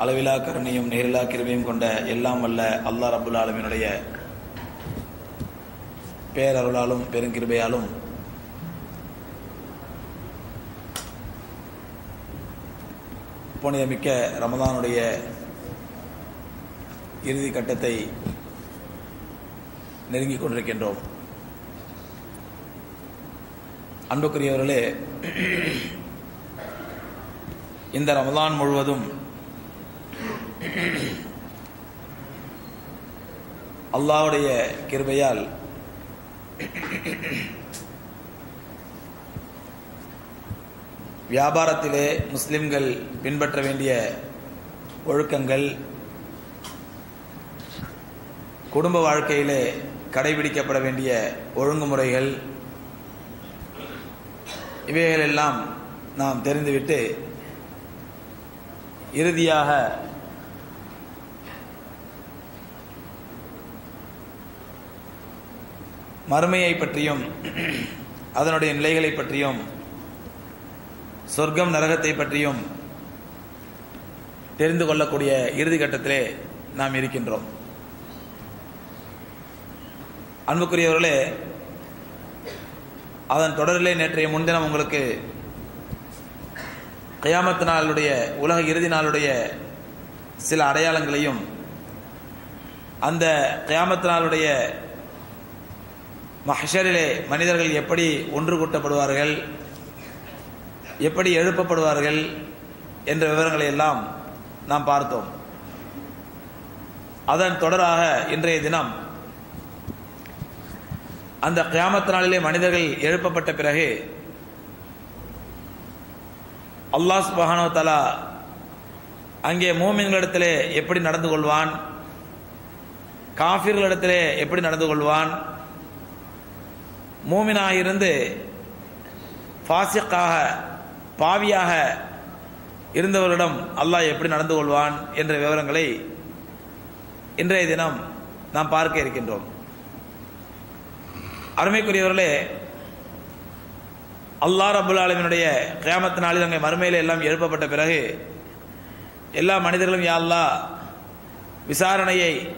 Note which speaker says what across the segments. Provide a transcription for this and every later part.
Speaker 1: அளவிலா கருணையும் நேரிலா கிருபையும் கொண்ட எல்லாம் வல்ல அல்லாஹ் ரபுல் ஆலமினுடைய பேரருளாலும் பெருங்கிருபையாலும் புனிதமிக்க ரமதானுடைய இறுதி கட்டத்தை நெருங்கிக் கொண்டிருக்கின்றோம். அன்புக்குரியவர்களே இந்த ரமதான் முழுவதும் அல்லாவுடைய கிருபையால் வியாபாரத்திலே முஸ்லிம்கள் பின்பற்ற வேண்டிய ஒழுக்கங்கள் குடும்ப வாழ்க்கையிலே கடைபிடிக்கப்பட வேண்டிய ஒழுங்குமுறைகள் இவைகளெல்லாம் நாம் தெரிந்துவிட்டு இறுதியாக மறுமையை பற்றியும் அதனுடைய நிலைகளை பற்றியும் சொர்க்கம் நரகத்தை பற்றியும் தெரிந்து கொள்ளக்கூடிய இறுதி கட்டத்திலே நாம் இருக்கின்றோம். அன்புக்குரியவர்களே அதன் தொடரிலே நேற்றைய முன்தினம் உங்களுக்கு கயாமத்து நாளுடைய உலக இறுதி நாளுடைய சில அடையாளங்களையும் அந்த கயாமத்து நாளுடைய மஹஷரிலே மனிதர்கள் எப்படி ஒன்று கூட்டப்படுவார்கள் எப்படி எழுப்பப்படுவார்கள் என்ற விவரங்களை எல்லாம் நாம் பார்த்தோம் அதன் தொடராக இன்றைய தினம் அந்த கிராமத்தினாலே நாளிலே மனிதர்கள் எழுப்பப்பட்ட பிறகு அல்லாஹ் மகானோ தலா அங்கே மூமின்களிடத்திலே எப்படி நடந்து கொள்வான் காஃபிர்களிடத்திலே எப்படி நடந்து கொள்வான் மூமினாக இருந்து ஃபாசிக்காக பாவியாக இருந்தவர்களிடம் அல்லாஹ் எப்படி நடந்து கொள்வான் என்ற விவரங்களை இன்றைய தினம் நாம் பார்க்க இருக்கின்றோம். அருமைக்குரியவர்களே அல்லா ரபுல் ஆலமினுடைய கிராமத்து நாளில் அங்கே மறுமையில் எல்லாம் எழுப்பப்பட்ட பிறகு எல்லா மனிதர்களும் யா விசாரணையை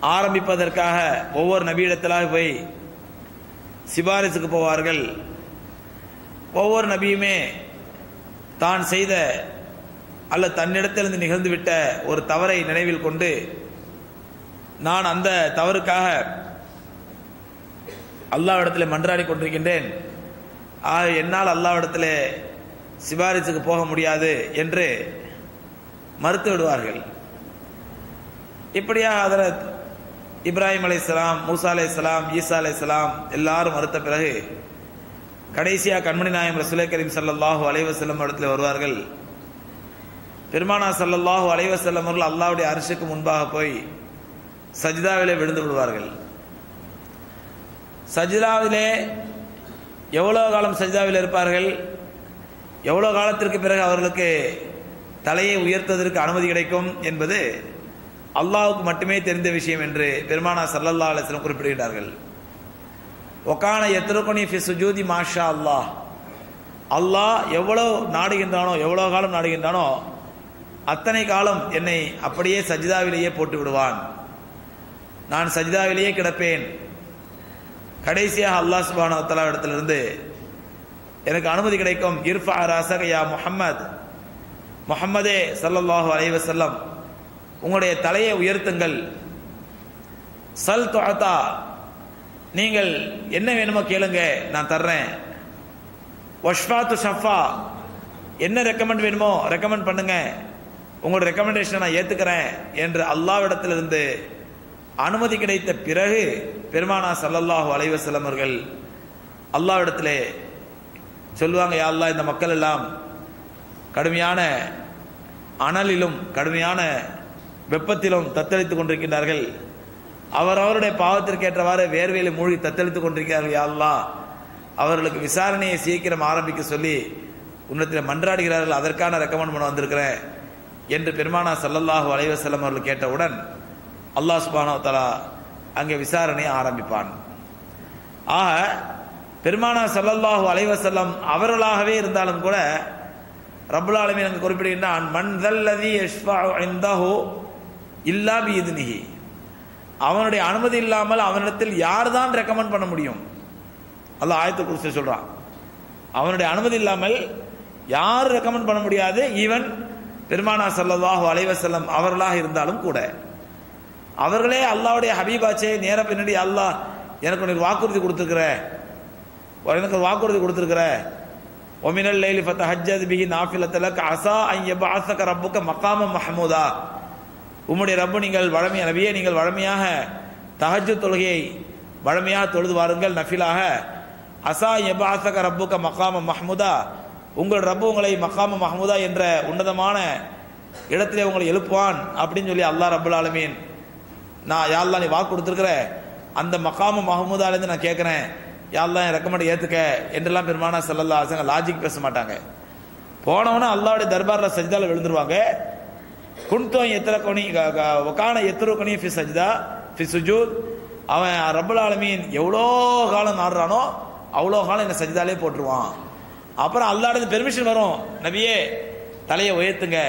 Speaker 1: ஆரம்பிப்பதற்காக ஒவ்வொரு நபியிடத்திலாக போய் சிபாரிசுக்கு போவார்கள். ஒவ்வொரு நபியுமே தான் செய்த அல்ல தன்னிடத்திலிருந்து நிகழ்ந்துவிட்ட ஒரு தவறை நினைவில் கொண்டு நான் அந்த தவறுக்காக அல்லாவிடத்தில் மன்றாடி கொண்டிருக்கின்றேன். ஆக என்னால் அல்லாவிடத்தில் சிபாரிசுக்கு போக முடியாது என்று மறுத்து விடுவார்கள். இப்படியாக அதில் இப்ராஹிம் அலை இஸ்லாம் மூசா அலை இஸ்லாம் ஈசா அலை இஸ்லாம் எல்லாரும் மறுத்த பிறகு கடைசியாக கண்மணி நாயம் ரசுலை கரீம் சல்லாஹூ அலைவசல்லம் இடத்துல வருவார்கள். பெருமானா சல்லல்லாஹு அலைவசல்லம் அவர்கள் அல்லாவுடைய அரசுக்கு முன்பாக போய் சஜிதாவிலே விழுந்து விடுவார்கள். சஜிதாவிலே எவ்வளோ காலம் சஜிதாவில் இருப்பார்கள்? எவ்வளோ காலத்திற்கு பிறகு அவர்களுக்கு தலையை உயர்த்துவதற்கு அனுமதி கிடைக்கும் என்பது அல்லாவுக்கு மட்டுமே தெரிந்த விஷயம் என்று பெருமானா சல்லல்லா அலிஸ்லம் குறிப்பிடுகிறார்கள் ஒக்கான எத்திரக்கொனி ஃபி சுஜூதி மாஷா அல்லாஹ். அல்லாஹ் எவ்வளோ நாடுகின்றானோ எவ்வளோ காலம் நாடுகின்றானோ அத்தனை காலம் என்னை அப்படியே சஜிதாவிலேயே போட்டு விடுவான் நான் சஜிதாவிலேயே கிடப்பேன். கடைசியாக அல்லாஹ் சுபான தலா இடத்திலிருந்து எனக்கு அனுமதி கிடைக்கும் இர்ஃபா ராசகையா முஹம்மத். முஹம்மதே சல்லல்லாஹு அலைவசல்லம் உங்களுடைய தலையை உயர்த்துங்கள். சல் தொகத்தா நீங்கள் என்ன வேணுமோ கேளுங்க நான் தர்றேன். ஒஷ்ஃபாத்து ஷஃபா. என்ன ரெக்கமெண்ட் வேணுமோ ரெக்கமெண்ட் பண்ணுங்க. உங்களோட ரெக்கமெண்டேஷனை நான் ஏத்துக்கிறேன் என்று அல்லாவிடத்திலிருந்து அனுமதி கிடைத்த பிறகு பெருமானா சல்லல்லாஹு அலைவசல்லம் அவர்கள் அல்லாவிடத்திலே சொல்லுவாங்க யாழ்லா இந்த மக்கள் எல்லாம் கடுமையான அனலிலும் கடுமையான வெப்பத்திலும் தத்தளித்துக் கொண்டிருக்கின்றார்கள். அவர் அவருடைய பாவத்திற்கு ஏற்றவாறு வேர்வையில் மூழ்கி தத்தளித்துக் கொண்டிருக்கிறார்கள் யா அவர்களுக்கு விசாரணையை சீக்கிரம் ஆரம்பிக்க சொல்லி உன்னத்தில் மன்றாடுகிறார்கள் அதற்கான ரெக்கமெண்ட் பண்ண வந்திருக்கிறேன் என்று பெருமானா சல்லல்லாஹு அலைவசல்லம் அவர்கள் கேட்டவுடன் அல்லாஹ் சுபானோ தலா அங்கே விசாரணையை ஆரம்பிப்பான். ஆக பெருமானா சல்லல்லாஹு அலைவசல்லம் அவர்களாகவே இருந்தாலும் கூட ரபுல் ஆலமீன் அங்கு குறிப்பிடுகின்றான் மண் தல்லதி யஷ்ஃபஉ இந்தஹு இல்லா பிஇذنஹி அவனுடைய அனுமதி இல்லாமல் அவனிடத்தில் யார் தான் ரெக்கமெண்ட் பண்ண முடியும்? அல்ல ஆயத்து குறித்து சொல்றான். அவனுடைய அனுமதி இல்லாமல் யாரும் ரெக்கமெண்ட் பண்ண முடியாது? ஈவன் பெருமானா ஸல்லல்லாஹு அலைவசல்லம் அவர்களாக இருந்தாலும் கூட. அவர்களே அல்லாவுடைய ஹபீபாச்சே நேர பின்னாடி அல்லாஹ் எனக்கு ஒரு வாக்குறுதி கொடுத்துருக்குற எனக்கு ஒரு வாக்குறுதி கொடுத்துருக்குற. ஒமினல் லைலி ஃபத்த ஹஜ்ஜத் பிஹி நாஃபிலத்தலக் அசா அன் யபஅஸக ரப்புக்க மக்காம மஹமூதா. உம்முடைய ரப்பு நீங்கள் வழமைய நபியே நீங்கள் வழமையாக தகஜு தொழுகையை வழமையாக தொழுது வாருங்கள் நஃபிலாக. அசா எபாசக ரப்புக்க மகாம மஹமுதா. உங்கள் ரப்பு உங்களை மகாம மஹமுதா என்ற உன்னதமான இடத்திலே உங்களை எழுப்புவான் அப்படின்னு சொல்லி அல்லாஹ் ரப்புல் ஆலமீன். நான் யாரெல்லாம் நீ வாக்கு கொடுத்துருக்குற அந்த மகாம மஹமூதாலேருந்து நான் கேட்குறேன் யாரெல்லாம் என் ரெக்கமெண்ட் ஏற்றுக்க என்றெல்லாம் பெருமானா செல்லல்லா ஆசங்க லாஜிக் பேச மாட்டாங்க. போனவொன்னே அல்லாவுடைய தர்பாரில் செஞ்சாலும் விழுந்துருவாங்க. குன்தோ எத்தனை கொனி ஒக்கான எத்தனை கொனி ஃபி சஜிதா ஃபி சுஜூத்? அவன் ரப்பல் ஆலமீன் எவ்வளோ காலம் நாடுறானோ அவ்வளோ காலம் என்னை சஜிதாலே போட்டுருவான். அப்புறம் அல்லாடது பெர்மிஷன் வரும். நபியே தலையை உயர்த்துங்க.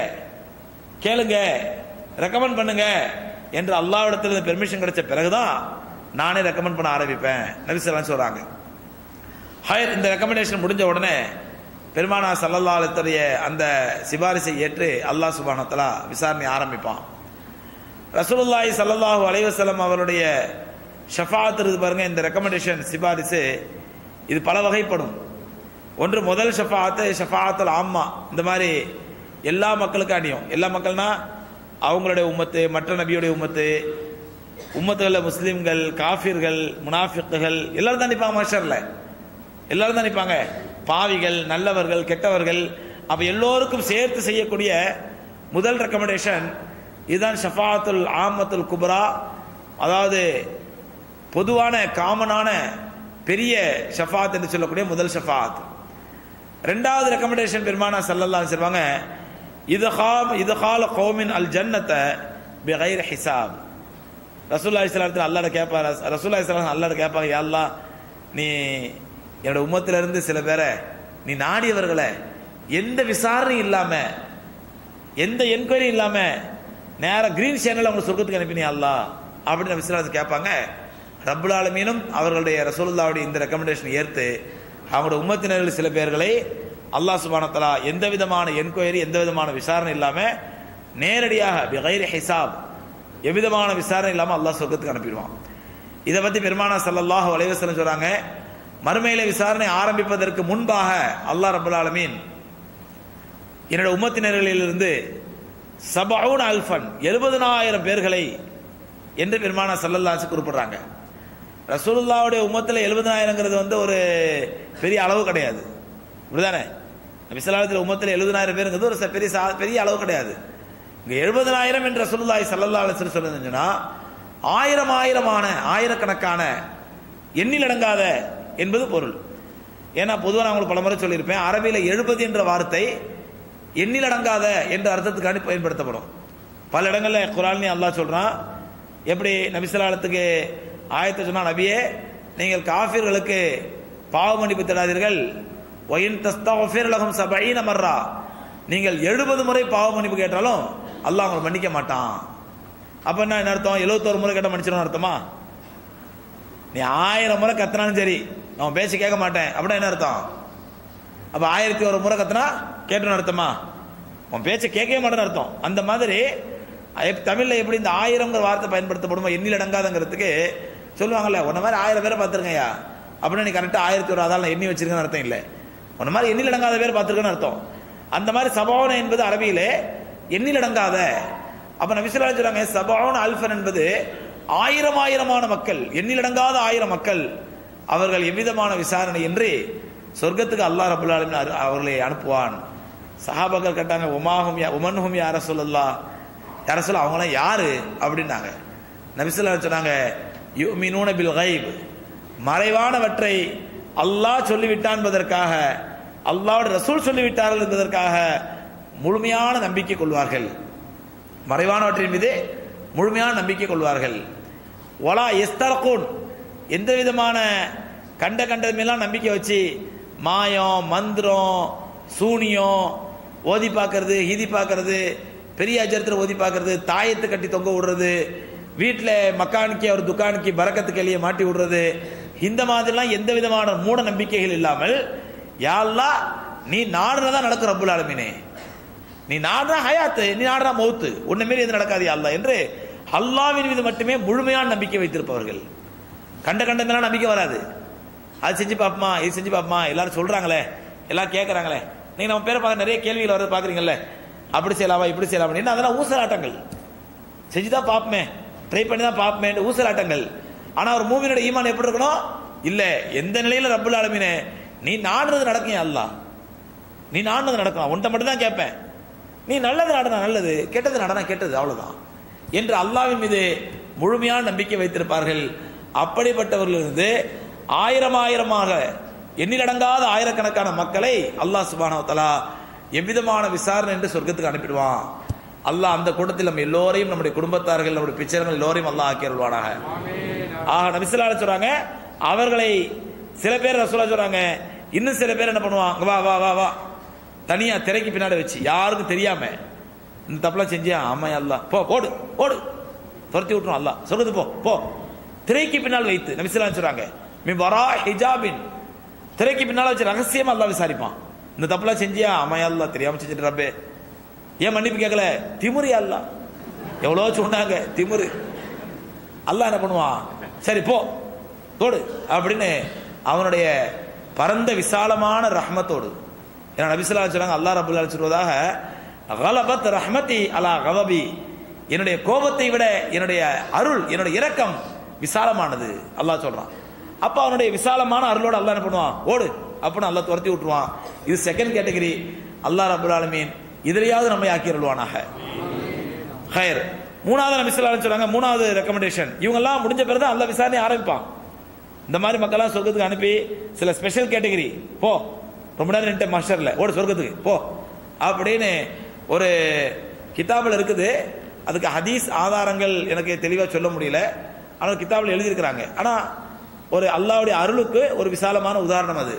Speaker 1: கேளுங்க. ரெக்கமெண்ட் பண்ணுங்க. என்று அல்லாவிடத்தில் பெர்மிஷன் கிடைச்ச பிறகுதான் நானே ரெக்கமெண்ட் பண்ண ஆரம்பிப்பேன். நபிசல்லாம் சொல்கிறாங்க ஹயர் இந்த ரெக்கமெண்டேஷன் முடிஞ்ச உடனே பெருமானா சல்லல்லாத்துடைய அந்த சிபாரிசை ஏற்று அல்லாஹ் சுபானத்தலா விசாரணை ஆரம்பிப்பான். ரசூலுல்லாய் சல்லல்லாஹு அலைவசலம் அவருடைய ஷஃபாத் இருக்கு பாருங்கள் இந்த ரெக்கமெண்டேஷன் சிபாரிசு இது பல வகைப்படும். ஒன்று முதல் ஷஃபாத்து ஷஃபாத்தில் ஆம்மா. இந்த மாதிரி எல்லா மக்களுக்கும் அணியும். எல்லா மக்கள்னா அவங்களுடைய உம்மத்து மற்ற நபியுடைய உம்மத்து உம்மத்துகளில் முஸ்லீம்கள் காஃபிர்கள் முனாஃபிக்குகள் எல்லாரும் தான் நிற்பாங்க மஷரில் எல்லாரும் தான் நிற்பாங்க பாவிகள் நல்லவர்கள் கெட்டவர்கள் அப்போ எல்லோருக்கும் சேர்த்து செய்யக்கூடிய முதல் ரெக்கமெண்டேஷன் இதுதான் ஷஃபாத்துல் ஆமத்துல் குப்ரா. அதாவது பொதுவான காமனான பெரிய ஷஃபாத் என்று சொல்லக்கூடிய முதல் ஷஃபாத் ரெண்டாவது ரெக்கமெண்டேஷன் பெருமானா சல்லல்லா சொல்லுவாங்க இதுஹாம் இதுஹால கோமின் அல் ஜன்னத்தை பிகைர் ஹிசாப். ரசூல்லா இஸ்லாத்தில் அல்லாட கேட்பார் ரசூல்லா இஸ்லாம் அல்லாட கேட்பாங்க யாரெல்லாம் நீ என்னோட உமத்திலிருந்து சில பேரை நீ நாடியவர்களை எந்த விசாரணையும் இல்லாம எந்த என்கொயரி இல்லாம நேராக கிரீன் சேனல் அவங்க சொர்க்கத்துக்கு அனுப்பினி அல்லா அப்படின்னு விசாரணை கேட்பாங்க. ரப்புல் ஆலமீனும் அவர்களுடைய ரசோல்லாவுடைய இந்த ரெக்கமெண்டேஷன் ஏற்று அவங்களோட உம்மத்தினர்கள் சில பேர்களை அல்லாஹ் சுபானத்தலா எந்த விதமான என்கொயரி எந்த விதமான விசாரணை இல்லாம நேரடியாக பிகைர் ஹிசாப் எவ்விதமான விசாரணை இல்லாமல் அல்லாஹ் சொர்க்கத்துக்கு அனுப்பிடுவான். இதை பற்றி பெருமானா சல்லாஹ் அலைவசலம் சொல்கிறாங்க மறுமையில விசாரணை ஆரம்பிப்பதற்கு முன்பாக அல்லாஹ் ரபுல் ஆலமீன் என்னோட உம்மத்தினர்களிலிருந்து சபவுன் அல்ஃபன் எழுபதனாயிரம் பேர்களை என்று பெருமான சல்லல்லாச்சு குறிப்பிடுறாங்க. ரசூலுல்லாவுடைய உம்மத்தில் எழுபதனாயிரங்கிறது வந்து ஒரு பெரிய அளவு கிடையாது. இப்படிதானே விசலாலத்தில் உம்மத்தில் எழுபதனாயிரம் பேருங்கிறது ஒரு பெரிய பெரிய அளவு கிடையாது. இங்கே எழுபதனாயிரம் என்று ரசூலுல்லாய் சல்லல்லா அலிஸ்வல் சொல்லுங்கன்னா ஆயிரம் ஆயிரமான ஆயிரக்கணக்கான எண்ணிலடங்காத என்பது பொருள். ஏன்னா பொதுவாக நான் உங்களுக்கு பலமுறை சொல்லியிருப்பேன் அரபியில் எழுபது என்ற வார்த்தை எண்ணிலடங்காத என்ற அர்த்தத்துக்காண்டி பயன்படுத்தப்படும். பல இடங்களில் குரானி அல்லாஹ் சொல்கிறான் எப்படி நபிசலாலத்துக்கு ஆயத்தை சொன்னால் நபியே நீங்கள் காஃபிர்களுக்கு பாவ மன்னிப்பு தேடாதீர்கள். ஒயின் தஸ்தாஃபிர் லகம் சபை நமர்ரா நீங்கள் எழுபது முறை பாவ மன்னிப்பு கேட்டாலும் அல்லாஹ் உங்களை மன்னிக்க மாட்டான். அப்போ என்ன என்ன அர்த்தம்? எழுபத்தோரு முறை கேட்டால் மன்னிச்சிடும் அர்த்தமா? நீ ஆயிரம் முறை கத்தினாலும் சரி அவன் பேசி கேட்க மாட்டேன். அப்படின்னா என்ன அர்த்தம்? அப்ப ஆயிரத்தி ஒரு முறை கத்துனா கேட்டுன்னு அர்த்தமா? உன் பேச்சை கேட்கவே மாட்டேன்னு அர்த்தம். அந்த மாதிரி தமிழ்ல எப்படி இந்த ஆயிரங்கிற வார்த்தை பயன்படுத்தப்படுமோ எண்ணில் அடங்காதங்கிறதுக்கு சொல்லுவாங்கல்ல உன்ன மாதிரி ஆயிரம் பேரை பார்த்துருங்கய்யா. அப்படின்னு நீ கரெக்டாக ஆயிரத்தி ஒரு அதால் எண்ணி வச்சிருக்கேன்னு அர்த்தம் இல்லை. உன்ன மாதிரி எண்ணில் அடங்காத பேர் பார்த்துருக்கேன்னு அர்த்தம். அந்த மாதிரி சபாவனை என்பது அரபியிலே எண்ணில் அடங்காத. நம்ம நபிசுல்லா சொல்கிறாங்க சபாவன அல்ஃபன் என்பது ஆயிரம் ஆயிரமான மக்கள் எண்ணிலடங்காத ஆயிரம் மக்கள். அவர்கள் எவ்விதமான விசாரணை என்று சொர்க்கத்துக்கு அல்லாஹ் ரபுல் அவர்களை அனுப்புவான். சஹாபாக்கள் கேட்டாங்க உமாஹும் உமன்ஹும் யார சொல்லல்லா யார சொல்ல அவங்களாம் யாரு? அப்படின்னாங்க. நபிசுல்லா சொன்னாங்க யுமினூன பில் கைப் மறைவானவற்றை அல்லாஹ் சொல்லிவிட்டான் என்பதற்காக அல்லாவோட ரசூல் சொல்லிவிட்டார்கள் என்பதற்காக முழுமையான நம்பிக்கை கொள்வார்கள். மறைவானவற்றின் மீது முழுமையான நம்பிக்கை கொள்வார்கள். ஒலா எஸ்தரகூன். எந்த விதமான கண்ட கண்டது மேலாம் நம்பிக்கை வச்சு மாயம் மந்திரம் சூனியம் ஓதி பார்க்கறது ஹீதி பார்க்கறது பெரிய அஜரத்தில் ஓதி பார்க்கறது தாயத்தை கட்டி தொங்க விடுறது வீட்டில் மக்கானுக்கு அவர் துக்கானுக்கு பறக்கத்துக்கு எளிய மாட்டி விடுறது இந்த மாதிரிலாம் எந்த விதமான மூட நம்பிக்கைகள் இல்லாமல் யாரெல்லாம் நீ நாடுறதா நடக்கும் ரப்புல் ஆலமினே. நீ நாடுறா ஹயாத்து நீ நாடுறா மௌத்து உன்னை மாரி எது நடக்காது யா அல்லாஹ் என்று அல்லாவின் மீது மட்டுமே முழுமையான நம்பிக்கை வைத்திருப்பவர்கள். கண்ட கண்டமெல்லாம் நம்பிக்கை வராது. அது செஞ்சு பார்ப்போமா இது செஞ்சு பார்ப்போமா எல்லாரும் சொல்கிறாங்களே எல்லாம் கேட்குறாங்களே நீங்கள் நம்ம பேரை பார்க்க நிறைய கேள்விகள் வரது பாக்குறீங்கல்ல அப்படி செய்யலாமா இப்படி செய்யலாமா என்ன அதெல்லாம் ஊசலாட்டங்கள். செஞ்சுதான் பார்ப்போமே ட்ரை பண்ணி தான் பார்ப்போமே ஊசலாட்டங்கள். ஆனால் ஒரு மூவியோட ஈமான் எப்படி இருக்கணும்? இல்லை எந்த நிலையில் ரப்புல் ஆலமீனே? நீ நாடுறது நடக்கும் அல்லா அல்லாஹ். நீ நாடுனது நடக்கும் உன்ட்ட மட்டும் தான் கேட்பேன். நீ நல்லது நடனா நல்லது கெட்டது நடனா கெட்டது அவ்வளோதான் என்று அல்லாவின் மீது முழுமையான நம்பிக்கை வைத்திருப்பார்கள். அப்படிப்பட்டவர்களிருந்து ஆயிரம் ஆயிரமாக எண்ணிலடங்காத ஆயிரக்கணக்கான மக்களை அல்லாஹ் சுபானவத்தலா தலா எவ்விதமான விசாரணை என்று சொர்க்கத்துக்கு அனுப்பிடுவான். அல்லாஹ் அந்த கூட்டத்தில் நம்ம எல்லோரையும் நம்முடைய குடும்பத்தார்கள் நம்முடைய பிச்சர்கள் எல்லோரையும் அல்லாஹ் ஆக்கி ஆக நபிசுல்லா சொல்றாங்க அவர்களை சில பேர் ரசூலா சொல்றாங்க இன்னும் சில பேர் என்ன பண்ணுவாங்க வா வா வா வா. தனியா திரைக்கு பின்னாடி வச்சு யாருக்கும் தெரியாம இந்த தப்பெல்லாம் செஞ்சியா? ஆமா அல்லா போ போடு போடு துரத்தி விட்டுரும் அல்லா சொல்றது போ போ. திரைக்கு பின்னால் வைத்து நபிசுல்லா சொல்றாங்க வரா ஹிஜாபின் திரைக்கு பின்னால வச்சு ரகசியமா அல்லா விசாரிப்பான். இந்த தப்பெல்லாம் செஞ்சியா? அம்மையா அல்லா தெரியாம செஞ்சுட்டு ரப்பே. ஏன் மன்னிப்பு கேட்கல திமுரு அல்லா எவ்வளோ சொன்னாங்க திமுரு. அல்லாஹ் என்ன பண்ணுவான்? சரி போ. தோடு அப்படின்னு அவனுடைய பரந்த விசாலமான ரஹ்மத்தோடு. ஏன்னா நபிசுல்லா சொல்றாங்க அல்லாஹ் ரபுல்லா சொல்வதாக கலபத் ரஹ்மதி அலா கவபி. என்னுடைய கோபத்தை விட என்னுடைய அருள் என்னுடைய இரக்கம் விசாலமானது. அல்லாஹ் சொல்றான். அப்ப அவனுடைய விசாலமான அருளோட அல்லா என்ன பண்ணுவான்? ஓடு. அப்படின்னு நல்லா துரத்தி விட்டுருவான். இது செகண்ட் கேட்டகரி அல்லாஹ் ரபுல் ஆலமீன் இதுலயாவது நம்ம ஆக்கி அருள்வானாக. ஹயர் மூணாவது நம்ம ஸல்லல்லாஹு சொல்றாங்க மூணாவது ரெக்கமெண்டேஷன் இவங்க எல்லாம் முடிஞ்ச பிறகு தான் அல்ல விசாரணை ஆரம்பிப்பான். இந்த மாதிரி மக்கள்லாம் சொர்க்கத்துக்கு அனுப்பி சில ஸ்பெஷல் கேட்டகரி போ. ரொம்ப நேரம் நின்று மாஸ்டர்ல ஓடு சொர்க்கத்துக்கு. போ. அப்படின்னு ஒரு கிதாபில் இருக்குது. அதுக்கு ஹதீஸ் ஆதாரங்கள் எனக்கு தெளிவாக சொல்ல முடியல. ஆனால் கிதாபில் எழுதியிருக்கிறாங்க. ஆனால் ஒரு அல்லாவுடைய அருளுக்கு ஒரு விசாலமான உதாரணம் அது.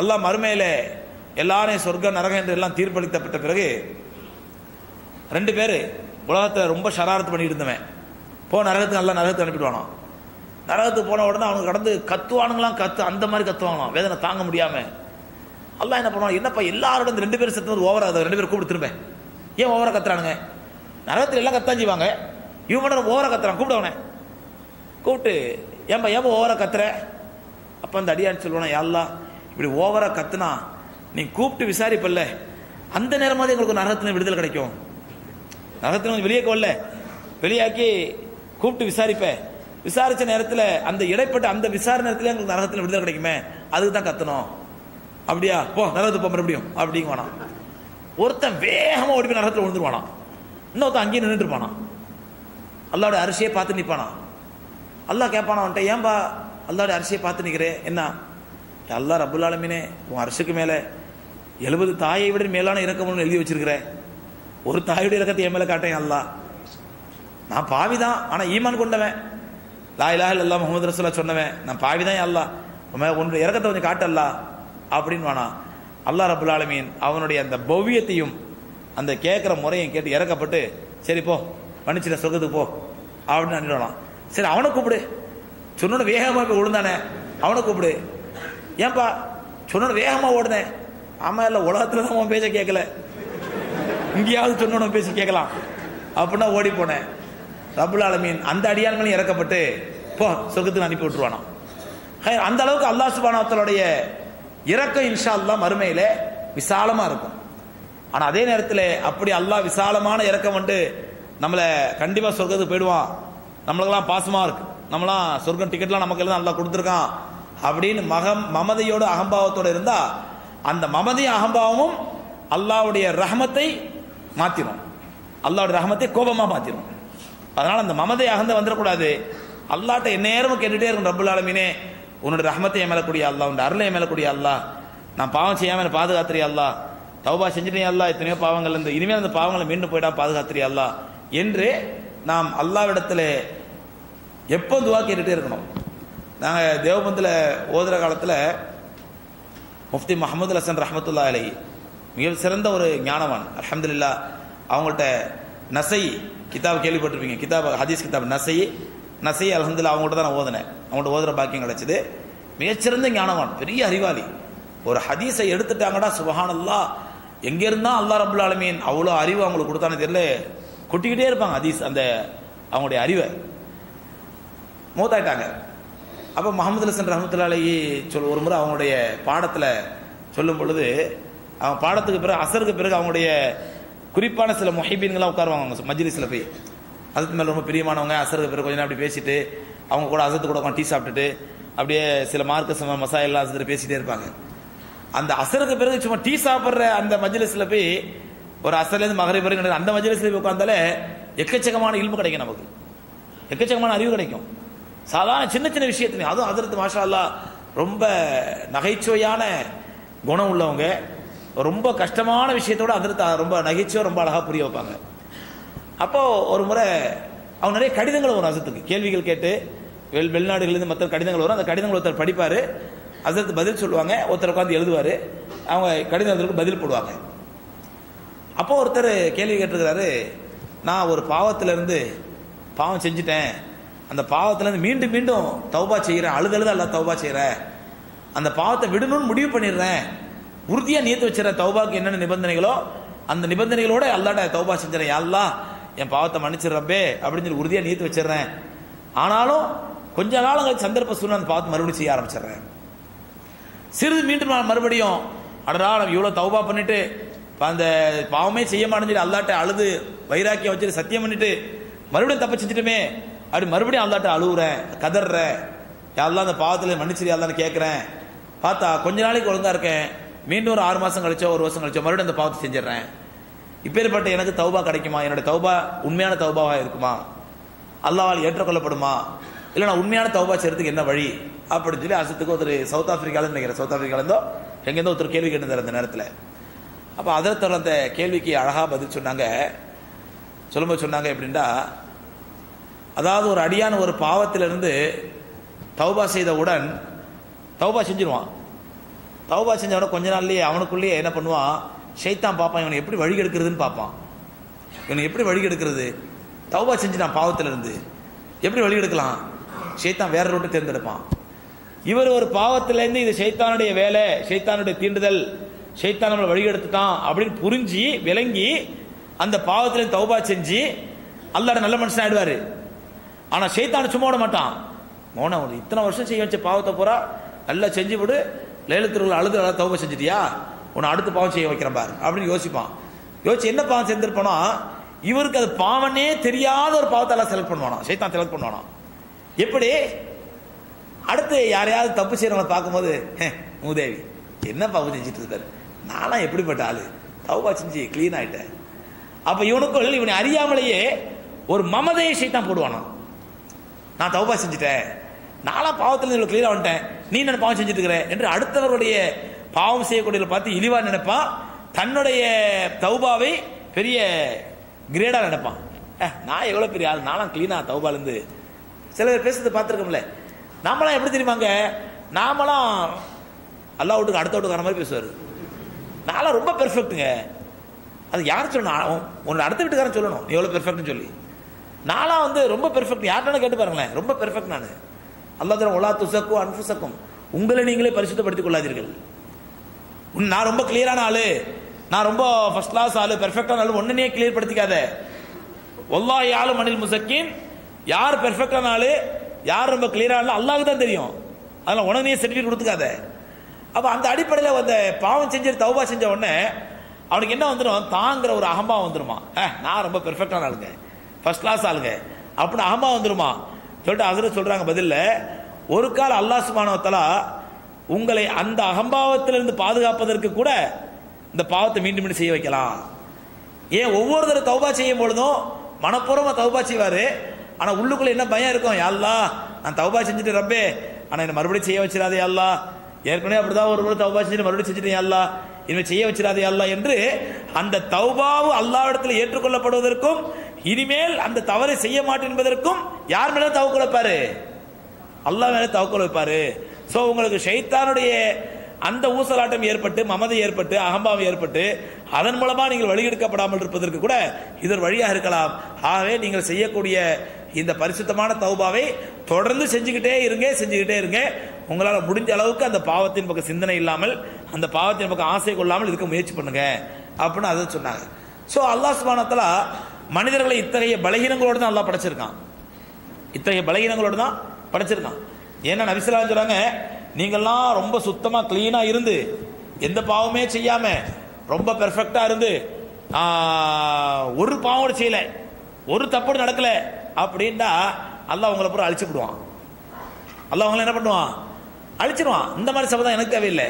Speaker 1: அல்லாஹ் மறுமையில் எல்லாரையும் சொர்க்க நரகம் என்று எல்லாம் தீர்ப்பளிக்கப்பட்ட பிறகு ரெண்டு பேர் உலகத்தை ரொம்ப ஷராரத்து பண்ணிட்டு இருந்தவன் போ நரகத்துக்கு நல்லா நரகத்துக்கு அனுப்பிடுவானோ? நரகத்துக்கு போன உடனே அவனுக்கு கடந்து கத்துவானுங்களாம் கத்து அந்த மாதிரி கத்துவாங்களாம். வேதனை தாங்க முடியாமல் அல்லாஹ் என்ன பண்ணுவான்? என்னப்பா எல்லாரோட ரெண்டு பேரும் செத்து ஓவரா அதை ரெண்டு பேரும் கூப்பிட்டு திரும்ப. ஏன் ஓவரா கத்துறானுங்க? நரகத்தில் எல்லாம் கத்தான் செய்வாங்க. இவன் மட்டும் ஓவரா கத்துறான். கூப்பிடுவானே கூப்பிட்டு ஏன்பா ஏன் ஓவரா கத்துற? அப்ப அந்த அடியான் சொல்லுவானா யாழ்லா இப்படி ஓவரா கத்துனா நீ கூப்பிட்டு விசாரிப்பல்ல. அந்த நேரமாவது எங்களுக்கு நரகத்தின விடுதலை கிடைக்கும். நரகத்தின கொஞ்சம் வெளியே கொள்ள. வெளியாக்கி கூப்பிட்டு விசாரிப்ப. விசாரிச்ச நேரத்தில் அந்த இடைப்பட்ட அந்த விசாரணை நேரத்தில் எங்களுக்கு நரகத்துல விடுதலை கிடைக்குமே. அதுக்கு தான் கத்தணும். அப்படியா? போ நரகத்து போ மறுபடியும். அப்படிங்க வேணாம் ஒருத்தன் வேகமாக ஓடி போய் நரகத்தில் விழுந்துருவானா. இன்னொருத்தன் அங்கேயே நின்றுட்டு இருப்பானா. அல்லாவோட அரிசியை பார்த்து நிற்பானா அல்லாஹ் கேட்பானா அவன்கிட்ட ஏன்பா அல்லாவோட அரிசியை பார்த்து நிற்கிறேன் என்ன? அல்லா ரபுல் உன் அரசுக்கு மேலே எழுபது தாயை விட மேலான இறக்கம்னு எழுதி வச்சிருக்கிறேன் ஒரு தாயுடைய இறக்கத்தை என் மேலே காட்டேன் அல்லாஹ். நான் பாவி தான் ஆனால் ஈமான் கொண்டவன். லா இலாஹ் இல்லல்லாஹ் முகமது ரசூலா சொன்னவன் நான் பாவி தான் அல்லாஹ். உன்னுடைய இறக்கத்தை கொஞ்சம் காட்டல்லா அப்படின்னு வேணா அல்லாஹ் ரபுல் ஆலமீன் அவனுடைய அந்த பவ்யத்தையும் அந்த கேட்குற முறையும் கேட்டு இறக்கப்பட்டு சரி போ மன்னிச்சிட சொர்க்கத்துக்கு போ. அப்படின்னு அனுப்பிடலாம் சரி அவனை கூப்பிடு. சொன்னோன்னு வேகமாக போய் விழுந்தானே அவனை கூப்பிடு. ஏன்பா சொன்னோன்னு வேகமாக ஓடுனேன் ஆமாம் இல்லை உலகத்தில் தான் உன் பேச கேட்கல. இங்கேயாவது சொன்னோட பேசி கேட்கலாம். அப்படின்னா ஓடி போனேன். ரபுல் ஆலமீன் அந்த அடியான்களையும் இறக்கப்பட்டு போ சொர்க்கத்துக்கு அனுப்பி விட்டுருவானாம். அந்த அளவுக்கு அல்லாஹ் சுபானத்தலுடைய இறக்கம் இன்ஷா அல்லா மறுமையில் விசாலமாக இருக்கும். ஆனால் அதே நேரத்தில் அப்படி அல்லாஹ் விசாலமான இறக்கம் வந்து நம்மளை கண்டிப்பாக சொர்க்கத்துக்கு போயிடுவான். நம்மளுக்கெல்லாம் பாசமா இருக்கு. நம்மளாம் சொர்க்கம் டிக்கெட்லாம் நமக்கு எல்லாம் நல்லா கொடுத்துருக்கான். அப்படின்னு மகம் மமதையோட அகம்பாவத்தோடு இருந்தா அந்த மமதையும் அகம்பாவமும் அல்லாஹ்வுடைய ரஹமத்தை மாத்திரும். அல்லாவுடைய ரஹமத்தை கோபமா மாத்திரும். அதனால அந்த மமதை அகந்த வந்துடக்கூடாது. அல்லாட்ட எந்நேரமும் கேட்டுட்டே இருக்கும் ரப்புல் ஆலமீனே உன்னோட ரஹமத்தை மேலக்கூடிய அல்லா உன்னோட அருளை மேலக்கூடிய அல்லா. நான் பாவம் செய்யாமல் என்னை பாதுகாத்துறியா அல்லா. தௌபா செஞ்சுட்டே அல்லா எத்தனையோ பாவங்கள் இருந்து. இனிமேல் அந்த பாவங்களை மீண்டும் போயிடா பாதுகாத்துறியா அல்லா. என்று நாம் அல்லாவிடத்துல எப்போ துவா கேட்டுட்டே இருக்கணும்? நாங்கள் தேவபந்தில் ஓதுற காலத்தில் முஃப்தி முகமது ஹசன் ரஹமத்துல்லா அலை மிக சிறந்த ஒரு ஞானவான். அலமதுல்லா அவங்கள்ட்ட நசை கிதாப் கேள்விப்பட்டிருப்பீங்க. கிதாப் ஹதீஸ் கிதாப் நசை. நசை அலமதுல்லா அவங்கள்ட்ட தான் நான் ஓதினேன். அவங்கள்ட்ட ஓதுற பாக்கியம் கிடச்சிது. மிகச்சிறந்த ஞானவான் பெரிய அறிவாளி. ஒரு ஹதீஸை எடுத்துட்டாங்கடா சுபஹானல்லா எங்கே இருந்தால் அல்லாஹ் ரபுல் ஆலமீன் அவ்வளோ அறிவு அவங்களுக்கு கொடுத்தானே தெரியல. கொட்டிக்கிட்டே இருப்பாங்க ஹதீஸ் அந்த அவங்களுடைய அறிவை. மூத்தாயிட்டாங்க அப்போ முகமது ஹசன் ரஹமத்துல்லாலேயே சொல் ஒரு முறை அவங்களுடைய பாடத்தில் சொல்லும் பொழுது அவன் பாடத்துக்கு பிறகு அசருக்கு பிறகு அவங்களுடைய குறிப்பான சில மொஹிபீன்களாம் உட்காருவாங்க அவங்க மஜ்லிஸில் போய். அசத்து மேலே ரொம்ப பிரியமானவங்க அசருக்கு பிறகு கொஞ்ச நேரம் அப்படி பேசிட்டு அவங்க கூட அசத்து கூட உட்காந்து டீ சாப்பிட்டுட்டு அப்படியே சில மார்க்க சம மசாயெல்லாம் அசத்து பேசிட்டே இருப்பாங்க. அந்த அசருக்கு பிறகு சும்மா டீ சாப்பிட்ற அந்த மஜ்லிஸில் போய் ஒரு அசர்லேருந்து மகரை பிறகு அந்த மஜ்லிஸில் போய் உட்காந்தாலே எக்கச்சக்கமான இல்பு கிடைக்கும் நமக்கு. எக்கச்சக்கமான அறிவு கிடைக்கும். சாதாரண சின்ன சின்ன விஷயத்துலையும் அதுவும் அதிர்த்து மாஷா அல்லா ரொம்ப நகைச்சுவையான குணம் உள்ளவங்க. ரொம்ப கஷ்டமான விஷயத்தோட அதிர்த்து ரொம்ப நகைச்சுவை ரொம்ப அழகாக புரிய வைப்பாங்க. அப்போது ஒரு முறை அவங்க நிறைய கடிதங்கள் வரும் அசத்துக்கு கேள்விகள் கேட்டு வெள் வெளிநாடுகளிலிருந்து மற்ற கடிதங்கள் வரும். அந்த கடிதங்கள் ஒருத்தர் படிப்பார். அசத்து பதில் சொல்லுவாங்க. ஒருத்தர் உட்காந்து எழுதுவாரு. அவங்க கடிதத்திற்கு பதில் போடுவாங்க. அப்போ ஒருத்தர் கேள்வி கேட்டிருக்கிறாரு நான் ஒரு பாவத்திலேருந்து பாவம் செஞ்சுட்டேன். அந்த பாவத்திலேருந்து மீண்டும் மீண்டும் தௌபா செய்கிறேன் அழுதழுத அல்ல தௌபா செய்கிறேன் அந்த பாவத்தை விடணும்னு முடிவு பண்ணிடுறேன். உறுதியாக நீத்து வச்சுற தௌபாக்கு என்னென்ன நிபந்தனைகளோ அந்த நிபந்தனைகளோட அல்லாட தௌபா செஞ்சிடறேன். எல்லாம் என் பாவத்தை மன்னிச்சிடுறப்பே அப்படின்னு சொல்லி உறுதியாக நீத்து வச்சிடுறேன். ஆனாலும் கொஞ்ச நாள் அங்கே சந்தர்ப்ப சூழ்நிலை அந்த பாவத்தை மறுபடியும் செய்ய ஆரம்பிச்சிடுறேன். சிறிது மீண்டும் நான் மறுபடியும் அடரா நம்ம இவ்வளோ தௌபா பண்ணிட்டு இப்போ அந்த பாவமே செய்ய மாட்டேன்னு சொல்லி அல்லாட்ட அழுது வைராக்கியம் வச்சுட்டு சத்தியம் பண்ணிட்டு மறுபடியும் தப்பு செஞ்சுட்டுமே அப்படி மறுபடியும் அல்லாட்ட அழுகுறேன் கதறேன் யாரெல்லாம் அந்த பாவத்தில் மன்னிச்சிரு யாரெல்லாம் கேட்குறேன். பார்த்தா கொஞ்ச நாளைக்கு ஒழுங்காக இருக்கேன். மீண்டும் ஒரு ஆறு மாதம் கழிச்சோ ஒரு வருஷம் கழிச்சோ மறுபடியும் அந்த பாவத்தை செஞ்சிடறேன். இப்பேற்பட்ட எனக்கு தௌபா கிடைக்குமா? என்னோட தௌபா உண்மையான தௌபாவாக இருக்குமா? அல்லாவால் ஏற்றுக்கொள்ளப்படுமா? இல்லை நான் உண்மையான தௌபா செய்யறதுக்கு என்ன வழி? அப்படின்னு சொல்லி அசத்துக்கு ஒருத்தர் சவுத் ஆஃப்ரிக்காவில் நினைக்கிறேன். சவுத் ஆப்பிரிக்கால இருந்தோ எங்கேருந்தோ ஒருத்தர் கேள்வி கேட்டிருந்தார் அந்த நேரத்தில். அப்போ அதில் அந்த கேள்விக்கு அழகாக பதில் சொன்னாங்க. சொல்லும்போது சொன்னாங்க எப்படின்னா அதாவது ஒரு அடியான ஒரு பாவத்திலிருந்து தௌபா செய்தவுடன் தௌபா செஞ்சிருவான். தௌபா செஞ்சவன கொஞ்ச நாள்லேயே அவனுக்குள்ளேயே என்ன பண்ணுவான்? ஷைத்தான் பார்ப்பான் இவனை எப்படி வழி எடுக்கிறதுன்னு பார்ப்பான். இவனை எப்படி வழி எடுக்கிறது தௌபா செஞ்சுட்டான் பாவத்திலிருந்து. எப்படி வழி எடுக்கலாம் ஷைத்தான் வேற ரோட்டு தேர்ந்தெடுப்பான். இவர் ஒரு பாவத்திலேருந்து இது ஷைத்தானுடைய வேலை ஷைத்தானுடைய தீண்டுதல் ஷைத்தான் நம்மளை வழி எடுத்துட்டான் அப்படின்னு புரிஞ்சு விளங்கி அந்த பாவத்திலேருந்து தௌபா செஞ்சு அல்லாட நல்ல மனுஷன் ஆயிடுவாரு ஆனால் ஷைத்தான் சும்மா விட மாட்டான். மோன ஒரு இத்தனை வருஷம் செய்ய வச்ச பாவத்தை பூரா நல்லா செஞ்சு விடு. லேலத்திற்குள்ள அழுது நல்லா தௌபா செஞ்சுட்டியா? உன்னை அடுத்து பாவம் செய்ய வைக்கிறேன் பாரு அப்படின்னு யோசிப்பான். யோசிச்சு என்ன பாவம் செஞ்சிருப்பானோ இவருக்கு அது பாவனே தெரியாத ஒரு பாவத்தை எல்லாம் செலக்ட் பண்ணுவானா. சைத்தான் செலக்ட் பண்ணுவானா. எப்படி? அடுத்து யாரையாவது தப்பு செய்யறவங்களை பார்க்கும்போது மூதேவி என்ன பாவம் செஞ்சுட்டு இருக்காரு? நானும் எப்படிப்பட்ட ஆளு? தௌபா செஞ்சு க்ளீன் ஆயிட்டேன். அப்ப இவனுக்குள் இவனை அறியாமலேயே ஒரு மமதையை சைத்தான் போடுவானா நான் தௌபா செஞ்சுட்டேன். நாளா பாவத்தில் இவ்வளோ கிளியராக வந்துட்டேன். நீ என்ன பாவம் செஞ்சுட்டு இருக்கிற என்று அடுத்தவருடைய பாவம் செய்யக்கூடிய பார்த்து இழிவாக நினைப்பான். தன்னுடைய தௌபாவை பெரிய கிரேடாக நினைப்பான். நான் எவ்வளோ பெரிய ஆள்? நானும் கிளீனாக தௌபாலேருந்து. சில பேர் பேசுறது பார்த்துருக்கோம்ல. நாமெல்லாம் எப்படி தெரியுமாங்க? நாமெல்லாம் அல்லா வீட்டுக்கு அடுத்த வர மாதிரி பேசுவார். நான்லாம் ரொம்ப பெர்ஃபெக்ட்டுங்க அது யார் சொல்லணும்? உன்னோட அடுத்த வீட்டுக்காரன் சொல்லணும். நீ எவ்வளோ பெர்ஃபெக்ட்னு சொல்லி. நானாக வந்து ரொம்ப பெர்ஃபெக்ட் யார்கிட்ட கேட்டு பாருங்களேன். ரொம்ப பெர்ஃபெக்ட் நான். அல்லா ஒலா துசக்கும் அன்புசக்கும் உங்களை நீங்களே பரிசுத்தப்படுத்திக் கொள்ளாதீர்கள். உன் நான் ரொம்ப கிளியரான ஆளு. நான் ரொம்ப ஃபர்ஸ்ட் கிளாஸ் ஆளு. பெர்ஃபெக்டான ஆளு. ஒன்றுனே கிளியர் படுத்திக்காத. ஒல்லா யாழ் மணில் முசக்கின் யார் பெர்ஃபெக்டான ஆளு? யார் ரொம்ப கிளியரான அல்லாவுக்கு தான் தெரியும். அதனால் உனக்கு சர்டிஃபிகேட் கொடுத்துக்காத. அப்போ அந்த அடிப்படையில் அந்த பாவம் செஞ்சு தௌபா செஞ்ச உடனே அவனுக்கு என்ன வந்துடும் தாங்கிற ஒரு அகம்பாவம் வந்துடுமா ஆ நான் ரொம்ப பெர்ஃபெக்டான ஆளுங்க. ஃபர்ஸ்ட் கிளாஸ் ஆளுங்க. அப்படின்னு அகம்பாவம் வந்துருமா? சொல்லிட்டு அதில் சொல்கிறாங்க பதில்ல ஒரு கால் அல்லாஹ் சுபானவத்தலா உங்களை அந்த அகம்பாவத்திலிருந்து பாதுகாப்பதற்கு கூட இந்த பாவத்தை மீண்டும் மீண்டும் செய்ய வைக்கலாம். ஏன் ஒவ்வொரு தடவை தௌபா செய்யும் பொழுதும் மனப்பூர்வமாக தௌபா செய்வார். ஆனால் உள்ளுக்குள்ளே என்ன பயம் இருக்கும்? யாழ்லா நான் தௌபா செஞ்சுட்டு ரப்பே ஆனால் என்னை மறுபடியும் செய்ய வச்சிடாதே யாழ்லா ஏற்கனவே அப்படிதான் ஒரு முறை தௌபா செஞ்சுட்டு மறுபடியும் செஞ்சுட்டேன் யாழ்லா இனிமேல் செய்ய வச்சிடாதே அல்லா என்று அந்த தௌபாவும் அல்லாவிடத்தில் ஏற்றுக்கொள்ளப்படுவதற்கும் இனிமேல் அந்த தவறை செய்ய மாட்டேன் என்பதற்கும் யார் மேல தவக்குள் வைப்பாரு? அல்லாஹ் மேல தவக்குள் வைப்பாரு. சோ உங்களுக்கு ஷைத்தானுடைய அந்த ஊசலாட்டம் ஏற்பட்டு மமதை ஏற்பட்டு அகம்பாவம் ஏற்பட்டு அதன் மூலமா நீங்கள் வழியெடுக்கப்படாமல் இருப்பதற்கு கூட இதர் வழியாக இருக்கலாம். ஆகவே நீங்கள் செய்யக்கூடிய இந்த பரிசுத்தமான தௌபாவை தொடர்ந்து செஞ்சுக்கிட்டே இருங்க செஞ்சுக்கிட்டே இருங்க. உங்களால் முடிஞ்ச அளவுக்கு அந்த பாவத்தின் பக்கம் சிந்தனை இல்லாமல் அந்த பாவத்தின் பக்கம் ஆசை கொள்ளாமல் இருக்க முயற்சி பண்ணுங்க. அப்படின்னு அதை சொன்னாங்க. ஸோ அல்லாஹ் சுபானத்தலா மனிதர்களை இத்தகைய பலகீனங்களோடு தான் நல்லா படைச்சிருக்கான். இத்தகைய பலகீனங்களோடு தான் படைச்சிருக்கான். ஏன்னா நபிசலா சொல்றாங்க நீங்கள்லாம் ரொம்ப சுத்தமாக க்ளீனாக இருந்து எந்த பாவமே செய்யாம ரொம்ப பெர்ஃபெக்டாக இருந்து ஒரு பாவம் கூட ஒரு தப்பு நடக்கலை அப்படின்னா அல்லாஹ் உங்களை பூரா அழிச்சு விடுவான். அல்லாஹ் உங்களை என்ன பண்ணுவான்? அழிச்சிருவான். இந்த மாதிரி சமுதாயம் எனக்கு தேவையில்லை.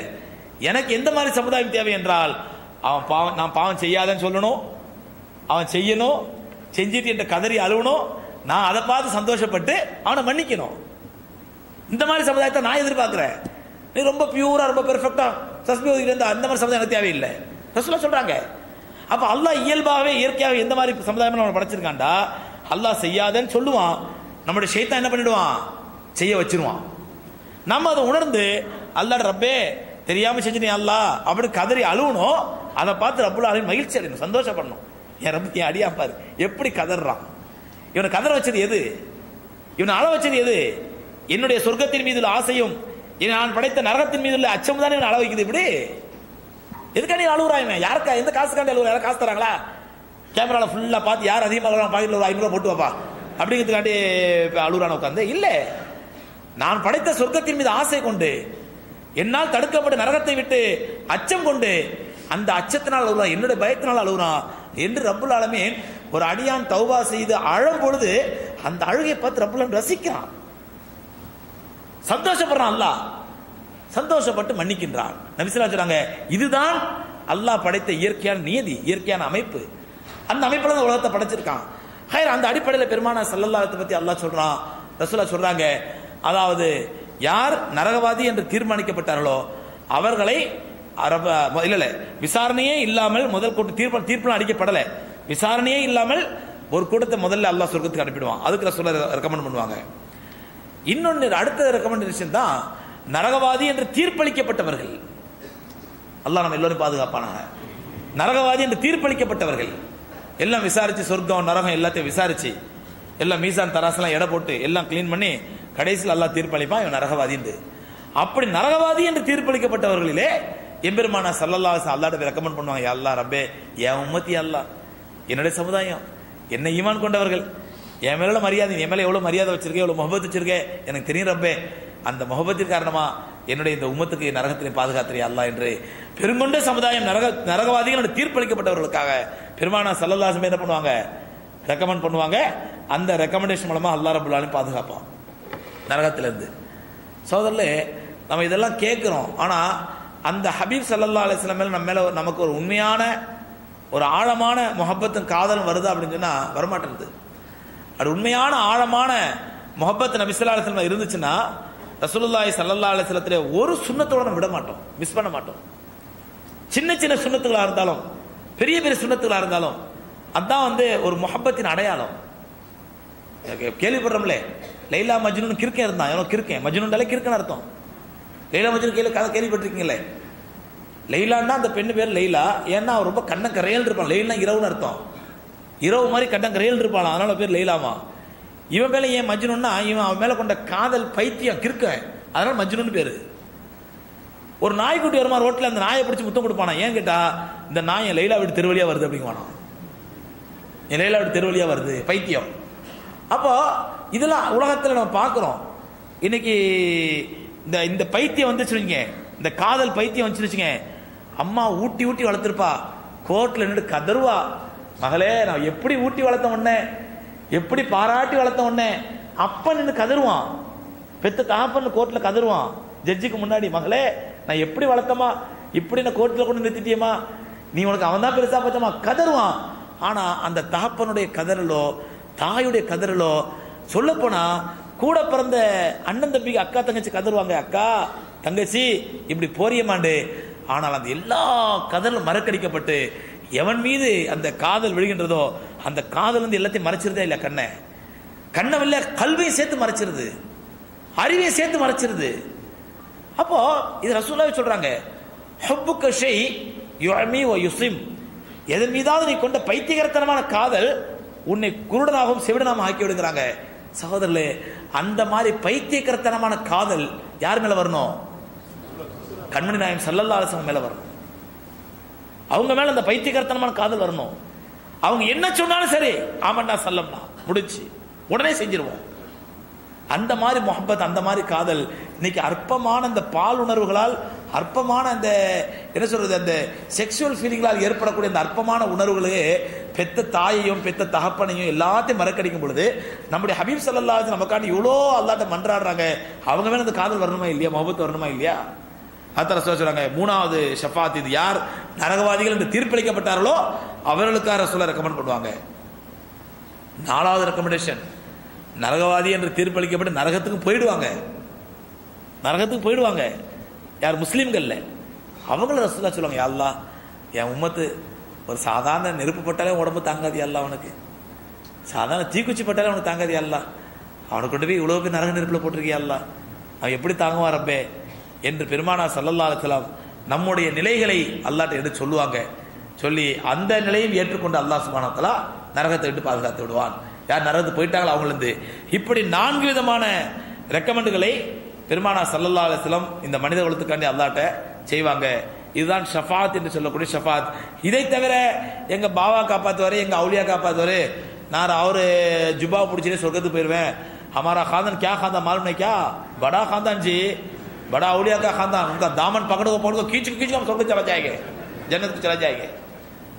Speaker 1: எனக்கு எந்த மாதிரி சமுதாயம் தேவை என்றால் அவன் பாவம் நான் பாவம் செய்யாதேன்னு சொல்லணும். அவன் செய்யணும் செஞ்சுட்டு என்ற கதறி அழுவணும். நான் அதை பார்த்து சந்தோஷப்பட்டு அவனை மன்னிக்கணும். இந்த மாதிரி சமுதாயத்தை நான் எதிர்பார்க்கிறேன். நீ ரொம்ப பியூரா ரொம்ப பெர்ஃபெக்டா சஸ்மி ஒதுக்கிட்டு இருந்தா அந்த மாதிரி சமுதாயம் எனக்கு தேவையில்லை. ரசூலா சொல்றாங்க. அப்ப அல்லாஹ் இயல்பாகவே இயற்கையாகவே எந்த மாதிரி சமுதாயம் நம்ம படைச்சிருக்காண்டா அல்லாஹ் செய்யாதேன்னு சொல்லுவான். நம்முடைய ஷைத்தான் என்ன பண்ணிடுவான்? செய்ய வச்சிருவான். நம்ம அதை உணர்ந்து அல்லா ரப்பே தெரியாம செஞ்சு நீ அல்லா அப்படி கதறி அழுவணும். அதை பார்த்து ரப்புல் மகிழ்ச்சி அடையணும் சந்தோஷப்படணும். என் ரப்பு என் அடியா பாரு. எப்படி கதறான்? இவனை கதற வச்சது எது? இவனை அழ வச்சது எது? என்னுடைய சொர்க்கத்தின் மீது உள்ள ஆசையும் நான் படைத்த நரகத்தின் மீது உள்ள அச்சம் தானே இவனை அழ வைக்குது இப்படி? எதுக்கா நீ அழுகுறாய் யாருக்கா? எந்த காசுக்காண்டி அழுகுறா யாரும் காசு தராங்களா? கேமரால ஃபுல்லா பார்த்து யார் அதிகமாக அழுகுறான் பாக்கெட்ல ஒரு ஐநூறுவா போட்டு வாப்பா. அப்படிங்கிறதுக்காண்டி அழுகுறான அழுகுறான் உட்காந்து இல்லை. நான் படைத்த சொர்க்கத்தின் மீது ஆசை கொண்டு என்னால் தடுக்கப்பட்ட நரகத்தை விட்டு அச்சம் கொண்டு அந்த அச்சத்தினால் அழுகுறான் என்னுடைய பயத்தினால் அழுகுறான் என்று ரப்புல் ஆலமீன் ஒரு அடியான் தௌபா செய்து அழும் பொழுது அந்த அழுகையை பார்த்து ரப்புல் ரசிக்கிறான். சந்தோஷப்படுறான் அல்லாஹ். சந்தோஷப்பட்டு மன்னிக்கின்றான். நபிசுல்லா சொல்றாங்க இதுதான் அல்லாஹ் படைத்த இயற்கையான நியதி இயற்கையான அமைப்பு. அந்த அமைப்புல தான் உலகத்தை படைச்சிருக்கான். ஹயர் அந்த அடிப்படையில் பெருமான சல்லல்லாஹத்தை பத்தி அல்லாஹ் சொல்றான். ரசூலா சொல்றாங்க அதாவது யார் நரகவாதி என்று தீர்மானிக்கப்பட்டார்களோ அவர்களை அரப இல்ல இல்ல. விசாரணையே இல்லாமல் முதல் கூட்டம் தீர்ப்பு தீர்ப்புலாம் அடிக்கப்படல விசாரணையே இல்லாமல் ஒரு கூட்டத்தை முதல்ல அல்லா சொர்க்கத்துக்கு அனுப்பிடுவான். அதுக்கு ரசூலா ரெக்கமெண்ட் பண்ணுவாங்க. இன்னொன்று அடுத்த ரெக்கமெண்டேஷன் தான் நரகவாதி என்று தீர்ப்பளிக்கப்பட்டவர்கள். அல்லாஹ் நம்ம எல்லோரும் பாதுகாப்பானாங்க. நரகவாதி என்று தீர்ப்பளிக்கப்பட்டவர்கள். எல்லாம் விசாரிச்சு சொர்க்கம் நரகம் எல்லாத்தையும் விசாரிச்சு எல்லாம் மீசான் தராசெல்லாம் எடை போட்டு எல்லாம் க்ளீன் பண்ணி கடைசியில் எல்லாம் தீர்ப்பளிப்பான் இவன் நரகவாதி என்று அப்படி நரகவாதி என்று தீர்ப்பளிக்கப்பட்டவர்களிலே எம்பெருமான சல்லல்லா அல்லாட்ட ரெக்கமெண்ட் பண்ணுவாங்க யா அல்லாஹ் ரப்பே என் உம்மத்தி அல்லாஹ் என்னுடைய சமுதாயம் என்ன ஈமான் கொண்டவர்கள் என் மேல மரியாதை என் மேல எவ்வளவு மரியாதை வச்சிருக்கேன் எவ்வளவு முகபத்து வச்சிருக்கேன் எனக்கு தெரியும் ரப்பே. அந்த முகபத்தின் காரணமா என்னுடைய இந்த உம்மத்துக்கு நரகத்தினை பாதுகாத்திரியா அல்லா என்று பெருங்கொண்ட சமுதாயம் நரக நரகவாதிகள் தீர்ப்பளிக்கப்பட்டவர்களுக்காக பெருமானா சல்லல்லாசமே என்ன பண்ணுவாங்க? ரெக்கமெண்ட் பண்ணுவாங்க. அந்த ரெக்கமெண்டேஷன் மூலமா அல்லா ரபுல்லாலும் பாதுகாப்பான். நரகத்திலிருந்து. சோதரில் நம்ம இதெல்லாம் கேட்குறோம். ஆனால் அந்த ஹபீப் சல்லா அலிஸ்லாம் நம்ம மேலே நமக்கு ஒரு உண்மையான ஒரு ஆழமான முகப்பத்தும் காதலும் வருது அப்படின்னு சொன்னால் வரமாட்டேங்குது. அது உண்மையான ஆழமான முகப்பத் நபிசல்லா அலிஸ்லாம் இருந்துச்சுன்னா ரசூலுல்லாய் சல்லல்லா அலிஸ்லத்தில் ஒரு சுண்ணத்தோட நம்ம விட மாட்டோம். மிஸ் பண்ண மாட்டோம். சின்ன சின்ன சுண்ணத்துகளாக இருந்தாலும் பெரிய பெரிய சுண்ணத்துகளாக இருந்தாலும் அதுதான் வந்து ஒரு முகப்பத்தின் அடையாளம். கே- கேள்விப்படுறோம்ல. லைலா மஜ்னு கிறுக்கன் இருந்தான். எவ்வளோ கிறுக்கன். மஜ்னுண்டாலே கிறுக்கன் அர்த்தம். லைலா மஜ்னு கீழே கதை கேள்விப்பட்டிருக்கீங்களே? லைலான்னா அந்த பெண்ணு பேர் லைலா ஏன்னா அவன் ரொம்ப கண்ண கரையல் இருப்பான். லைலா இரவுன்னு அர்த்தம். இரவு மாதிரி கண்ணன் கரையல் இருப்பான். அதனால பேர் லைலாமா இவன் மேலே ஏன் மஜ்னுன்னா இவன் அவன் மேலே கொண்ட காதல் பைத்தியம் கிறுக்க அதனால மஜ்னுன்னு பேர். ஒரு நாய்க்குட்டி வருமா ரோட்டில் அந்த நாயை பிடிச்சி முத்தம் கொடுப்பானா? ஏன் கேட்டா இந்த நாய் என் லைலா வீட்டு தெருவழியா வருது அப்படிங்குவானா? என் லைலா வீட்டு தெருவழியாக வருது. பைத்தியம். அப்போ இதெல்லாம் உலகத்தில் நம்ம பார்க்குறோம். இன்னைக்கு இந்த இந்த பைத்தியம் வந்துச்சுங்க இந்த காதல் பைத்தியம் வந்துச்சு அம்மா ஊட்டி ஊட்டி வளர்த்துருப்பா. கோர்ட்டில் நின்று கதருவா. மகளே நான் எப்படி ஊட்டி வளர்த்த உடனே எப்படி பாராட்டி வளர்த்த உடனே அப்ப நின்று கதருவான். பெத்த தகப்பன் கோர்ட்டில் கதருவான். ஜட்ஜுக்கு முன்னாடி மகளே நான் எப்படி வளர்த்தமா இப்படி நான் கோர்ட்டில் கொண்டு நிறுத்திட்டியமா நீ உனக்கு அவன் தான் பெருசாக பார்த்தமா கதருவான். ஆனால் அந்த தகப்பனுடைய கதறலோ தாயுடைய கதறலோ சொல்லப்போனால் கூட பிறந்த அண்ணன் தம்பிக்கு அக்கா தங்கச்சி கதருவாங்க. அக்கா தங்கச்சி இப்படி போரியமாண்டு ஆனால் அந்த எல்லா கதலும் மறக்கடிக்கப்பட்டு எவன் மீது அந்த காதல் விழுகின்றதோ அந்த காதல் வந்து எல்லாத்தையும் மறைச்சிருதே இல்லை கண்ணை? கண்ணை இல்லை கல்வியை சேர்த்து மறைச்சிருது. அறிவையும் சேர்த்து மறைச்சிருது. அப்போ இது ரசூலாவே சொல்றாங்க ஹுப்புக்க ஷெய் யுஅமி ஓ யுஸ்லிம். எதன் மீதாவது நீ கொண்ட பைத்தியகரத்தனமான காதல் உன்னை குருடனாகவும் செவிடனாகவும் ஆக்கி விடுங்கிறாங்க. சகோதரர்களே அந்த மாதிரி பைத்தியக்கரத்தனமான காதல் யார் மேல வரணும்? கண்மணி நாயம் சல்லல்லா அரசவங்க மேல வரணும். அவங்க மேல அந்த பைத்தியக்கரத்தனமான காதல் வரணும். அவங்க என்ன சொன்னாலும் சரி. ஆமாண்டா சல்லம்னா முடிச்சு உடனே செஞ்சிருவோம். அந்த மாதிரி முகப்பத் அந்த மாதிரி காதல். இன்னைக்கு அற்பமான அந்த பால் உணர்வுகளால் அற்பமான அந்த என்ன சொல்றது அந்த செக்ஷுவல் ஃபீலிங்களால் ஏற்படக்கூடிய அந்த அற்பமான உணர்வுகளே பெத்த தாயையும் பெத்த தகப்பனையும் எல்லாத்தையும் மறக்கடிக்கும் பொழுது நம்முடைய ஹபீப் சல்லா நமக்காண்டி இவ்வளோ அல்லாட்ட மன்றாடுறாங்க. அவங்க மேலே அந்த காதல் வரணுமா இல்லையா? முகபத்து வரணுமா இல்லையா? அத்தர சொல்றாங்க மூணாவது ஷஃபாத் இது யார் நரகவாதிகள் என்று தீர்ப்பளிக்கப்பட்டார்களோ அவர்களுக்காக சொல்ல ரெக்கமெண்ட் பண்ணுவாங்க. நாலாவது ரெக்கமெண்டேஷன் நரகவாதி என்று தீர்ப்பளிக்கப்பட்டு நரகத்துக்கு போயிடுவாங்க. நரகத்துக்கு போயிடுவாங்க. யார்? முஸ்லீம்கள்ல அவங்கள ரசூலா சொல்லுவாங்க யாருலாம் என் உம்மத்து ஒரு சாதாரண நெருப்பு பட்டாலே உடம்பு தாங்காது அல்ல அவனுக்கு சாதாரண தீக்குச்சி பட்டாலே அவனுக்கு தாங்காது அல்ல அவனுக்கு அவனை கொண்டு போய் இவ்வளோ பேர் நரக நெருப்பில் போட்டிருக்கியா அல்லாஹ்? அவன் எப்படி தாங்குவான் ரப்பே? என்று பெருமானா சல்லல்லா நம்முடைய நிலைகளை அல்லாட்ட எடுத்து சொல்லுவாங்க. சொல்லி அந்த நிலையும் ஏற்றுக்கொண்டு அல்லாஹ் சுபானத்தலா நரகத்தை விட்டு பாதுகாத்து விடுவான். யார் நரகத்து போயிட்டாங்களோ அவங்களிருந்து இப்படி நான்கு விதமான ரெக்கமெண்டுகளை பெருமானா சல்லல்லா அலிஸ்லாம் இந்த மனித குலத்துக்காண்டி அல்லாட்ட செய்வாங்க இதுதான் ஷஃபாத் என்று சொல்லக்கூடிய ஷஃபாத் இதை தவிர எங்க பாவா காப்பாத்துவாரு எங்க அவுலியா காப்பாத்துவாரு நான் அவரு ஜுபா பிடிச்சிட்டு சொர்க்கத்துக்கு போயிருவேன் हमारा खानदान क्या खानदान मालूम नहीं क्या बड़ा खानदान जी बड़ा औलिया का खानदान उनका दामन पकड़ो पकड़ो खींच के खींच के हम स्वर्ग चला जाएंगे जन्नत को चला जाएंगे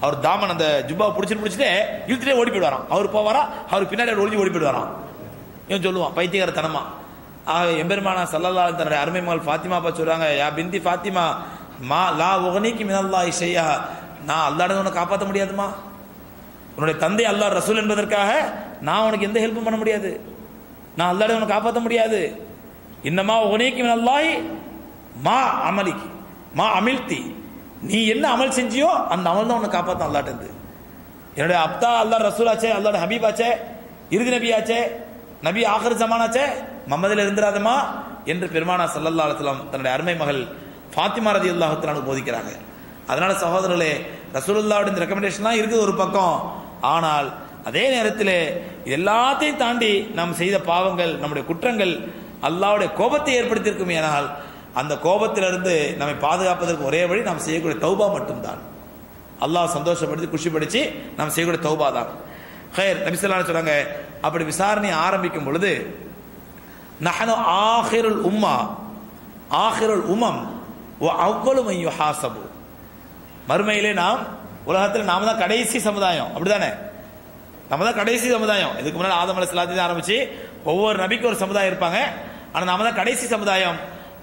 Speaker 1: அவர் தாமன் அந்த ஜுப்பா பிடிச்சிட்டு பிடிச்சிட்டு இழுத்துட்டே ஓடி போயிடுவாராம். அவர் போவாரா? அவர் பின்னாடி ஒளிஞ்சு ஓடி போயிடுவாராம். இவன் சொல்லுவான் பைத்தியகார தனமா ஆக எம்பெருமானா சல்லல்லா தன்னுடைய அருமை மகள் ஃபாத்திமா பா சொல்றாங்க யா பிந்தி ஃபாத்திமா மா லா உகனிக்கு மினல்லா இசையா நான் அல்லாட உன்னை காப்பாற்ற முடியாதுமா? உன்னுடைய தந்தை அல்லாஹ் ரசூல் என்பதற்காக நான் உனக்கு எந்த ஹெல்ப்பும் பண்ண முடியாது. நான் அல்லாட உன்னை காப்பாற்ற முடியாது. இன்னமா உகனிக்கு மினல்லாய் மா அமலிக்கு மா அமிழ்த்தி. நீ என்ன அமல் செஞ்சியோ அந்த அமல் தான் உன்னை காப்பாற்றும் அல்லாட்டது என்னுடைய அப்தா அல்லாஹ் ரசூலாச்சே அல்லாட ஹபீபாச்சே இறுதி நபி நபி ஆஹர் ஜமானாச்சே மம்மதில் இருந்துராதமா என்று பெருமானா சல்லல்லா அலுவலாம் தன்னுடைய அருமை மகள் ஃபாத்திமா ரதி அல்லாஹத்தினாலும் போதிக்கிறாங்க. அதனால சகோதரர்களே ரசூலுல்லாவுடைய இந்த ரெக்கமெண்டேஷன்லாம் இருக்குது ஒரு பக்கம். ஆனால் அதே நேரத்தில் எல்லாத்தையும் தாண்டி நாம் செய்த பாவங்கள் நம்முடைய குற்றங்கள் அல்லாவுடைய கோபத்தை ஏற்படுத்தியிருக்கும் ஏனால் அந்த கோபத்திலிருந்து நம்மை பாதுகாப்பதற்கு ஒரே வழி நாம் செய்யக்கூடிய தௌபா மட்டும்தான். அல்லாஹ் சந்தோஷப்படுத்தி குஷிப்படுத்தி நாம் செய்யக்கூடிய தௌபா தான் ஹேர் நபிசல்லான்னு சொல்கிறாங்க அப்படி விசாரணை ஆரம்பிக்கும் பொழுது நஹனு ஆஹிருல் உம்மா ஆஹிருல் உமம் ஓ அவ்வளவு ஹாசபு மறுமையிலே நாம் உலகத்தில் நாம தான் கடைசி சமுதாயம். அப்படிதானே? நம்ம தான் கடைசி சமுதாயம். இதுக்கு முன்னாடி ஆதமலை சிலாத்தி தான் ஆரம்பிச்சு ஒவ்வொரு நபிக்கு ஒரு சமுதாயம் இருப்பாங்க. ஆனால் நாம தான் கடைசி சமுதாயம்.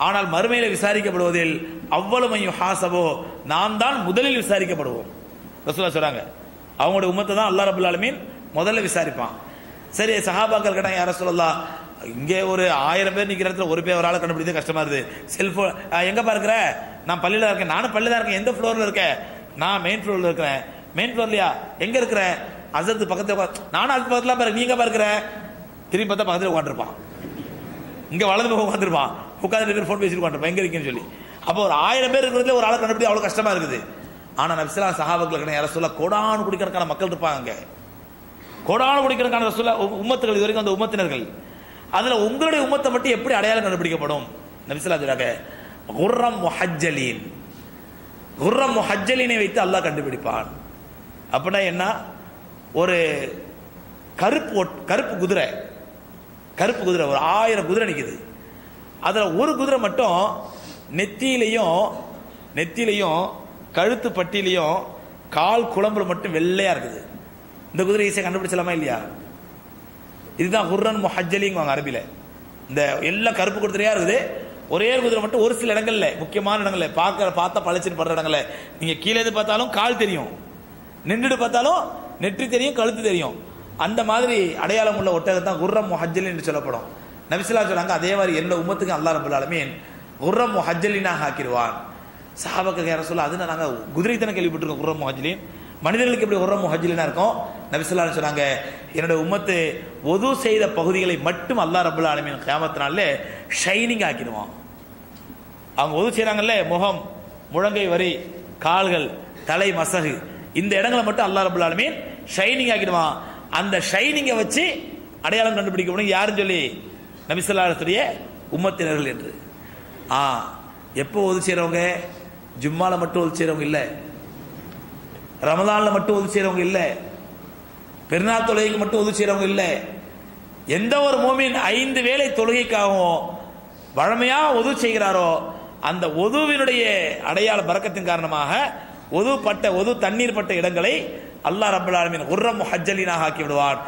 Speaker 1: ஆனால் மறுமையில் விசாரிக்கப்படுவதில் அவ்வளவு ஹாசபோ நாம் தான் முதலில் விசாரிக்கப்படுவோம். ரசூலா சொல்றாங்க. அவங்களுடைய உமத்தை தான் அல்லா ரபுல் ஆலமீன் முதல்ல விசாரிப்பான். சரி சஹாபாக்கள் கேட்டாங்க யார சொல்லலாம் இங்கே ஒரு ஆயிரம் பேர் நிற்கிற இடத்துல ஒரு பேர் ஒரு ஆளை கண்டுபிடிக்க கஷ்டமா இருக்குது. செல்போன் எங்க பாருக்கிற நான் பள்ளியில இருக்கேன். நானும் பள்ளியில் தான் இருக்கேன். எந்த ஃப்ளோரில் இருக்கேன்? நான் மெயின் ஃப்ளோரில் இருக்கிறேன். மெயின் ஃப்ளோர்லையா எங்க இருக்கிற? அசத்து பக்கத்தில் நானும் அது பக்கத்தில் பாரு நீங்க பாருக்கிற திரும்பி பார்த்தா பக்கத்தில் உட்காந்துருப்பான் இங்க வலது பக்கம் உட்காந்துருப்பான் உட்காந்து பேர் ஃபோன் பேசிட்டு உட்காந்துருப்பான் இருக்கேன்னு சொல்லி. அப்போ ஒரு ஆயிரம் பேர் இருக்கிறதுல ஒரு ஆளை கண்டுபிடி அவ்வளோ கஷ்டமாக இருக்குது. ஆனா நபிசலா கிடையாது யார சொல்ல கோடானு குடிக்கணக்கான மக்கள் இருப்பாங்க அங்க. கோடானு குடிக்கணக்கான சொல்ல உம்மத்துகள் இது வரைக்கும் அந்த உம்மத்தினர்கள். அதில் உங்களுடைய உம்மத்தை மட்டும் எப்படி அடையாளம் கண்டுபிடிக்கப்படும்? நபிசலா சொல்றாங்க குர்ரம் முஹஜ்ஜலீன். குர்ரம் முஹஜ்ஜலீனை வைத்து அல்லாஹ் கண்டுபிடிப்பான். அப்படின்னா என்ன? ஒரு கருப்பு கருப்பு குதிரை. கருப்பு குதிரை ஒரு ஆயிரம் குதிரை நிற்கிது அதில் ஒரு குதிரை மட்டும் நெத்தியிலையும் நெத்திலையும் கழுத்து பட்டியிலையும் கால் குழம்புல மட்டும் வெள்ளையா இருக்குது. இந்த குதிரை ஈஸியாக கண்டுபிடிச்சலாமா இல்லையா? இதுதான் ஹுர்ரன் முஹஜலிங்குவாங்க அரபியில். இந்த எல்லா கருப்பு குதிரையா இருக்குது. ஒரே குதிரை மட்டும் ஒரு சில இடங்கள்ல முக்கியமான இடங்கள்ல. பார்க்க பார்த்தா பளிச்சுன்னு படுற இடங்கள்ல. நீங்க கீழே இருந்து பார்த்தாலும் கால் தெரியும். நின்றுட்டு பார்த்தாலும் நெற்றி தெரியும் கழுத்து தெரியும். அந்த மாதிரி அடையாளம் உள்ள ஒட்டகம் தான் குர்ரம் முஹஜ்ஜலின் என்று சொல்லப்படும். நபிசுல்லா சொன்னாங்க அதே மாதிரி எல்லா உம்மத்துக்கும் அல்லாஹ் ரபுல் ஆலமீன் குர்ரம் முஹஜ்ஜலினாக ஆக்கிடுவான். சஹாபாக்கள் யார சொல்ல அது நாங்கள் குதிரை தானே கேள்விப்பட்டிருக்கோம் குர்ரம் ஹஜ்லின் மனிதர்களுக்கு எப்படி உரம் முஹஜ்ஜலினா இருக்கும்? நபிசுல்லா சொன்னாங்க என்னோட உமத்து ஒது செய்த பகுதிகளை மட்டும் அல்லாஹ் ரபுல் ஆலமீன் கேமத்தினால ஷைனிங் ஆக்கிடுவான். அவங்க ஒது செய்கிறாங்கல்ல முகம் முழங்கை வரி கால்கள் தலை மசகு இந்த இடங்களை மட்டும் அல்லா ரபுல் ஆலமீன் ஷைனிங் ஆக்கிடுவான். அந்த ஷைனிங்கை வச்சு அடையாளம் கண்டுபிடிக்க முடியும். யாருன்னு சொல்லி நபிசல்லாத்துடைய உம்மத்தினர்கள் என்று. ஆ எப்போ ஒது செய்கிறவங்க ஜும்மால மட்டும் ஒது செய்கிறவங்க இல்லை. ரமதானில் மட்டும் ஒது செய்கிறவங்க இல்லை. பெருநாள் தொழுகைக்கு மட்டும் ஒது செய்கிறவங்க இல்லை. எந்த ஒரு மோமின் ஐந்து வேளை தொழுகைக்காகவும் வழமையாக ஒது செய்கிறாரோ அந்த ஒதுவினுடைய அடையாள பறக்கத்தின் காரணமாக ஒது பட்ட ஒது தண்ணீர் பட்ட இடங்களை அல்லாஹ் ரப்பல் ஆலமீன் உர்ரம் ஹஜ்ஜலினாக ஆக்கி விடுவான்.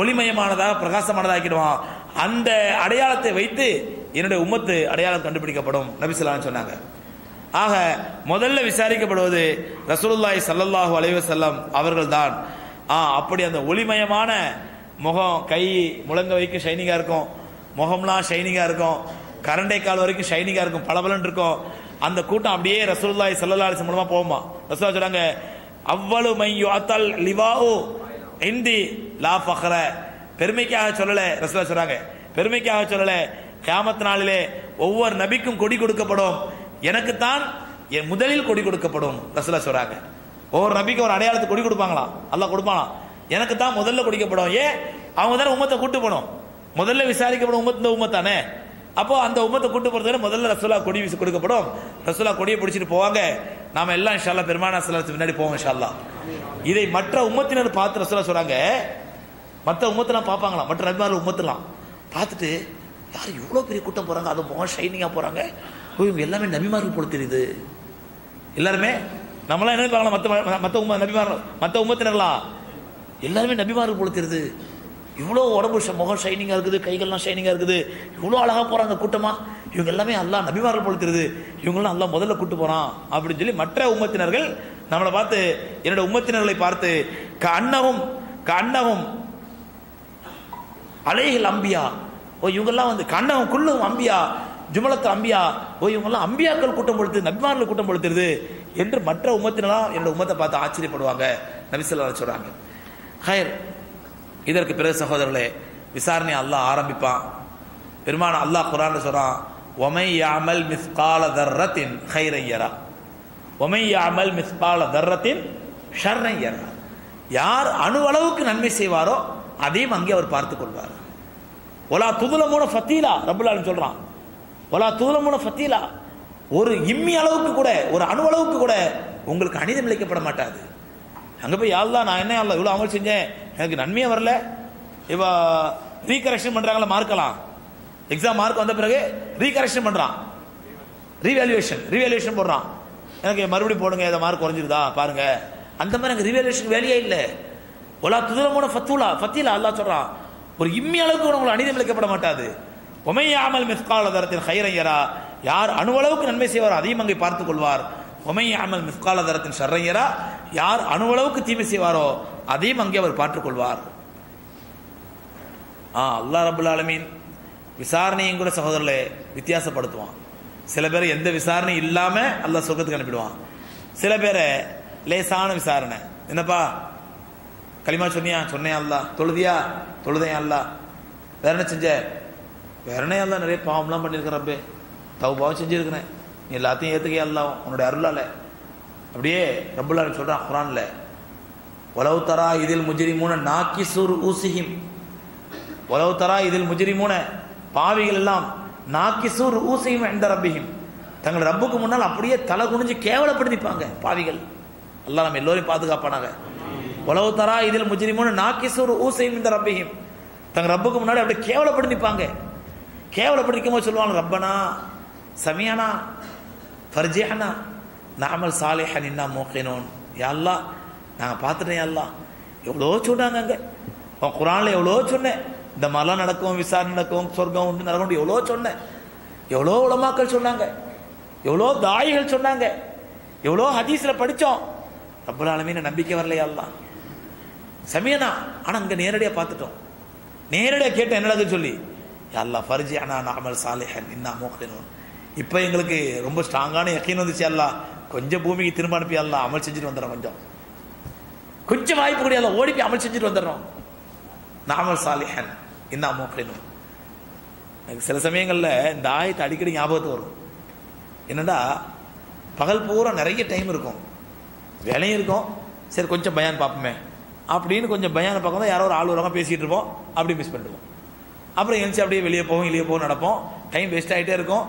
Speaker 1: ஒளிமயமானதாக பிரகாசமானதாக ஆக்கிடுவான் அந்த அடையாளத்தை வைத்து என்னுடைய உம்மத்து அடையாளம் கண்டுபிடிக்கப்படும். நபிசுல்லான்னு சொன்னாங்க. ஆக முதல்ல விசாரிக்கப்படுவது ரசூலுல்லாய் சல்லல்லாஹு அலைவசல்லம் அவர்கள் அவர்கள்தான். ஆ அப்படி அந்த ஒளிமயமான முகம் கை முழங்க வைக்கும் ஷைனிங்காக இருக்கும். முகம்லாம் ஷைனிங்காக இருக்கும். கரண்டை கால் வரைக்கும் ஷைனிங்காக இருக்கும். பளபளன்னு இருக்கும். அந்த கூட்டம் அப்படியே ரசூலுல்லாஹி ஸல்லல்லாஹு அலைஹி மூலமாக போகுமா? ரசூலா சொல்றாங்க அவ்வளவு மையோ அத்தல் லிவாவு இந்தி லா ஃபஹ்ர. பெருமைக்காக சொல்லல ரசூலா சொல்றாங்க. பெருமைக்காக சொல்லல கியாமத்து நாளிலே ஒவ்வொரு நபிக்கும் கொடி கொடுக்கப்படும். எனக்குத்தான் என் முதலில் கொடி கொடுக்கப்படும் ரசூலா சொல்றாங்க. ஒவ்வொரு நபிக்கு ஒரு அடையாளத்துக்கு கொடி கொடுப்பாங்களாம். அல்ல கொடுப்பாங்களாம் எனக்கு தான் முதல்ல குடிக்கப்படும். ஏன்? அவங்க தானே உம்மத்தை கூட்டு போகணும். முதல்ல விசாரிக்கப்படும் உம்மத் இந்த உம்மத் அப்போ அந்த உமத்தை கூட்டு போறதுக்கு முதல்ல ரசோலா கொடி வீசி கொடுக்கப்படும். ரசோலா கொடியை பிடிச்சிட்டு போவாங்க. நாம எல்லாம் இன்ஷால்லா பெருமானா சலாத்து முன்னாடி போவோம் இன்ஷால்லா இதை மற்ற உமத்தினர் பார்த்து ரசோலா சொல்றாங்க. மற்ற உமத்தெல்லாம் பார்ப்பாங்களாம். மற்ற நபிமார்கள் உமத்தெல்லாம் பார்த்துட்டு யார் இவ்வளோ பெரிய கூட்டம் போகிறாங்க அது முகம் ஷைனிங்காக போகிறாங்க ஓ, இவங்க எல்லாமே நபிமார்கள் போல தெரியுது. எல்லாருமே நம்மளாம் என்ன நினைப்பாங்களா மற்ற மற்ற உம்ம நபிமார் மற்ற உமத்தினர்லாம் எல்லாருமே நபிமார்கள் போல தெரியுது. இவ்வளோ உடம்பு முகம் ஷைனிங்காக இருக்குது கைகள்லாம் ஷைனிங்காக இருக்குது. இவ்வளோ அழகாக போகிறாங்க கூட்டமாக இவங்க எல்லாமே எல்லாம் நபிமார்கள் போல தெரியுது. இவங்களாம் எல்லாம் முதல்ல கூட்டு போகிறான் அப்படின்னு சொல்லி மற்ற உம்மத்தினர்கள் நம்மளை பார்த்து என்னோட உமத்தினர்களை பார்த்து க அன்னவும் க அன்னவும் அலைகள் அம்பியா. ஓ இவங்கெல்லாம் வந்து கண்ணகம் குள்ளும் அம்பியா ஜுமலத்து அம்பியா. ஓ இவங்கெல்லாம் அம்பியாக்கள் கூட்டம் பொழுது நபிமார்கள் கூட்டம் பொழுத்துருது என்று மற்ற உம்மத்தினெல்லாம் என்னோட உமத்தை பார்த்து ஆச்சரியப்படுவாங்க. நபிசல்லா சொல்றாங்க. ஹயர் இதற்கு பிறகு சகோதரர்களே விசாரணை அல்லாஹ் ஆரம்பிப்பான். பெருமான அல்லாஹ் குரான் சொல்றான் ஒமை யாமல் மிஸ்கால தர்ரத்தின் ஹைரையரா ஒமை யாமல் மிஸ்கால தர்ரத்தின் ஷர்ரையரா யார். அணுவளவுக்கு நன்மை செய்வாரோ அதையும் அங்கே அவர் பார்த்து கொள்வார். ஒலா துதுலமூன ஃபத்தீலா ரபுல்லாலும் சொல்கிறான் ஒலா துதுலமூன ஃபத்தீலா ஒரு இம்மி அளவுக்கு கூட ஒரு அணு அளவுக்கு கூட உங்களுக்கு அநீதம் இழைக்கப்பட மாட்டாது. அங்கே போய் யாழ்லா நான் என்ன யாழ்லா இவ்வளோ அமல் செஞ்சேன்? எனக்கு நன்மையே வரல. இப்போ ரீகரெக்ஷன் பண்ணுறாங்களா மார்க்கலாம் எக்ஸாம் மார்க் வந்த பிறகு ரீகரெக்ஷன் பண்ணுறான் ரீவேல்யூவேஷன் ரீவேல்யூவேஷன் போடுறான். எனக்கு மறுபடியும் போடுங்க இந்த மார்க் குறைஞ்சிருதா? பாருங்க. அந்த மாதிரி எனக்கு ரீவேல்யூவேஷன் வேலையே இல்லை. ஒலா துதுலமூன ஃபத்தூலா ஃபத்தீலா அல்லா சொல்றான் ஒரு இம்மி அளவுக்கு உங்களுக்கு அநீதம் இழைக்கப்பட மாட்டாது. ஒமையாமல் மிஸ்கால தரத்தின் ஹைரையரா யார் அணுவளவுக்கு நன்மை செய்வார் அதையும் அங்கே பார்த்துக் கொள்வார். ஒமையாமல் மிஸ்கால தரத்தின் ஷர்ரையரா யார் அணுவளவுக்கு தீமை செய்வாரோ அதையும் அங்கே அவர் பார்த்துக் கொள்வார். ஆ அல்லாஹ் ரபுல் ஆலமீன் விசாரணையும் கூட சகோதரர்களே வித்தியாசப்படுத்துவான். சில பேர் எந்த விசாரணையும் இல்லாமல் அல்லா சொர்க்கத்துக்கு அனுப்பிடுவான். சில பேரை லேசான விசாரணை. என்னப்பா? களிமா சொன்னியா? சொன்னேன் அல்லா. தொழுதியா? தொழுதேன் அல்லா. வேற என்ன செஞ்ச? வேற என்ன அல்லா? நிறைய பாவம்லாம் பண்ணியிருக்கிறேன் ரப்பே. தௌபாவும் செஞ்சுருக்கிறேன். நீ எல்லாத்தையும் ஏற்றுக்கே அல்லாஹ் உன்னுடைய அருளால. அப்படியே ரப்புல்லாலும் சொல்கிறான் குரான்ல. உலவு தரா இதில் முஜிரிமூன நாக்கி சுர் ஊசிஹிம். உலவு தரா இதில் முஜிரிமூன பாவிகள் எல்லாம் நாக்கிசூர் ஊசியும் எந்த ரப்பியும் தங்கள் ரப்புக்கு முன்னால் அப்படியே தலை குனிஞ்சு கேவலப்படுத்திப்பாங்க பாவிகள். எல்லாம் நம்ம எல்லோரையும் பாதுகாப்பானாங்க உளவு தரா இதில் முஜிரிமூன நாக்கிசூர் ஊசையும் இந்த ரப்பையும் தங்க ரப்புக்கு முன்னாடி அப்படியே கேவலப்படுத்திப்பாங்க கேவலப்படுத்திக்கும் போது சொல்லுவாங்க ரப்பனா சமியானா ஃபர்ஜிஹனா நாமல் சாலேஹன் இன்னா மோக்கினோன். யா நாங்கள் பார்த்துட்டேன் யாழ்லா எவ்வளோ சொன்னாங்க அங்கே. உன் குரானில் எவ்வளோ சொன்னேன். இந்த மாதிரிலாம் நடக்கும் விசாரணை நடக்கும் சொர்க்கம் உண்டு நடக்கும் எவ்வளோ சொன்னேன். எவ்வளோ உலமாக்கள் சொன்னாங்க. எவ்வளோ தாயிகள் சொன்னாங்க. எவ்வளோ ஹதீஸில் படித்தோம். ரப்பலாலுமே நம்பிக்கை வரலையா செமையனா ஆனால் அங்கே நேரடியாக பார்த்துட்டோம். நேரடியாக கேட்டேன் என்னடா சொல்லி. அல்லா ஃபர்ஜி அண்ணா நாமல் சாலிஹன் இன்னா மோகனும் இப்போ எங்களுக்கு ரொம்ப ஸ்ட்ராங்கான யக்கீன் வந்துச்சு அல்லா கொஞ்சம் பூமிக்கு திரும்ப அனுப்பி அல்லா அமல் செஞ்சுட்டு வந்துடுறோம் கொஞ்சம். கொஞ்சம் வாய்ப்பு கிடையாது ஓடி போய் அமல் செஞ்சுட்டு வந்துடுறோம். நாமல் சாலிஹன் இன்னா மோகனும் எனக்கு சில சமயங்களில் இந்த ஆயத்தை அடிக்கடி ஞாபகத்து வரும். என்னடா பகல் பூரா நிறைய டைம் இருக்கும். வேலையும் இருக்கும். சரி கொஞ்சம் பயான் பார்ப்போமே. அப்படின்னு கொஞ்சம் பயானை பக்கம் தான் யாரோ ஒரு ஆள் வருவாங்க பேசிகிட்டு இருப்போம். அப்படி மிஸ் பண்ணிடுவோம். அப்புறம் எழுந்துச்சு அப்படியே வெளியே போவோம் வெளியே போவோம் நடப்போம். டைம் வேஸ்ட் ஆகிட்டே இருக்கும்.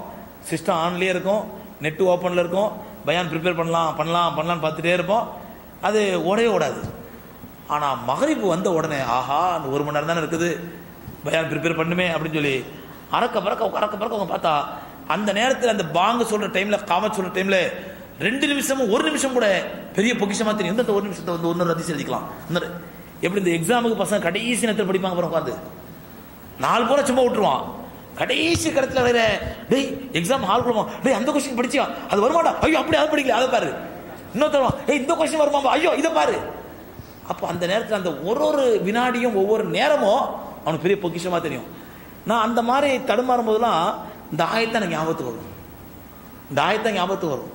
Speaker 1: சிஸ்டம் ஆன்லேயே இருக்கும். நெட்டு ஓப்பனில் இருக்கும். பயான் ப்ரிப்பேர் பண்ணலாம் பண்ணலாம் பண்ணலாம்னு பார்த்துட்டே இருப்போம். அது ஓடவே ஓடாது. ஆனால் மகரிப்பு வந்த உடனே ஆஹா அந்த ஒரு மணி நேரம் தானே இருக்குது. பயான் ப்ரிப்பேர் பண்ணுமே அப்படின்னு சொல்லி அறக்க பறக்க அறக்க பறக்க அவங்க பார்த்தா அந்த நேரத்தில் அந்த பாங்கு சொல்கிற டைமில் காம சொல்கிற டைமில் ரெண்டு நிமிஷமும் ஒரு நிமிஷம் கூட பெரிய பொக்கிஷமா தெரியும். இந்த ஒரு நிமிஷத்தை வந்து ஒன்று ரத்தி எழுதிக்கலாம் இன்னொரு எப்படி இந்த எக்ஸாமுக்கு பசங்க கடைசி நேரத்தில் படிப்பாங்க அப்புறம் உட்காந்து நாலு பூரா சும்மா விட்டுருவான். கடைசி கடத்தில் வேற டேய் எக்ஸாம் ஹால் கொடுமா டேய் அந்த கொஸ்டின் படிச்சியா? அது வருமாடா? ஐயோ அப்படி அதை படிக்கல அதை பாரு. இன்னொருத்தருவான் ஏய் இந்த கொஸ்டின் வருமா ஐயோ இதை பாரு. அப்போ அந்த நேரத்தில் அந்த ஒரு ஒரு வினாடியும் ஒவ்வொரு நேரமும் அவனுக்கு பெரிய பொக்கிஷமாக தெரியும். நான் அந்த மாதிரி தடுமாறும் போதெல்லாம் இந்த ஆயத்தை எனக்கு ஞாபகத்துக்கு வரும். இந்த ஆயத்தை ஞாபகத்துக்கு வரும்.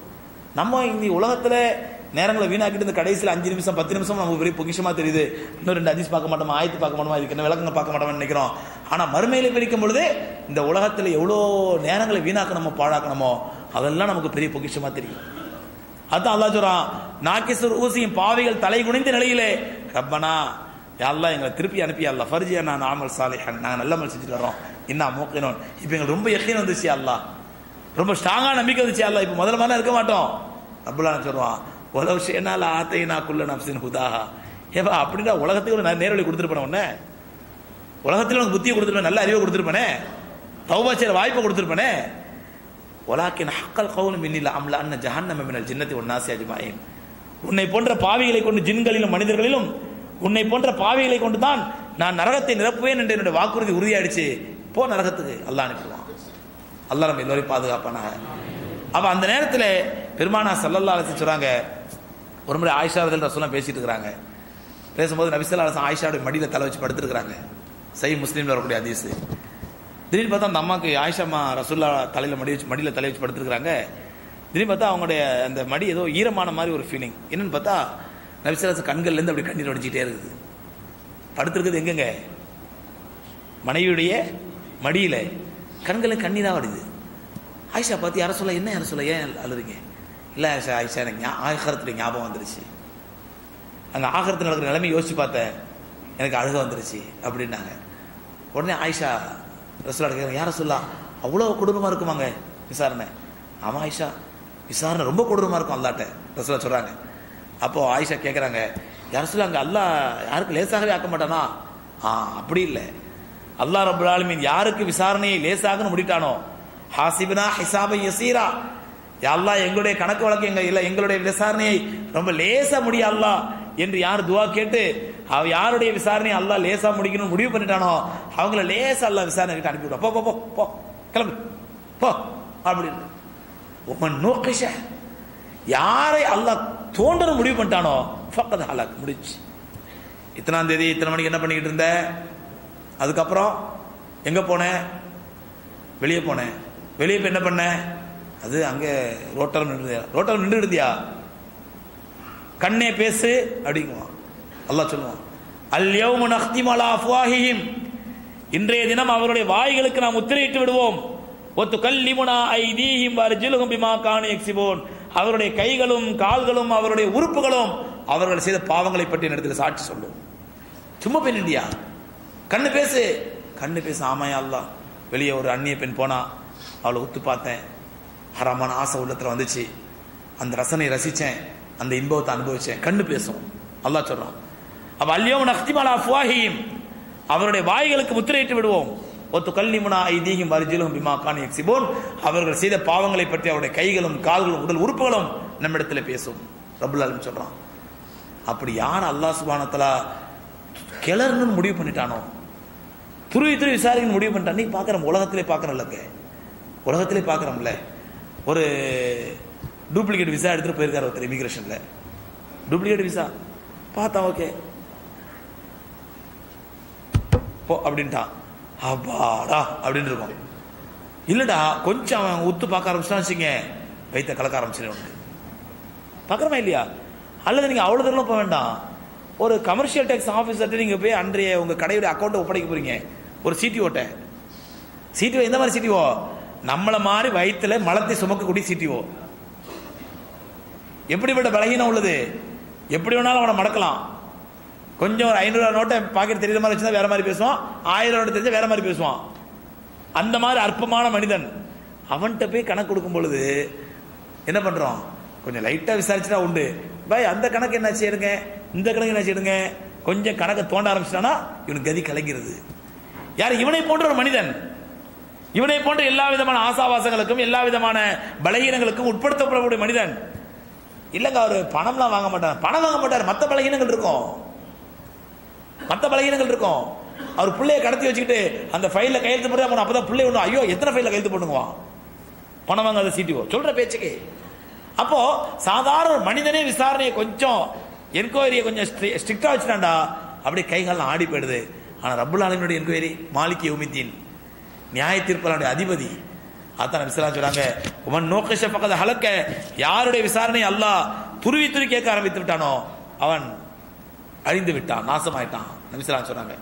Speaker 1: நம்ம இந்த உலகத்தில் நேரங்களை வீணாக்கிட்டு இந்த கடைசியில் அஞ்சு நிமிஷம் பத்து நிமிஷம் நமக்கு பெரிய பொக்கிஷமா தெரியுது. இன்னும் ரெண்டு அஞ்சு பார்க்க மாட்டோமா? ஆயத்து பார்க்க மாட்டோமா? இதுக்கு என்ன விளக்கங்கள் பார்க்க மாட்டோம்னு நினைக்கிறோம். ஆனால் மறுமையில பிடிக்கும் பொழுது இந்த உலகத்தில் எவ்வளோ நேரங்களை வீணாக்கணுமோ பாழாக்கணுமோ அதெல்லாம் நமக்கு பெரிய பொக்கிஷமா தெரியும். அதுதான் அல்லா சொல்றான் நாகேஸ்வர் ஊசியும் பாவைகள் தலை குனிந்த நிலையிலே ரப்பனா யாரெல்லாம் எங்களை திருப்பி அனுப்பி அல்ல ஃபர்ஜியா நான் ஆமல் சாலை நாங்கள் நல்ல மல் செஞ்சுட்டு வரோம் என்ன மூக்கினோம் இப்போ எங்களுக்கு ரொம்ப எக்கீன் வந்துச்சு அல்லா ரொம்ப ஸ்ட்ராங்காக நம்பிக்கை வந்துச்சு அல்ல இப்போ முதல்ல மாதிரி இருக்க மாட்டோம். ரப்புல்லான்னு சொல்லுவான் உலக சேனால நான் குள்ள நப்சின் ஹுதாஹா. ஏவா அப்படின்னா உலகத்துக்கு நான் நேரடி கொடுத்துருப்பேன் உன்ன. உலகத்தில் உனக்கு புத்தியை கொடுத்துருப்பேன் நல்ல அறிவை கொடுத்துருப்பேனே. தௌபா செய்யற வாய்ப்பை கொடுத்துருப்பேனே. ஒலாக்கின் ஹக்கல் கவுன் மின்னில் அம்ல ஜஹான் ஜஹன்னம மின்னல் ஜின்னத்தை ஒன்னாசி அஜ்மாயின். உன்னை போன்ற பாவிகளை கொண்டு ஜின்களிலும் மனிதர்களிலும் உன்னை போன்ற பாவிகளை கொண்டு தான் நான் நரகத்தை நிரப்புவேன் என்று என்னுடைய வாக்குறுதி உறுதியாயிடுச்சு. போ நரகத்துக்கு அல்லா அனுப்பிடுவான். அல்லாஹ் நம்ம எல்லோரையும் பாதுகாப்பானாக. அப்போ அந்த நேரத்தில் பெருமானா சல்லல்லா அலசி சொல்கிறாங்க ஒரு முறை ஆயிஷா அதில் ரசோலாம் பேசிட்டு இருக்கிறாங்க. பேசும்போது நபிசல்லா அலசன் ஆயிஷாவுடைய மடியில் தலை வச்சு படுத்துருக்குறாங்க சை முஸ்லீமில் வரக்கூடிய அதிசு திடீர்னு பார்த்தா அந்த அம்மாவுக்கு ஆயிஷாமா ரசுல்லா தலையில் மடி வச்சு மடியில் தலை வச்சு படுத்துருக்குறாங்க திடீர்னு பார்த்தா அவங்களுடைய அந்த மடி ஏதோ ஈரமான மாதிரி ஒரு ஃபீலிங் என்னென்னு பார்த்தா நபிசலாச கண்கள்லேருந்து அப்படி கண்ணீர் வடிச்சிட்டே இருக்குது. படுத்துருக்குது எங்கெங்க? மனைவியுடைய மடியில். கண்களில் கண்ணீராக வருது. ஆயிஷா பார்த்து யார சொல்ல என்ன யார சொல்ல ஏன் அழுதுங்க இல்லை ஆயிஷா ஆயிஷா எனக்கு ஆகரத்தில் ஞாபகம் வந்துருச்சு. அங்கே ஆகரத்தில் நடக்கிற நிலைமை யோசிச்சு பார்த்தேன் எனக்கு அழுக வந்துருச்சு அப்படின்னாங்க. உடனே ஆயிஷா ரசூலா கேட்குறாங்க யார சொல்லா? அவ்வளோ கொடூரமாக இருக்குமாங்க விசாரணை. ஆமாம் ஆயிஷா விசாரணை ரொம்ப கொடூரமாக இருக்கும் அல்லாட்ட ரசூலா சொல்கிறாங்க அப்போது ஆயிஷா கேட்குறாங்க யார சொல்ல அங்கே அல்லா யாருக்கு லேசாகவே ஆக்க மாட்டானா? ஆ அப்படி இல்லை. அல்லாஹ் ரபுல் ஆலமீன் யாருக்கு விசாரணையை லேசாக முடித்தானோ ஹாசிபினா ஹிசாபை யசீரா. அல்லா எங்களுடைய கணக்கு வழக்கு எங்க இல்லை எங்களுடைய விசாரணையை ரொம்ப லேசா முடிய என்று யார் துவா கேட்டு அவ யாருடைய விசாரணையை அல்லாஹ் லேசா முடிக்கணும்னு முடிவு பண்ணிட்டானோ அவங்கள லேசா அல்லா விசாரணை கிட்ட அனுப்பி விடுவா. போ போ போ கிளம்பு. போ அப்படின்னு. உமன் நோக்கிஷ. யாரை அல்லாஹ் தோன்றணும் முடிவு பண்ணிட்டானோ ஃபக்கத் ஹலாக் முடிச்சு இத்தனாம் தேதி இத்தனை மணிக்கு என்ன பண்ணிக்கிட்டு இருந்த? அதுக்கப்புறம் எங்க போனேன் வெளியே போனேன் வெளியே போய் என்ன பண்ணேன் அது அங்கே ரோட்டர் நின்று ரோட்டல் நின்று இருந்தியா கண்ணே பேசு அப்படிங்குவான். அல்லாஹ் சொல்லுவான் அல்யௌம நஹ்திமலா அலா அஃப்வாஹிஹிம். இன்றைய தினம் அவருடைய வாய்களுக்கு நாம் முத்திரையிட்டு விடுவோம். ஒத்து கல்லிமுனா ஐதீஹிம் அர்ஜுலுகும் பிமா காணி எக்ஸிபோன் அவருடைய கைகளும் கால்களும் அவருடைய உறுப்புகளும் அவர்கள் செய்த பாவங்களை பற்றி இடத்துல சாட்சி சொல்லும். சும்மா பெண் இந்தியா கண்ணு பேசு. கண்ணு பேசு ஆமாயா அல்லாஹ். வெளியே ஒரு அந்நிய பெண் போனா அவளை ஒத்து பார்த்தேன். ஹராமான ஆசை உள்ளத்துல வந்துச்சு. அந்த ரசனை ரசித்தேன் அந்த இன்பத்தை அனுபவிச்சேன். கண்ணு பேசும். அல்லா சொல்றான். அப்ப அல்லியோ நக்திமலா ஃபுவாஹியும் அவருடைய வாய்களுக்கு முத்திரையிட்டு விடுவோம். ஒத்து கல்லிமுனா ஐதீகம் வரிஜிலும் பிமா கான் எக்ஸிபோன் அவர்கள் செய்த பாவங்களை பற்றி அவருடைய கைகளும் கால்களும் உடல் உறுப்புகளும் நம்மிடத்தில் பேசும். ரபுல் ஆலமீன் சொல்றான். அப்படி யார் அல்லாஹ் சுபானத்தலா கிளறணும்னு முடிவு பண்ணிட்டானோ? துருவி துருவி விசாரிக்கணும் முடிவு பண்ணிட்டான் நீ பார்க்குறோம் உலகத்திலே பார்க்குறோம்லங்க உலகத்திலே பார்க்குறோம்ல ஒரு டூப்ளிகேட் விசா எடுத்துகிட்டு போயிருக்காரு ஒருத்தர் இமிக்ரேஷனில் டூப்ளிகேட் விசா பார்த்தா ஓகே போ அப்படின்ட்டான் அப்பாடா அப்படின்னு இருக்கும். இல்லைடா கொஞ்சம் அவன் உத்து பார்க்க ஆரம்பிச்சிட்டான் வச்சுங்க வைத்த கலக்க ஆரம்பிச்சிடும் பார்க்குறமா இல்லையா? அல்லது நீங்கள் அவ்வளோ தூரம் போக வேண்டாம். ஒரு கமர்ஷியல் டேக்ஸ் ஆஃபீஸர்கிட்ட நீங்கள் போய் அன்றைய உங்கள் கடையுடைய அக்கௌண்ட்டை ஒப்படைக்க போகிறீங்க ஒரு சிடிஓட்ட சிடிஓ எந்த மாதிரி சிடிஓ நம்மளை மாதிரி வயிற்றுல மலத்தை சுமக்கக்கூடிய சிடிஓ எப்படிப்பட்ட பலகீனம் உள்ளது? எப்படி வேணாலும் அவனை மடக்கலாம். கொஞ்சம் ஒரு ஐநூறு நோட்டை பாக்கெட் தெரியுற மாதிரி வச்சுருந்தா வேற மாதிரி பேசுவான். ஆயிரம் நோட்டை தெரிஞ்சா வேற மாதிரி பேசுவான். அந்த மாதிரி அற்பமான மனிதன். அவன்கிட்ட போய் கணக்கு கொடுக்கும் பொழுது என்ன பண்றோம்? கொஞ்சம் லைட்டா விசாரிச்சுட்டா உண்டு. பாய் அந்த கணக்கு என்ன செய்யுங்க இந்த கணக்கு என்ன செய்யுங்க கொஞ்சம் கணக்கை தோண்ட ஆரம்பிச்சிட்டானா இவனுக்கு கதி கலங்கிறது யார்? இவனை போன்ற ஒரு மனிதன். இவனை போன்ற எல்லா விதமான ஆசாவாசங்களுக்கும் எல்லா விதமான பலகீனங்களுக்கும் உட்படுத்தப்படக்கூடிய மனிதன். இல்லைங்க அவர் பணம்லாம் வாங்க மாட்டார். பணம் வாங்க மாட்டார். மற்ற பலகீனங்கள் இருக்கும். மற்ற பலகீனங்கள் இருக்கும். அவர் பிள்ளைய கடத்தி வச்சுக்கிட்டு அந்த ஃபைலில் கையெழுத்து போட்டு அவன் அப்பதான் பிள்ளை ஒன்று ஐயோ எத்தனை ஃபைலில் கையெழுத்து போட்டுங்குவான் பணம் வாங்காத சிடிஓ சொல்கிற பேச்சுக்கு. அப்போ சாதாரண ஒரு மனிதனே விசாரணையை கொஞ்சம் என்கொயரியை கொஞ்சம் ஸ்ட்ரிக்டாக வச்சுட்டாண்டா அப்படியே கைகாலம் ஆடி போயிடுது. ஆனால் ரப்புல் ஆலமினுடைய என்கொயரி மாலிக் யோமித்தீன் நியாய தீர்ப்பலானுடைய அதிபதி. அதான் நபிசலா சொல்றாங்க உமன் நோக்கஷ பக்கத ஹலக்க. யாருடைய விசாரணை அல்லாஹ் துருவி துருவி கேட்க ஆரம்பித்து விட்டானோ அவன் அழிந்து விட்டான் நாசமாயிட்டான் நபிசலா சொல்றாங்க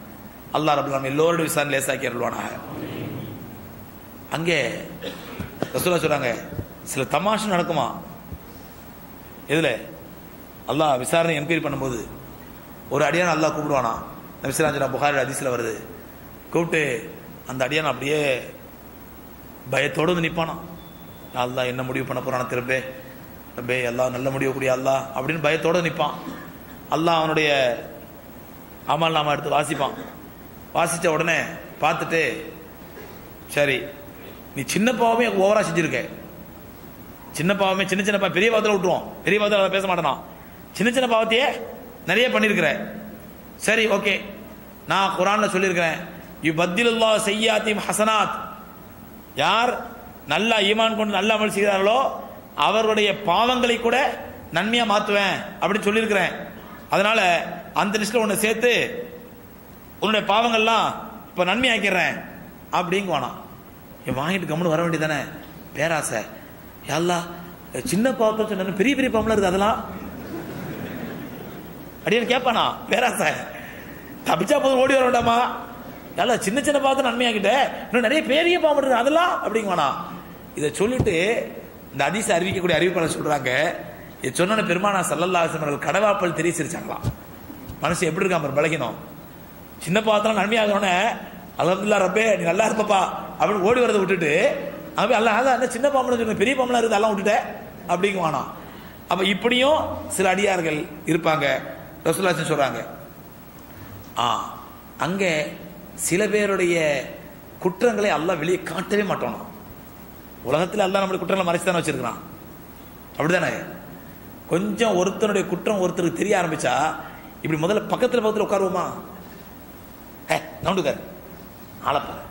Speaker 1: அல்லாஹ் ரபுல் ஆலமீன் எல்லோருடைய விசாரணை லேசாக்கி அருள்வானாக. அங்கே ரசூலா சொல்றாங்க சில தமாஷு நடக்குமா? இதில் அல்லாஹ் விசாரணை என்கொயரி பண்ணும்போது ஒரு அடியான் அல்லாஹ் கூப்பிடுவானா? நபிசிலாஞ்சனா புகாரி அதிசல வருது. கூப்பிட்டு அந்த அடியான் அப்படியே பயத்தோடு வந்து நிற்பானா என்ன முடிவு பண்ண போகிறான திரும்பே ரப்பே எல்லாம் நல்ல முடிவு கூடிய அல்லா அப்படின்னு பயத்தோடு நிற்பான் அல்லா அவனுடைய அமல் நாம எடுத்து வாசிப்பான். வாசித்த உடனே பார்த்துட்டு சரி நீ சின்ன பாவமே ஓவராக செஞ்சுருக்க. சின்ன பாவமே சின்ன சின்ன பாவம் பெரிய பாவத்தில் விட்டுருவோம். பெரிய பாவத்தில் அதை பேச மாட்டேனா? சின்ன சின்ன பாவத்தையே நிறைய பண்ணியிருக்கிறேன் சரி ஓகே. நான் குரானில் சொல்லியிருக்கிறேன். யு பத்திலுல்லா செய்யாத்திம் ஹசனாத். யார் நல்லா ஈமான் கொண்டு நல்ல அமல் செய்கிறார்களோ அவருடைய பாவங்களை கூட நன்மையாக மாற்றுவேன் அப்படின்னு சொல்லியிருக்கிறேன். அதனால் அந்த லிஸ்ட்டில் ஒன்று சேர்த்து உன்னுடைய பாவங்கள்லாம் இப்போ நன்மையாக்கிறேன் ஆக்கிடுறேன் அப்படிங்குவானா? என் வாங்கிட்டு கம்முன்னு வர வேண்டியதானே பேராசை. யாழ்லா சின்ன பாவத்தை சொன்ன பெரிய பெரிய பாவம்லாம் இருக்குது அதெல்லாம் அப்படின்னு கேட்பானா? பேராசை தப்பிச்சா போதும் ஓடி வர வேண்டாமா? நல்லா சின்ன சின்ன பார்த்து நன்மையாக்கிட்ட இன்னும் நிறைய பெரிய பாம்பு அதெல்லாம்? அப்படிங்குவானா. இதை சொல்லிட்டு இந்த அதிச அறிவிக்கக்கூடிய அறிவிப்பாளர் சொல்றாங்க. இது சொன்ன பெருமானா சல்லல்லா அவர்கள் கடவாப்பல் தெரிய சிரிச்சாங்களாம் மனசு எப்படி இருக்கா பாரு பழகினோம் சின்ன பாத்திரம் நன்மையாகணும்னே அலமதுல்லா ரப்பே நீ நல்லா இருப்பப்பா அப்படின்னு ஓடி வரதை விட்டுட்டு அவன் அல்ல அதான் சின்ன பாம்பளை சொன்ன பெரிய பாம்பளா இருக்குது அதெல்லாம் விட்டுட்டேன் அப்படிங்குவானா. அப்ப இப்படியும் சில அடியார்கள் இருப்பாங்க. ரசூலாசன் சொல்றாங்க. ஆ அங்கே சில பேருடைய குற்றங்களை எல்லாம் வெளியே காட்டவே மாட்டோம் உலகத்தில் எல்லாம் நம்மளுடைய குற்றங்களை மறைச்சு தானே வச்சிருக்கிறான். அப்படிதானே? கொஞ்சம் ஒருத்தனுடைய குற்றம் ஒருத்தருக்கு தெரிய ஆரம்பிச்சா இப்படி முதல்ல பக்கத்தில் பக்கத்தில் உட்காருவோமா? ஏ நவுண்டுக்கார் ஆளப்பாரு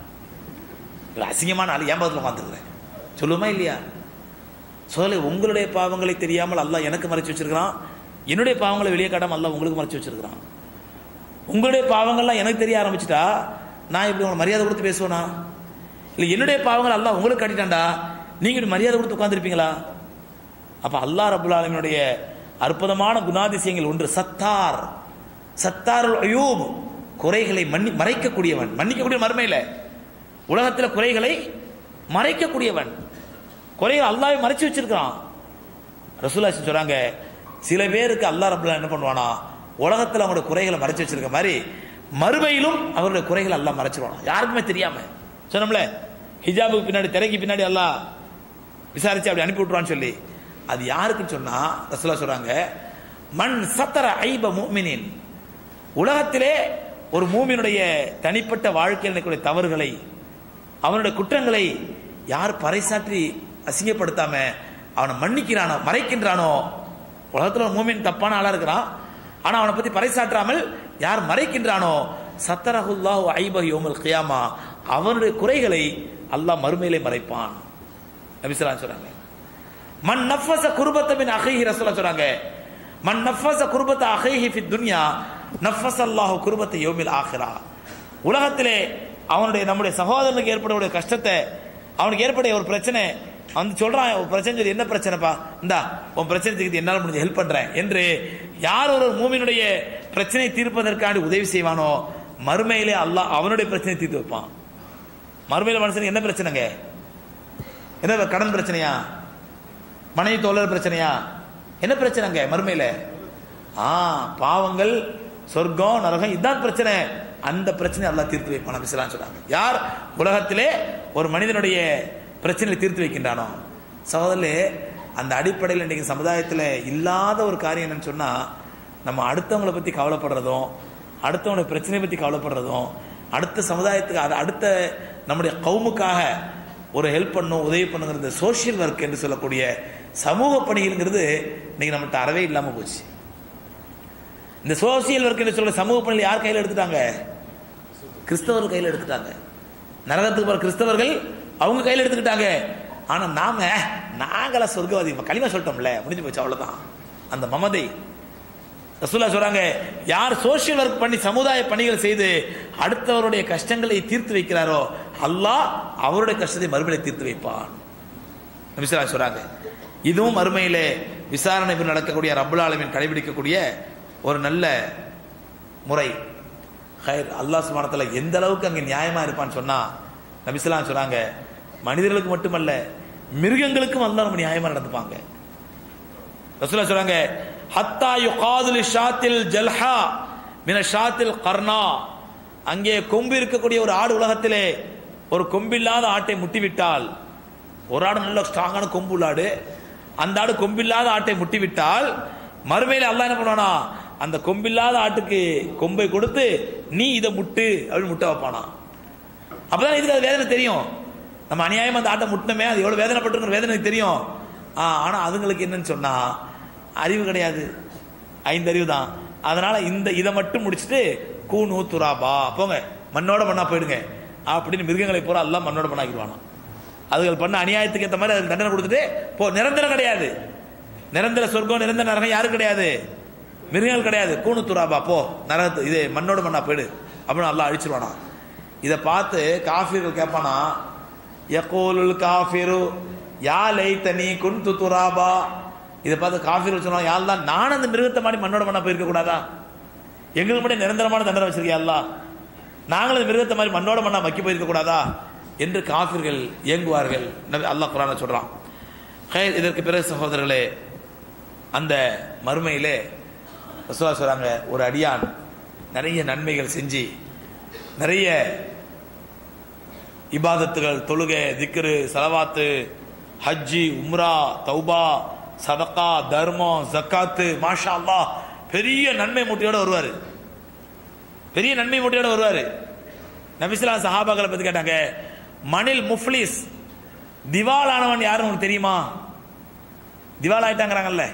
Speaker 1: இவர் அசிங்கமான ஆள் ஏன் பக்கத்தில் உட்காந்துருக்குறேன் சொல்லுமா இல்லையா? சொல்லு உங்களுடைய பாவங்களை தெரியாமல் அல்ல எனக்கு மறைச்சு வச்சிருக்கிறான். என்னுடைய பாவங்களை வெளியே காட்டாமல் அல்லாஹ் உங்களுக்கு மறைச்சு வச்சிருக்கிறான். உங்களுடைய பாவங்கள்லாம் எனக்கு தெரிய ஆரம்பிச்சிட்டா நான் இப்படி உங்களை மரியாதை கொடுத்து பேசுவேனா? இல்லை என்னுடைய பாவங்கள் அல்லாஹ் உங்களுக்கு காட்டிட்டான்டா நீங்க இப்படி மரியாதை கொடுத்து உட்காந்துருப்பீங்களா அப்ப அல்லாஹ் ரபுல் ஆலமினுடைய அற்புதமான குணாதிசயங்கள் ஒன்று சத்தார். சத்தார் அயூப் குறைகளை மன்னி மறைக்கக்கூடியவன். மன்னிக்கக்கூடிய மறுமையில உலகத்தில் குறைகளை மறைக்கக்கூடியவன். குறைகள் அல்லாவே மறைச்சு வச்சிருக்கான் ரசூலாசி சொல்றாங்க சில பேருக்கு அல்லாஹ் ரபுல்லா என்ன பண்ணுவானா? உலகத்தில் அவங்களோட குறைகளை மறைச்சு வச்சிருக்க மாதிரி மறுமையிலும் அவருடைய குறைகளை எல்லாம் மறைச்சிருவானா? யாருக்குமே தெரியாம. சொன்னோம்ல ஹிஜாபுக்கு பின்னாடி திரைக்கு பின்னாடி எல்லாம் விசாரிச்சு அப்படி அனுப்பி விட்டுருவான்னு சொல்லி. அது யாருக்குன்னு சொன்னா ரசூலா சொல்றாங்க மண் சத்தர ஐப மூமினின் உலகத்திலே ஒரு மூமினுடைய தனிப்பட்ட வாழ்க்கையில் இருக்கக்கூடிய தவறுகளை அவனுடைய குற்றங்களை யார் பறைசாற்றி அசிங்கப்படுத்தாம அவனை மன்னிக்கிறானோ மறைக்கின்றானோ உலகத்தில் ஒரு மூமின் தப்பான ஆளாக இருக்கிறான். ஆனால் அவனை பற்றி பறைசாற்றாமல் யார் மறைக்கின்றானோ? சத்தரகுல்லா ஐப ஓமல் கியாமா. அவனுடைய குறைகளை அல்லாஹ் மறுமையிலே மறைப்பான். நபிசலாம் சொல்கிறாங்க மன் நஃபஸ குருபத்தை மின் அகைஹி ரசூலா சொல்கிறாங்க மன் நஃபஸ குருபத்தை அகைஹி ஃபி துன்யா நஃபஸ் அல்லாஹு குருபத்தை யோமில் ஆகிறா உலகத்திலே அவனுடைய நம்முடைய சகோதரனுக்கு ஏற்படக்கூடிய கஷ்டத்தை அவனுக்கு ஏற்படைய ஒரு பிரச்சனை வந்து சொல்றான் உன் பிரச்சனை சொல்லி என்ன பிரச்சனைப்பா? இந்தா உன் பிரச்சனை என்னால் முடிஞ்ச ஹெல்ப் பண்றேன். என்று யார் ஒரு மூமினுடைய பிரச்சனை தீர்ப்பதற்காண்டி உதவி செய்வானோ மறுமையிலே அல்லாஹ் அவனுடைய பிரச்சனை தீர்த்து வைப்பான். மறுமையில் மனுஷனுக்கு என்ன பிரச்சனைங்க? என்ன கடன் பிரச்சனையா? மனைவி தோழர் பிரச்சனையா? என்ன பிரச்சனைங்க மறுமையில்? ஆ பாவங்கள் சொர்க்கம் நரகம் இதுதான் பிரச்சனை. அந்த பிரச்சனை எல்லாம் தீர்த்து வைப்பான் நபி சொன்னாங்க யார்? உலகத்திலே ஒரு மனிதனுடைய பிரச்சனையை தீர்த்து வைக்கின்றானோ? சகோதரே அந்த அடிப்படையில் இன்னைக்கு சமுதாயத்தில் இல்லாத ஒரு காரியம் என்னன்னு சொன்னால் நம்ம அடுத்தவங்களை பற்றி கவலைப்படுறதும் அடுத்தவங்களை பிரச்சனையை பற்றி கவலைப்படுறதும் அடுத்த சமுதாயத்துக்கு அது அடுத்த நம்முடைய கவுமுக்காக ஒரு ஹெல்ப் பண்ணும் உதவி பண்ணுங்கிறது சோஷியல் ஒர்க் என்று சொல்லக்கூடிய சமூக பணிகள்ங்கிறது இன்னைக்கு நம்மகிட்ட அறவே இல்லாமல் போச்சு. இந்த சோசியல் ஒர்க் என்று சொல்ற சமூக பணிகள் யார் கையில் எடுத்துட்டாங்க? கிறிஸ்தவர்கள் கையில் எடுத்துட்டாங்க. நரகத்துக்கு போகிற கிறிஸ்தவர்கள் அவங்க கையில் எடுத்துக்கிட்டாங்க. ஆனால் நாம நாங்கள சொர்க்கவாதி களிமா சொல்லிட்டோம்ல முடிஞ்சு போச்சு அவ்வளோதான் அந்த மமதை ரசூலா சொல்றாங்க யார் சோஷியல் ஒர்க் பண்ணி சமுதாய பணிகள் செய்து அடுத்தவருடைய கஷ்டங்களை தீர்த்து வைக்கிறாரோ அல்லாஹ் அவருடைய கஷ்டத்தை மறுமையில தீர்த்து வைப்பான். நபிசலா சொல்றாங்க இதுவும் மறுமையிலே விசாரணை நடக்கக்கூடிய ரப்புல் கடைபிடிக்கக்கூடிய ஒரு நல்ல முறை. ஹைர் அல்லாஹ் சுமானத்தில் எந்த அளவுக்கு அங்கே நியாயமாக இருப்பான்னு சொன்னால் நபிசலாம் சொன்னாங்க மனிதர்களுக்கு மட்டுமல்ல மிருகங்களுக்கும் அல்ல நம்ம நியாயமா நடந்துப்பாங்க. ரசூலா சொல்றாங்க ஹத்தா யுகாதுல் ஷாத்தில் ஜல்ஹா மின ஷாத்தில் கர்ணா. அங்கே கொம்பு இருக்கக்கூடிய ஒரு ஆடு உலகத்திலே ஒரு கொம்பில்லாத ஆட்டை முட்டிவிட்டால் ஒரு ஆடு நல்ல ஸ்ட்ராங்கான கொம்பு உள்ள ஆடு அந்த ஆடு கொம்பில்லாத ஆட்டை முட்டிவிட்டால் மறுமையில் அல்லாஹ் என்ன பண்ணுவானா அந்த கொம்பில்லாத ஆட்டுக்கு கொம்பை கொடுத்து நீ இதை முட்டு அப்படின்னு முட்டை வைப்பானா. அப்பதான் இதுக்கு அது வேதனை தெரியும். நம்ம அநியாயமா அந்த ஆட்டை முட்டினமே அது எவ்வளவு வேதனைப்பட்டிருக்கிற வேதனை தெரியும். ஆ, ஆனா அதுங்களுக்கு என்னன்னு சொன்னா அறிவு கிடையாது. ஐந்தறிவு தான். அதனால இந்த இதை மட்டும் முடிச்சுட்டு கூணு துராபா போங்க. மண்ணோட மண்ணா போயிடுங்க. அப்படின்னு மிருகங்களை பூரா எல்லாம் மண்ணோட மண்ணாக்கிடுவானா அதுகள் பண்ண அநியாயத்துக்கு ஏற்ற மாதிரி அதுக்கு தண்டனை கொடுத்துட்டு போ நிரந்தரம் கிடையாது. நிரந்தர சொர்க்கம் நிரந்தர நரகம் யாரும் கிடையாது. மிருகங்கள் கிடையாது. கூணு துராபா போ நரகத்து இது மண்ணோட மண்ணா போயிடு. அப்படின்னு நல்லா அழிச்சிருவானா இதை பார்த்து காஃபிர்கள் கேட்பானா யகோலுல் காஃபிரு யா லைத்தனி குன்து துராபா. இதை பார்த்து காஃபிர் சொன்னா யார் தான் நான் அந்த மிருகத்தை மாதிரி மண்ணோட மண்ணா போயிருக்க கூடாதா? எங்களுக்கு மட்டும் நிரந்தரமான தண்டனை வச்சிருக்கியா அல்லாஹ் நாங்களும் அந்த மிருகத்தை மாதிரி மண்ணோட மண்ணா மக்கி போயிருக்க கூடாதா? என்று காஃபிர்கள் இயங்குவார்கள். நபி அல்லாஹ் குரான சொல்றான். ஹைர் இதற்கு பிறகு சகோதரர்களே அந்த மறுமையிலே ரசூலா சொல்றாங்க ஒரு அடியான் நிறைய நன்மைகள் செஞ்சு நிறைய இபாதத்துகள் தொழுகை திக்ரு சலவாத்து ஹஜ்ஜி உம்ரா தௌபா சதக்கா தர்மம் ஜக்காத்து மாஷா அல்லா பெரிய நன்மை மூட்டையோட வருவார். பெரிய நன்மை மூட்டையோட வருவார். நபிசுலா சஹாபாக்களை பற்றி கேட்டாங்க மணில் முஃப்லிஸ் திவாலானவன் யாருன்னு உனக்கு தெரியுமா? திவால் ஆயிட்டாங்கிறாங்கல்ல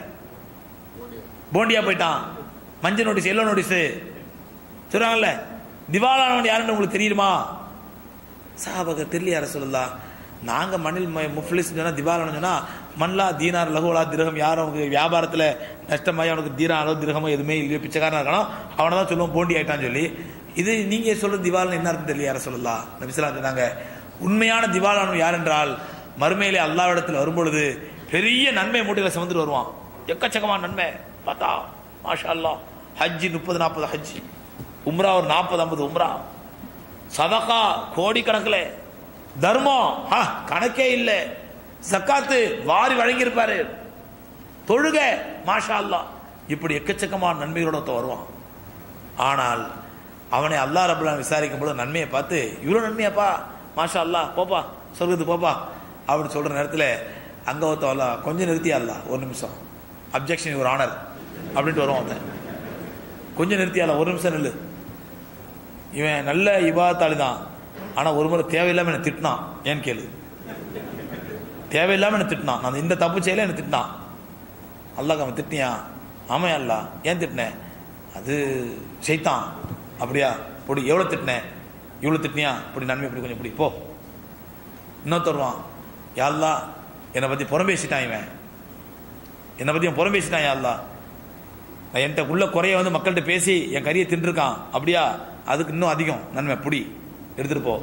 Speaker 1: போண்டியா போயிட்டான். மஞ்சள் நோட்டீஸ் எல்லோ நோட்டீஸ். சொல்கிறாங்கல்ல திவாலானவன் யாருன்னு உங்களுக்கு தெரியுமா? சாபக தெரியல யார சொல்லலாம் நாங்க மண்ணில் ம- முஃப்லிஸ் சொன்னா சொன்னால் சொன்னா மண்லா தீனார் லகுவலா திரகம் யாரும் அவனுக்கு வியாபாரத்தில் நஷ்டமாயி அவனுக்கு தீனாரோ திரகமோ எதுவுமே இல்லையோ பிச்சைக்காரனாக இருக்கானோ அவனை தான் சொல்லுவோம் போண்டி ஆயிட்டான்னு சொல்லி. இது நீங்கள் சொல்கிற திவாலன் என்ன அர்த்தம் தெரியல யார சொல்லலாம் நபிசலாம் சொன்னாங்க உண்மையான திவாலானவன் யார் என்றால் மறுமையிலே அல்லாவிடத்தில் வரும்பொழுது பெரிய நன்மை மூட்டையில் சுமந்துட்டு வருவான். எக்கச்சக்கமான நன்மை. பார்த்தா மாஷா அல்லாஹ் ஹஜ்ஜி முப்பது நாற்பது ஹஜ்ஜி. உம்ரா ஒரு நாற்பது ஐம்பது உம்ரா. சதகா கோடிக்கணக்கில். தர்மம் கணக்கே இல்லை. சக்காத்து வாரி வழங்கியிருப்பாரு. தொழுக மாஷா அல்லாஹ் இப்படி எக்கச்சக்கமான நன்மைகளோட ஒருத்தன் வருவான். ஆனால் அவனை அல்லாஹ் ரபுல்லான் விசாரிக்கும் போது நன்மையை பார்த்து இவ்வளோ நன்மையாப்பா மாஷா அல்லாஹ் போப்பா சொல்கிறது போப்பா அப்படின்னு சொல்கிற நேரத்தில் அங்கே ஒருத்தன் அல்ல கொஞ்சம் நிறுத்தியா அல்ல ஒரு நிமிஷம். அப்ஜெக்ஷன் ஒரு ஆனர் அப்படின்ட்டு வருவான் அவன் கொஞ்சம் நிறுத்தியால ஒரு நிமிஷம் நில்லு. இவன் நல்ல இபாத்தாளி தான். ஆனால் ஒரு முறை தேவையில்லாமல் என்னை திட்டினான். ஏன்னு கேளு. தேவையில்லாமல் என்னை திட்டினான். நான் இந்த தப்பு செய்யல என்னை திட்டினான். அல்லாஹ் அவன் திட்டியா? ஆமையா அல்லா ஏன் திட்டினேன் அது செய்தான் அப்படியா? இப்படி எவ்வளோ திட்டினேன் இவ்வளோ திட்டினியா? இப்படி நன்மை இப்படி கொஞ்சம் இப்படி போ. இன்னொருத்தருவான் யாழ்லா என்னை பற்றி புறம் பேசிட்டான் இவன். என்னை பற்றி அவன் புறம் பேசிட்டான் யாழ்லா நான் என்கிட்ட உள்ள குறைய வந்து மக்கள்கிட்ட பேசி என் கறியை தின்றுருக்கான். அப்படியா? அதுக்கு இன்னும் அதிகம். நன்மை புடி. எடுத்துட்டு போ.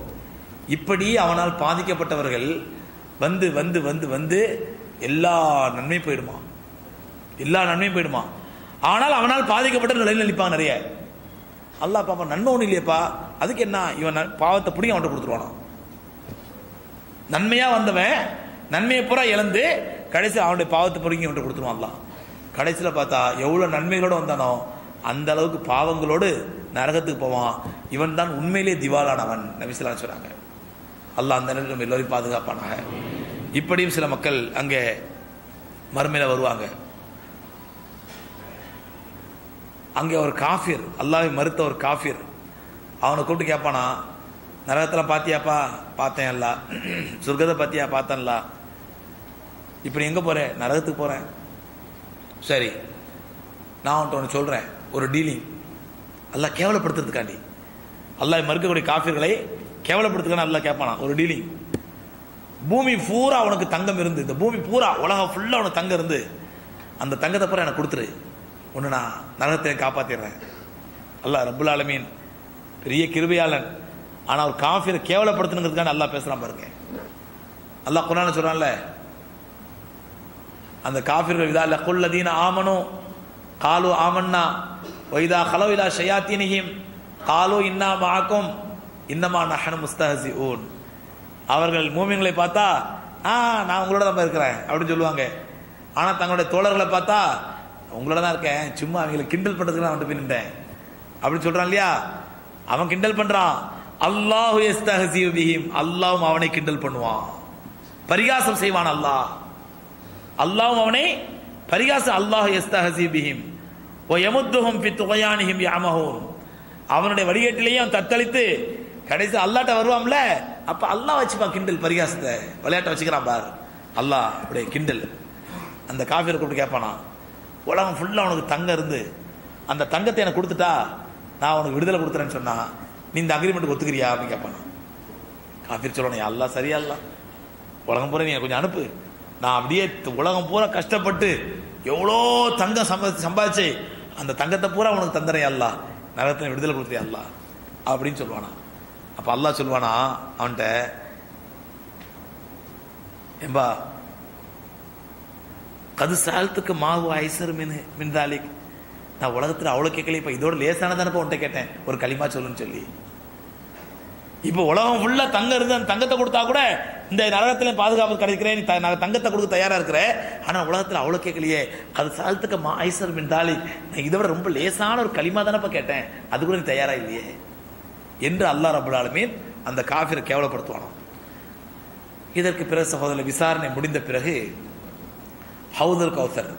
Speaker 1: இப்படி அவனால் பாதிக்கப்பட்டவர்கள் வந்து வந்து வந்து வந்து எல்லா நன்மையும் போயிடுமா? எல்லா நன்மையும் போயிடுமா? ஆனால் அவனால் பாதிக்கப்பட்ட நிலையில் நிற்பான் நிறைய. அல்லா பாப்பா நன்மை ஒன்றும் இல்லையப்பா. அதுக்கு என்ன? இவன் பாவத்தை பிடி அவன்கிட்ட கொடுத்துருவானா? நன்மையா வந்தவன் நன்மையை பூரா இழந்து கடைசியில் அவனுடைய பாவத்தை பிடிங்கி அவன்கிட்ட கொடுத்துருவான் கடைசியில் பார்த்தா எவ்வளோ நன்மைகளோட வந்தானோ அந்த அளவுக்கு பாவங்களோடு நரகத்துக்கு போவான். இவன் தான் உண்மையிலே திவாலானவன் நபிசுலாம் சொல்கிறாங்க அல்லாஹ் அந்த நேரத்தில் நம்ம எல்லோரையும் பாதுகாப்பானாக. இப்படியும் சில மக்கள் அங்கே மறுமையில் வருவாங்க. அங்கே ஒரு காஃபிர் அல்லாவை மறுத்த ஒரு காஃபிர். அவனை கூப்பிட்டு கேட்பானா நரகத்தில் பார்த்தியாப்பா பார்த்தேன் அல்ல. சொர்க்கத்தை பார்த்தியா பார்த்தேன்ல இப்படி எங்கே போகிறேன் நரகத்துக்கு போகிறேன் சரி நான் உன்ட்ட ஒன்று சொல்கிறேன் ஒரு டீலிங் அல்லா கேவலப்படுத்துறதுக்காண்டி. அல்லா மறுக்கக்கூடிய காஃபிர்களை கேவலப்படுத்துக்கான நல்லா கேட்பானா? ஒரு டீலிங் பூமி பூரா அவனுக்கு தங்கம் இருந்து இந்த பூமி பூரா உலகம் ஃபுல்லாக அவனுக்கு தங்கம் இருந்து அந்த தங்கத்தை பூரா எனக்கு கொடுத்துரு. ஒன்று நான் நரகத்தை காப்பாற்றிடுறேன் அல்லா ரபுல் ஆலமீன் பெரிய கிருபையாளன். ஆனால் ஒரு காஃபிரை கேவலப்படுத்தணுங்கிறதுக்காக நல்லா பேசுகிறான் பாருங்க. அல்லாஹ் குரான சொல்கிறான்ல அந்த காஃபிர்கள் இதா கொல்லதீன ஆமனும் காலு ஆமன்னா வைதா ஹலோ இலா ஷயாத்தினியும் காலு இன்னா மாக்கும் இன்னமா நஹனு முஸ்தஹசி ஊன் அவர்கள் மூமியங்களை பார்த்தா ஆ நான் உங்களோட தான் இருக்கிறேன் அப்படின்னு சொல்லுவாங்க. ஆனால் தங்களுடைய தோழர்களை பார்த்தா உங்களோட தான் இருக்கேன் சும்மா அவங்களை கிண்டல் பண்ணுறதுக்கு நான் வந்து பின்னிட்டேன் அப்படின்னு சொல்கிறான் இல்லையா? அவன் கிண்டல் பண்ணுறான் அல்லாஹு எஸ்தஹசி பிஹிம். அல்லாவும் அவனை கிண்டல் பண்ணுவான். பரிகாசம் செய்வான் அல்லாஹ். அல்லாவும் அவனை பரிகாச அல்லாஹ் எஸ்தஹசிபிஹிம் ஓ எமுத்துஹும் பி துகையானிஹிம் யாமஹூன் அவனுடைய வடிகட்டிலையும் அவன் தத்தளித்து கடைசி அல்லாட்ட வருவான்ல அப்ப அல்லாஹ் வச்சுப்பான் கிண்டல் பரிகாசத்தை. விளையாட்ட வச்சுக்கிறான் பார். அல்லாஹ் அப்படியே கிண்டல். அந்த காஃபியரை கூப்பிட்டு கேட்பானா உலகம் ஃபுல்லாக அவனுக்கு தங்கம் இருந்து அந்த தங்கத்தை எனக்கு கொடுத்துட்டா நான் உனக்கு விடுதலை கொடுத்துறேன்னு சொன்னா நீ இந்த அக்ரிமெண்ட் ஒத்துக்கிறியா? அப்படின்னு கேட்பானா. காஃபிர் சொல்லணும் அல்லாஹ் சரியா அல்லா உலகம் பூரா நீ எனக்கு கொஞ்சம் அனுப்பு. நான் அப்படியே உலகம் பூரா கஷ்டப்பட்டு எவ்வளோ தங்கம் சம்பா சம்பாதிச்சு அந்த தங்கத்தை பூரா உனக்கு தந்துறேன் அல்லா நரகத்தை விடுதலை கொடுத்துறியா அல்லா அப்படின்னு சொல்லுவானா. அப்போ அல்லாஹ் சொல்லுவானா அவன்கிட்ட என்பா கது சாலத்துக்கு மாவு ஐசர் மின் மின்தாலிக் நான் உலகத்தில் அவ்வளோ கேட்கல இப்போ இதோட லேசானதானப்போ உன்கிட்ட கேட்டேன். ஒரு களிமா சொல்லுன்னு சொல்லி. இப்போ உலகம் ஃபுல்லாக தங்கம் இருந்து அந்த தங்கத்தை கொடுத்தா கூட இந்த நரகத்துல பாதுகாப்பு கிடைக்கிறேன் நீ த- நான் தங்கத்தை கொடுக்க தயாரா இருக்கிறேன் ஆனா உலகத்துல அவ்வளவு கேட்கலையே. அது சாலத்துக்கு மா ஐசர் மின் தாலி நான் இதை விட ரொம்ப லேசான ஒரு களிமா தானேப்பா கேட்டேன். அது கூட நீ தயாரா இல்லையே? என்று அல்லாஹ் ரபுல்லாலுமே அந்த காஃபிரை கேவலப்படுத்துவானோ இதற்கு பிறகு சகோதரர் விசாரணை முடிந்த பிறகு ஹவுதர் கௌசர்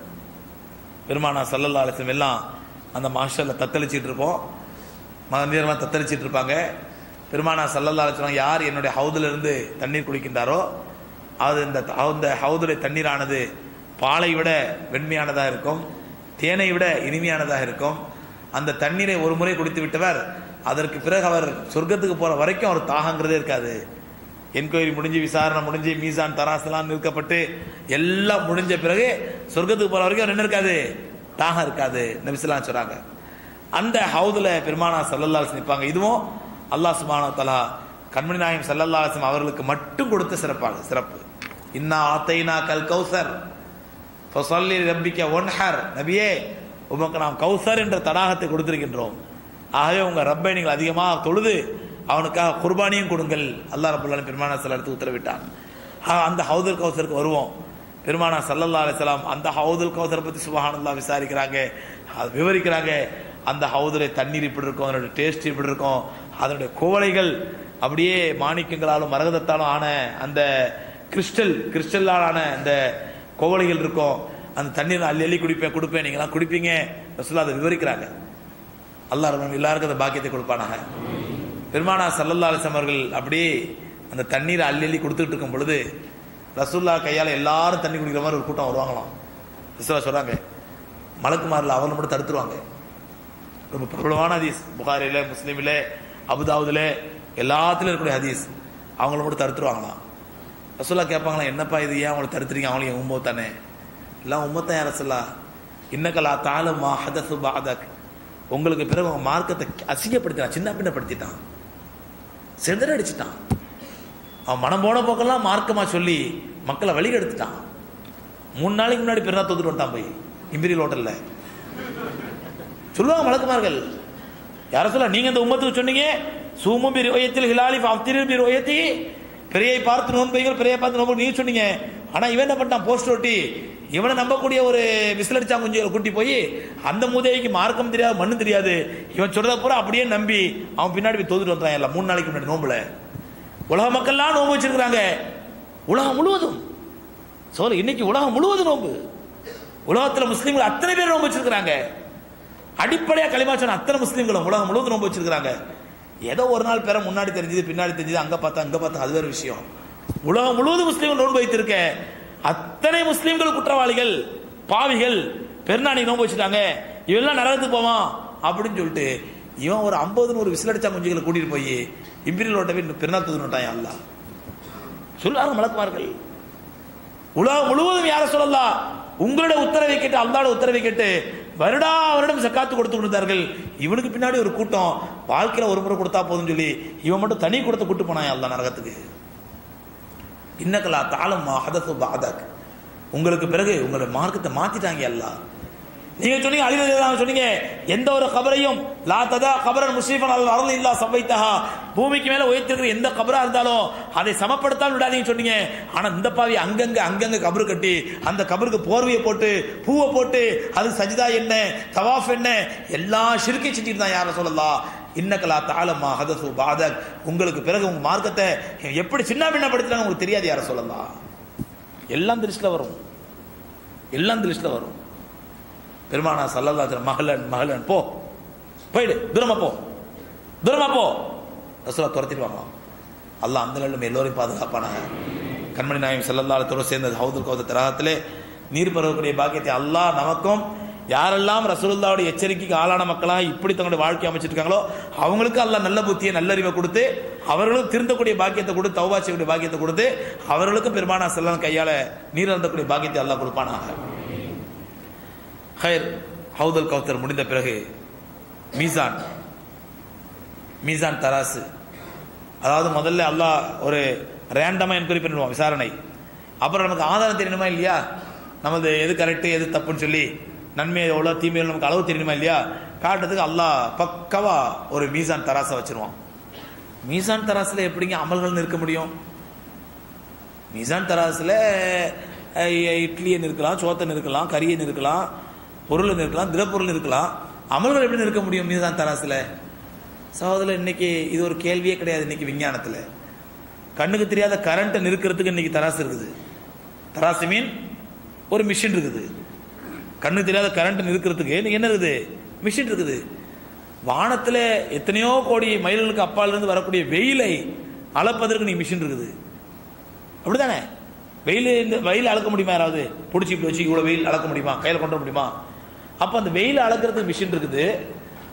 Speaker 1: பெருமானா சல்லல்லா அலிசம் எல்லாம் அந்த மாஷல்ல தத்தளிச்சிட்டு இருப்போம். மந்திரமாக தத்தளிச்சிட்டு இருப்பாங்க. பெருமானா சல்லல்லா அலிஸ்லாம் யார் என்னுடைய ஹவுதிலிருந்து தண்ணீர் குடிக்கின்றாரோ அது இந்த அந்த ஹவுதுடைய தண்ணீரானது பாலை விட வெண்மையானதாக இருக்கும் தேனை விட இனிமையானதாக இருக்கும். அந்த தண்ணீரை ஒரு முறை குடித்து விட்டவர் அதற்கு பிறகு அவர் சொர்க்கத்துக்கு போகிற வரைக்கும் அவர் தாகங்கிறதே இருக்காது. என்கொயரி முடிஞ்சு விசாரணை முடிஞ்சு மீசான் தராசலாம் நிற்கப்பட்டு எல்லாம் முடிஞ்ச பிறகு சொர்க்கத்துக்கு போகிற வரைக்கும் என்ன இருக்காது? தாகம் இருக்காது. நபிசுலாம் சொல்கிறாங்க அந்த ஹவுதில் பெருமானா சல்லல்லாஸ் நிற்பாங்க. இதுவும் அல்லாஹ் சுபானோ தலா கண்மணி நாயம் சல்லல்லாசம் அவர்களுக்கு மட்டும் கொடுத்த சிறப்பாக சிறப்பு. இன்னா ஆத்தைனா கல் கௌசர். சொல்லி ரப்பிக்க ஒன்ஹர். நபியே உமக்கு நாம் கௌசர் என்ற தடாகத்தை கொடுத்திருக்கின்றோம். ஆகவே உங்க ரப்பை நீங்கள் அதிகமாக தொழுது அவனுக்காக குர்பானியும் கொடுங்கள். அல்லாஹ் ரபுல்லான பெருமானா சல்லத்துக்கு உத்தரவிட்டான். ஆக, அந்த ஹவுதுல் கௌசருக்கு வருவோம். பெருமானா சல்லல்லா அலிஸ்லாம் அந்த ஹவுதுல் கௌசரை பற்றி சுபஹானல்லா விசாரிக்கிறாங்க அது விவரிக்கிறாங்க. அந்த ஹவுதுல தண்ணீர் இப்படி இருக்கும் அதனுடைய டேஸ்ட் இப்படி இருக்கும். அதனுடைய குவளைகள் அப்படியே மாணிக்கங்களாலும் மரகதத்தாலும் ஆன அந்த கிறிஸ்டல் கிறிஸ்டலால் ஆன அந்த குவளைகள் இருக்கும். அந்த தண்ணீர் அள்ளி அள்ளி குடிப்பேன் கொடுப்பேன். நீங்களாம் குடிப்பீங்க. ரசுல்லா அதை விவரிக்கிறாங்க. அல்லாஹ் எல்லாருக்கும் அந்த பாக்கியத்தை கொடுப்பானாங்க பெருமானா சல்லல்லா அலிஸ்லாம் அவர்கள் அப்படியே அந்த தண்ணீரை அள்ளி அள்ளி கொடுத்துட்டு இருக்கும் பொழுது ரசூல்லா கையால் எல்லாரும் தண்ணி குடிக்கிற மாதிரி ஒரு கூட்டம் வருவாங்களாம். ரசூலா சொல்கிறாங்க மலக்குமாரில் அவங்களை மட்டும் தடுத்துருவாங்க. ரொம்ப பிரபலமான ஹதீஸ். புகாரில முஸ்லீமில் அபுதாவுதுல எல்லாத்துலையும் இருக்கக்கூடிய ஹதீஸ். அவங்கள மட்டும் தடுத்துருவாங்களாம் ரசோல்லா கேட்பாங்களா என்னப்பா இது? ஏன் அவங்களை தடுத்துறீங்க? அவங்களும் என் உம்போ தானே? எல்லாம் உம்மத்தான் யார் ரசோல்லா இன்னக்கலா தாலுமா ஹதசு பாதக் உங்களுக்கு பிறகு உங்கள் மார்க்கத்தை அசிங்கப்படுத்தினான் சின்ன பின்னப்படுத்திட்டான் செதறடிச்சிட்டான் அவன் மனம் போன போக்கெல்லாம் மார்க்கமாக சொல்லி மக்களை வழி எடுத்துட்டான் மூணு நாளைக்கு முன்னாடி பிறந்தா தோத்துட்டு வந்துட்டான் போய் இம்பீரியல் ஹோட்டல்ல. சொல்லுவாங்க வழக்குமார்கள் யார சொல்ல நீங்க இந்த உம்மத்துக்கு சொன்னீங்க சூமும் பி ரோயத்தில் ஹிலாலி அப்திரு பி ரோயத்தி பெரியை பார்த்து நோன்பைகள் பெரிய பார்த்து நோன்பு நீங்க சொன்னீங்க. ஆனா இவன் என்ன பண்ணிட்டான் போஸ்ட் ஒட்டி இவனை நம்பக்கூடிய ஒரு விசிலடிச்சா குஞ்சுகளை கூட்டி போய் அந்த மூதேவிக்கு மார்க்கம் தெரியாது மண்ணு தெரியாது. இவன் சொல்றத பூரா அப்படியே நம்பி அவன் பின்னாடி போய் தோதுட்டு வந்தான் எல்லாம் மூணு நாளைக்கு முன்னாடி நோம்புல. உலக மக்கள்லாம் நோம்பு வச்சிருக்கிறாங்க. உலகம் முழுவதும். சோழ இன்னைக்கு உலகம் முழுவதும் நோம்பு உலகத்தில் முஸ்லீம்கள் அத்தனை பேர் நோம்பு வச்சிருக்கிறாங்க. அடிப்படையாக களிமா சொன்ன அத்தனை முஸ்லீம்களும் உலகம் முழுவதும் ரொம்ப வச்சிருக்கிறாங்க. ஏதோ ஒரு நாள் பேர முன்னாடி தெரிஞ்சது பின்னாடி தெரிஞ்சது அங்க பார்த்தா அங்க பார்த்தா அது வேற விஷயம். உலகம் முழுவதும் முஸ்லீம்கள் நோன்பு வைத்திருக்க அத்தனை முஸ்லீம்கள் குற்றவாளிகள் பாவிகள் பெருநாணி நோன்பு வச்சுட்டாங்க. இவெல்லாம் நரகத்துக்கு போவான் அப்படின்னு சொல்லிட்டு இவன் ஒரு ஐம்பது நூறு விசிலடிச்சா குஞ்சுகளை கூட்டிட்டு போய் இம்பீரியல் ஓட்டவே பெருநாள் தூது நோட்டான் அல்ல சொல்லாரு மலக்குமார்கள். உலகம் முழுவதும் யார சொல்லலாம் உங்களோட உத்தரவை கேட்டு அல்லாட உத்தரவை கேட்டு வருடா வருடம் சக்காத்து கொடுத்து கொடுத்தார்கள் இவனுக்கு பின்னாடி ஒரு கூட்டம். வாழ்க்கையில ஒரு முறை கொடுத்தா போதும் சொல்லி இவன் மட்டும் தனி கொடுத்து கூட்டு போனான் அல்ல நரகத்துக்கு? இன்னக்கலா தாளம் ஹதசு உங்களுக்கு பிறகு உங்களுடைய மார்க்கத்தை மாத்திட்டாங்க எல்லாம் நீங்க சொன்னீங்க அழிவதாக சொன்னீங்க எந்த ஒரு கபரையும் லா ததா கபரன் முஸ்லீஃபன் அல்ல அருள் இல்லா சபைத்தஹா பூமிக்கு மேல உயர்த்திருக்கிற எந்த கபரா இருந்தாலும் அதை சமப்படுத்தால் விடாதீங்க சொன்னீங்க. ஆனா இந்த பாவி அங்கங்க அங்கங்க கபரு கட்டி அந்த கபருக்கு போர்வையை போட்டு பூவை போட்டு அது சஜிதா என்ன தவாஃப் என்ன எல்லா சிறுக்கையும் செஞ்சுட்டு தான் யார சொல்லலாம் இன்னக்கலா தாளமா ஹதசு பாதக். உங்களுக்கு பிறகு உங்க மார்க்கத்தை எப்படி சின்ன பின்னப்படுத்தினா உங்களுக்கு தெரியாது யார சொல்லலாம் எல்லாம் திருஷ்டில் வரும். எல்லாம் திருஷ்டில் வரும். பெருமானா சல்லல்லாஹு மகளன் மகளன் போ. போயிடு தூரமா போ. தூரமா போ. ரசூலா துரத்திடுவாங்க அல்லாஹ் அந்த நிலையிலும் எல்லோரையும் பாதுகாப்பானாங்க கண்மணி நாயம் செல்லல்லாத்தோடு சேர்ந்த ஹவுதுல் கௌத திரகத்திலே நீர் பரவக்கூடிய பாக்கியத்தை அல்லாஹ் நமக்கும் யாரெல்லாம் ரசூலுல்லாவுடைய எச்சரிக்கைக்கு ஆளான மக்களாக இப்படி தங்களுடைய வாழ்க்கை அமைச்சிருக்காங்களோ அவங்களுக்கு அல்ல நல்ல புத்தியை நல்லறிவை கொடுத்து அவர்களும் திருந்தக்கூடிய பாக்கியத்தை கொடுத்து தௌவா செய்யக்கூடிய பாக்கியத்தை கொடுத்து அவர்களுக்கும் பெருமானா செல்லம் கையால் நீர் அருந்தக்கூடிய பாக்கியத்தை அல்லாஹ் கொடுப்பானாக. ஹயர் ஹவுதல் கவுத்தர் முடிந்த பிறகு மீசான் மீசான் தராசு. அதாவது முதல்ல அல்லாஹ் ஒரு ரேண்டமாக என்கொயரி பண்ணிடுவோம் விசாரணை. அப்புறம் நமக்கு ஆதாரம் தெரியணுமா இல்லையா? நமது எது கரெக்டு எது தப்புன்னு சொல்லி நன்மை எவ்வளோ தீமை நமக்கு அளவு தெரியணுமா இல்லையா? காட்டுறதுக்கு அல்லாஹ் பக்கவாக ஒரு மீசான் தராசை வச்சுருவான். மீசான் தராசில் எப்படிங்க அமல்கள் நிற்க முடியும்? மீசான் தராசில் இட்லியை நிற்கலாம் சோத்தன் இருக்கலாம் கறியை நிற்கலாம் பொருளும் இருக்கலாம் திடப்பொருள் இருக்கலாம். அமல்கள் எப்படி இருக்க முடியும் மீதுதான் தராசில்? சகோதரர் இன்னைக்கு இது ஒரு கேள்வியே கிடையாது இன்னைக்கு விஞ்ஞானத்தில். கண்ணுக்கு தெரியாத கரண்ட்டை நிறுக்கிறதுக்கு இன்னைக்கு தராசு இருக்குது. தராசு மீன் ஒரு மிஷின் இருக்குது. கண்ணுக்கு தெரியாத கரண்ட் நிறுக்கிறதுக்கு இன்னைக்கு என்ன இருக்குது? மிஷின் இருக்குது. வானத்தில் எத்தனையோ கோடி மயில்களுக்கு அப்பாலிருந்து வரக்கூடிய வெயிலை அளப்பதற்கு நீ மிஷின் இருக்குது. அப்படிதானே வெயில் இந்த வெயில் அளக்க முடியுமா யாராவது? பிடிச்சி இப்படி வச்சு இவ்வளோ வெயில் அளக்க முடியுமா? கையில் கொண்டு முடியுமா? அப்போ அந்த வெயில் அளக்கிறதுக்கு மிஷின் இருக்குது.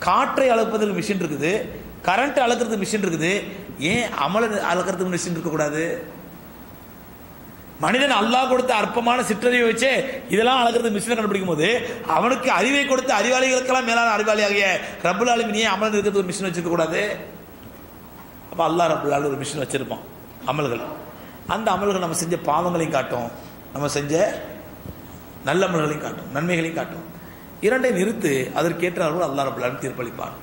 Speaker 1: காற்றை அளப்பதற்கு மிஷின் இருக்குது. கரண்ட் அளக்கிறதுக்கு மிஷின் இருக்குது. ஏன் அமல அளக்கிறதுக்கு மிஷின் இருக்கக்கூடாது? மனிதன் அல்லாஹ் கொடுத்த அற்பமான சிற்றறிவை வச்சு இதெல்லாம் அளக்கிறது மிஷினை கண்டுபிடிக்கும் போது அவனுக்கு அறிவை கொடுத்த அறிவாளிகளுக்கெல்லாம் மேலான அறிவாளியாகிய ரப்புல் ஆலமீன் ஏன் அமல் இருக்கிறது ஒரு மிஷின் வச்சிருக்க கூடாது அப்போ அல்லாஹ் ரப்புல் ஆலமீன் ஒரு மிஷின் வச்சிருப்பான் அமல்கள். அந்த அமல்கள் நம்ம செஞ்ச பாவங்களையும் காட்டும். நம்ம செஞ்ச நல்ல அமல்களையும் காட்டும் நன்மைகளையும் காட்டும். இரண்டை நிறுத்து அதற்கேற்றார்கள் அல்லா ரப்புல் தீர்ப்பளிப்பான்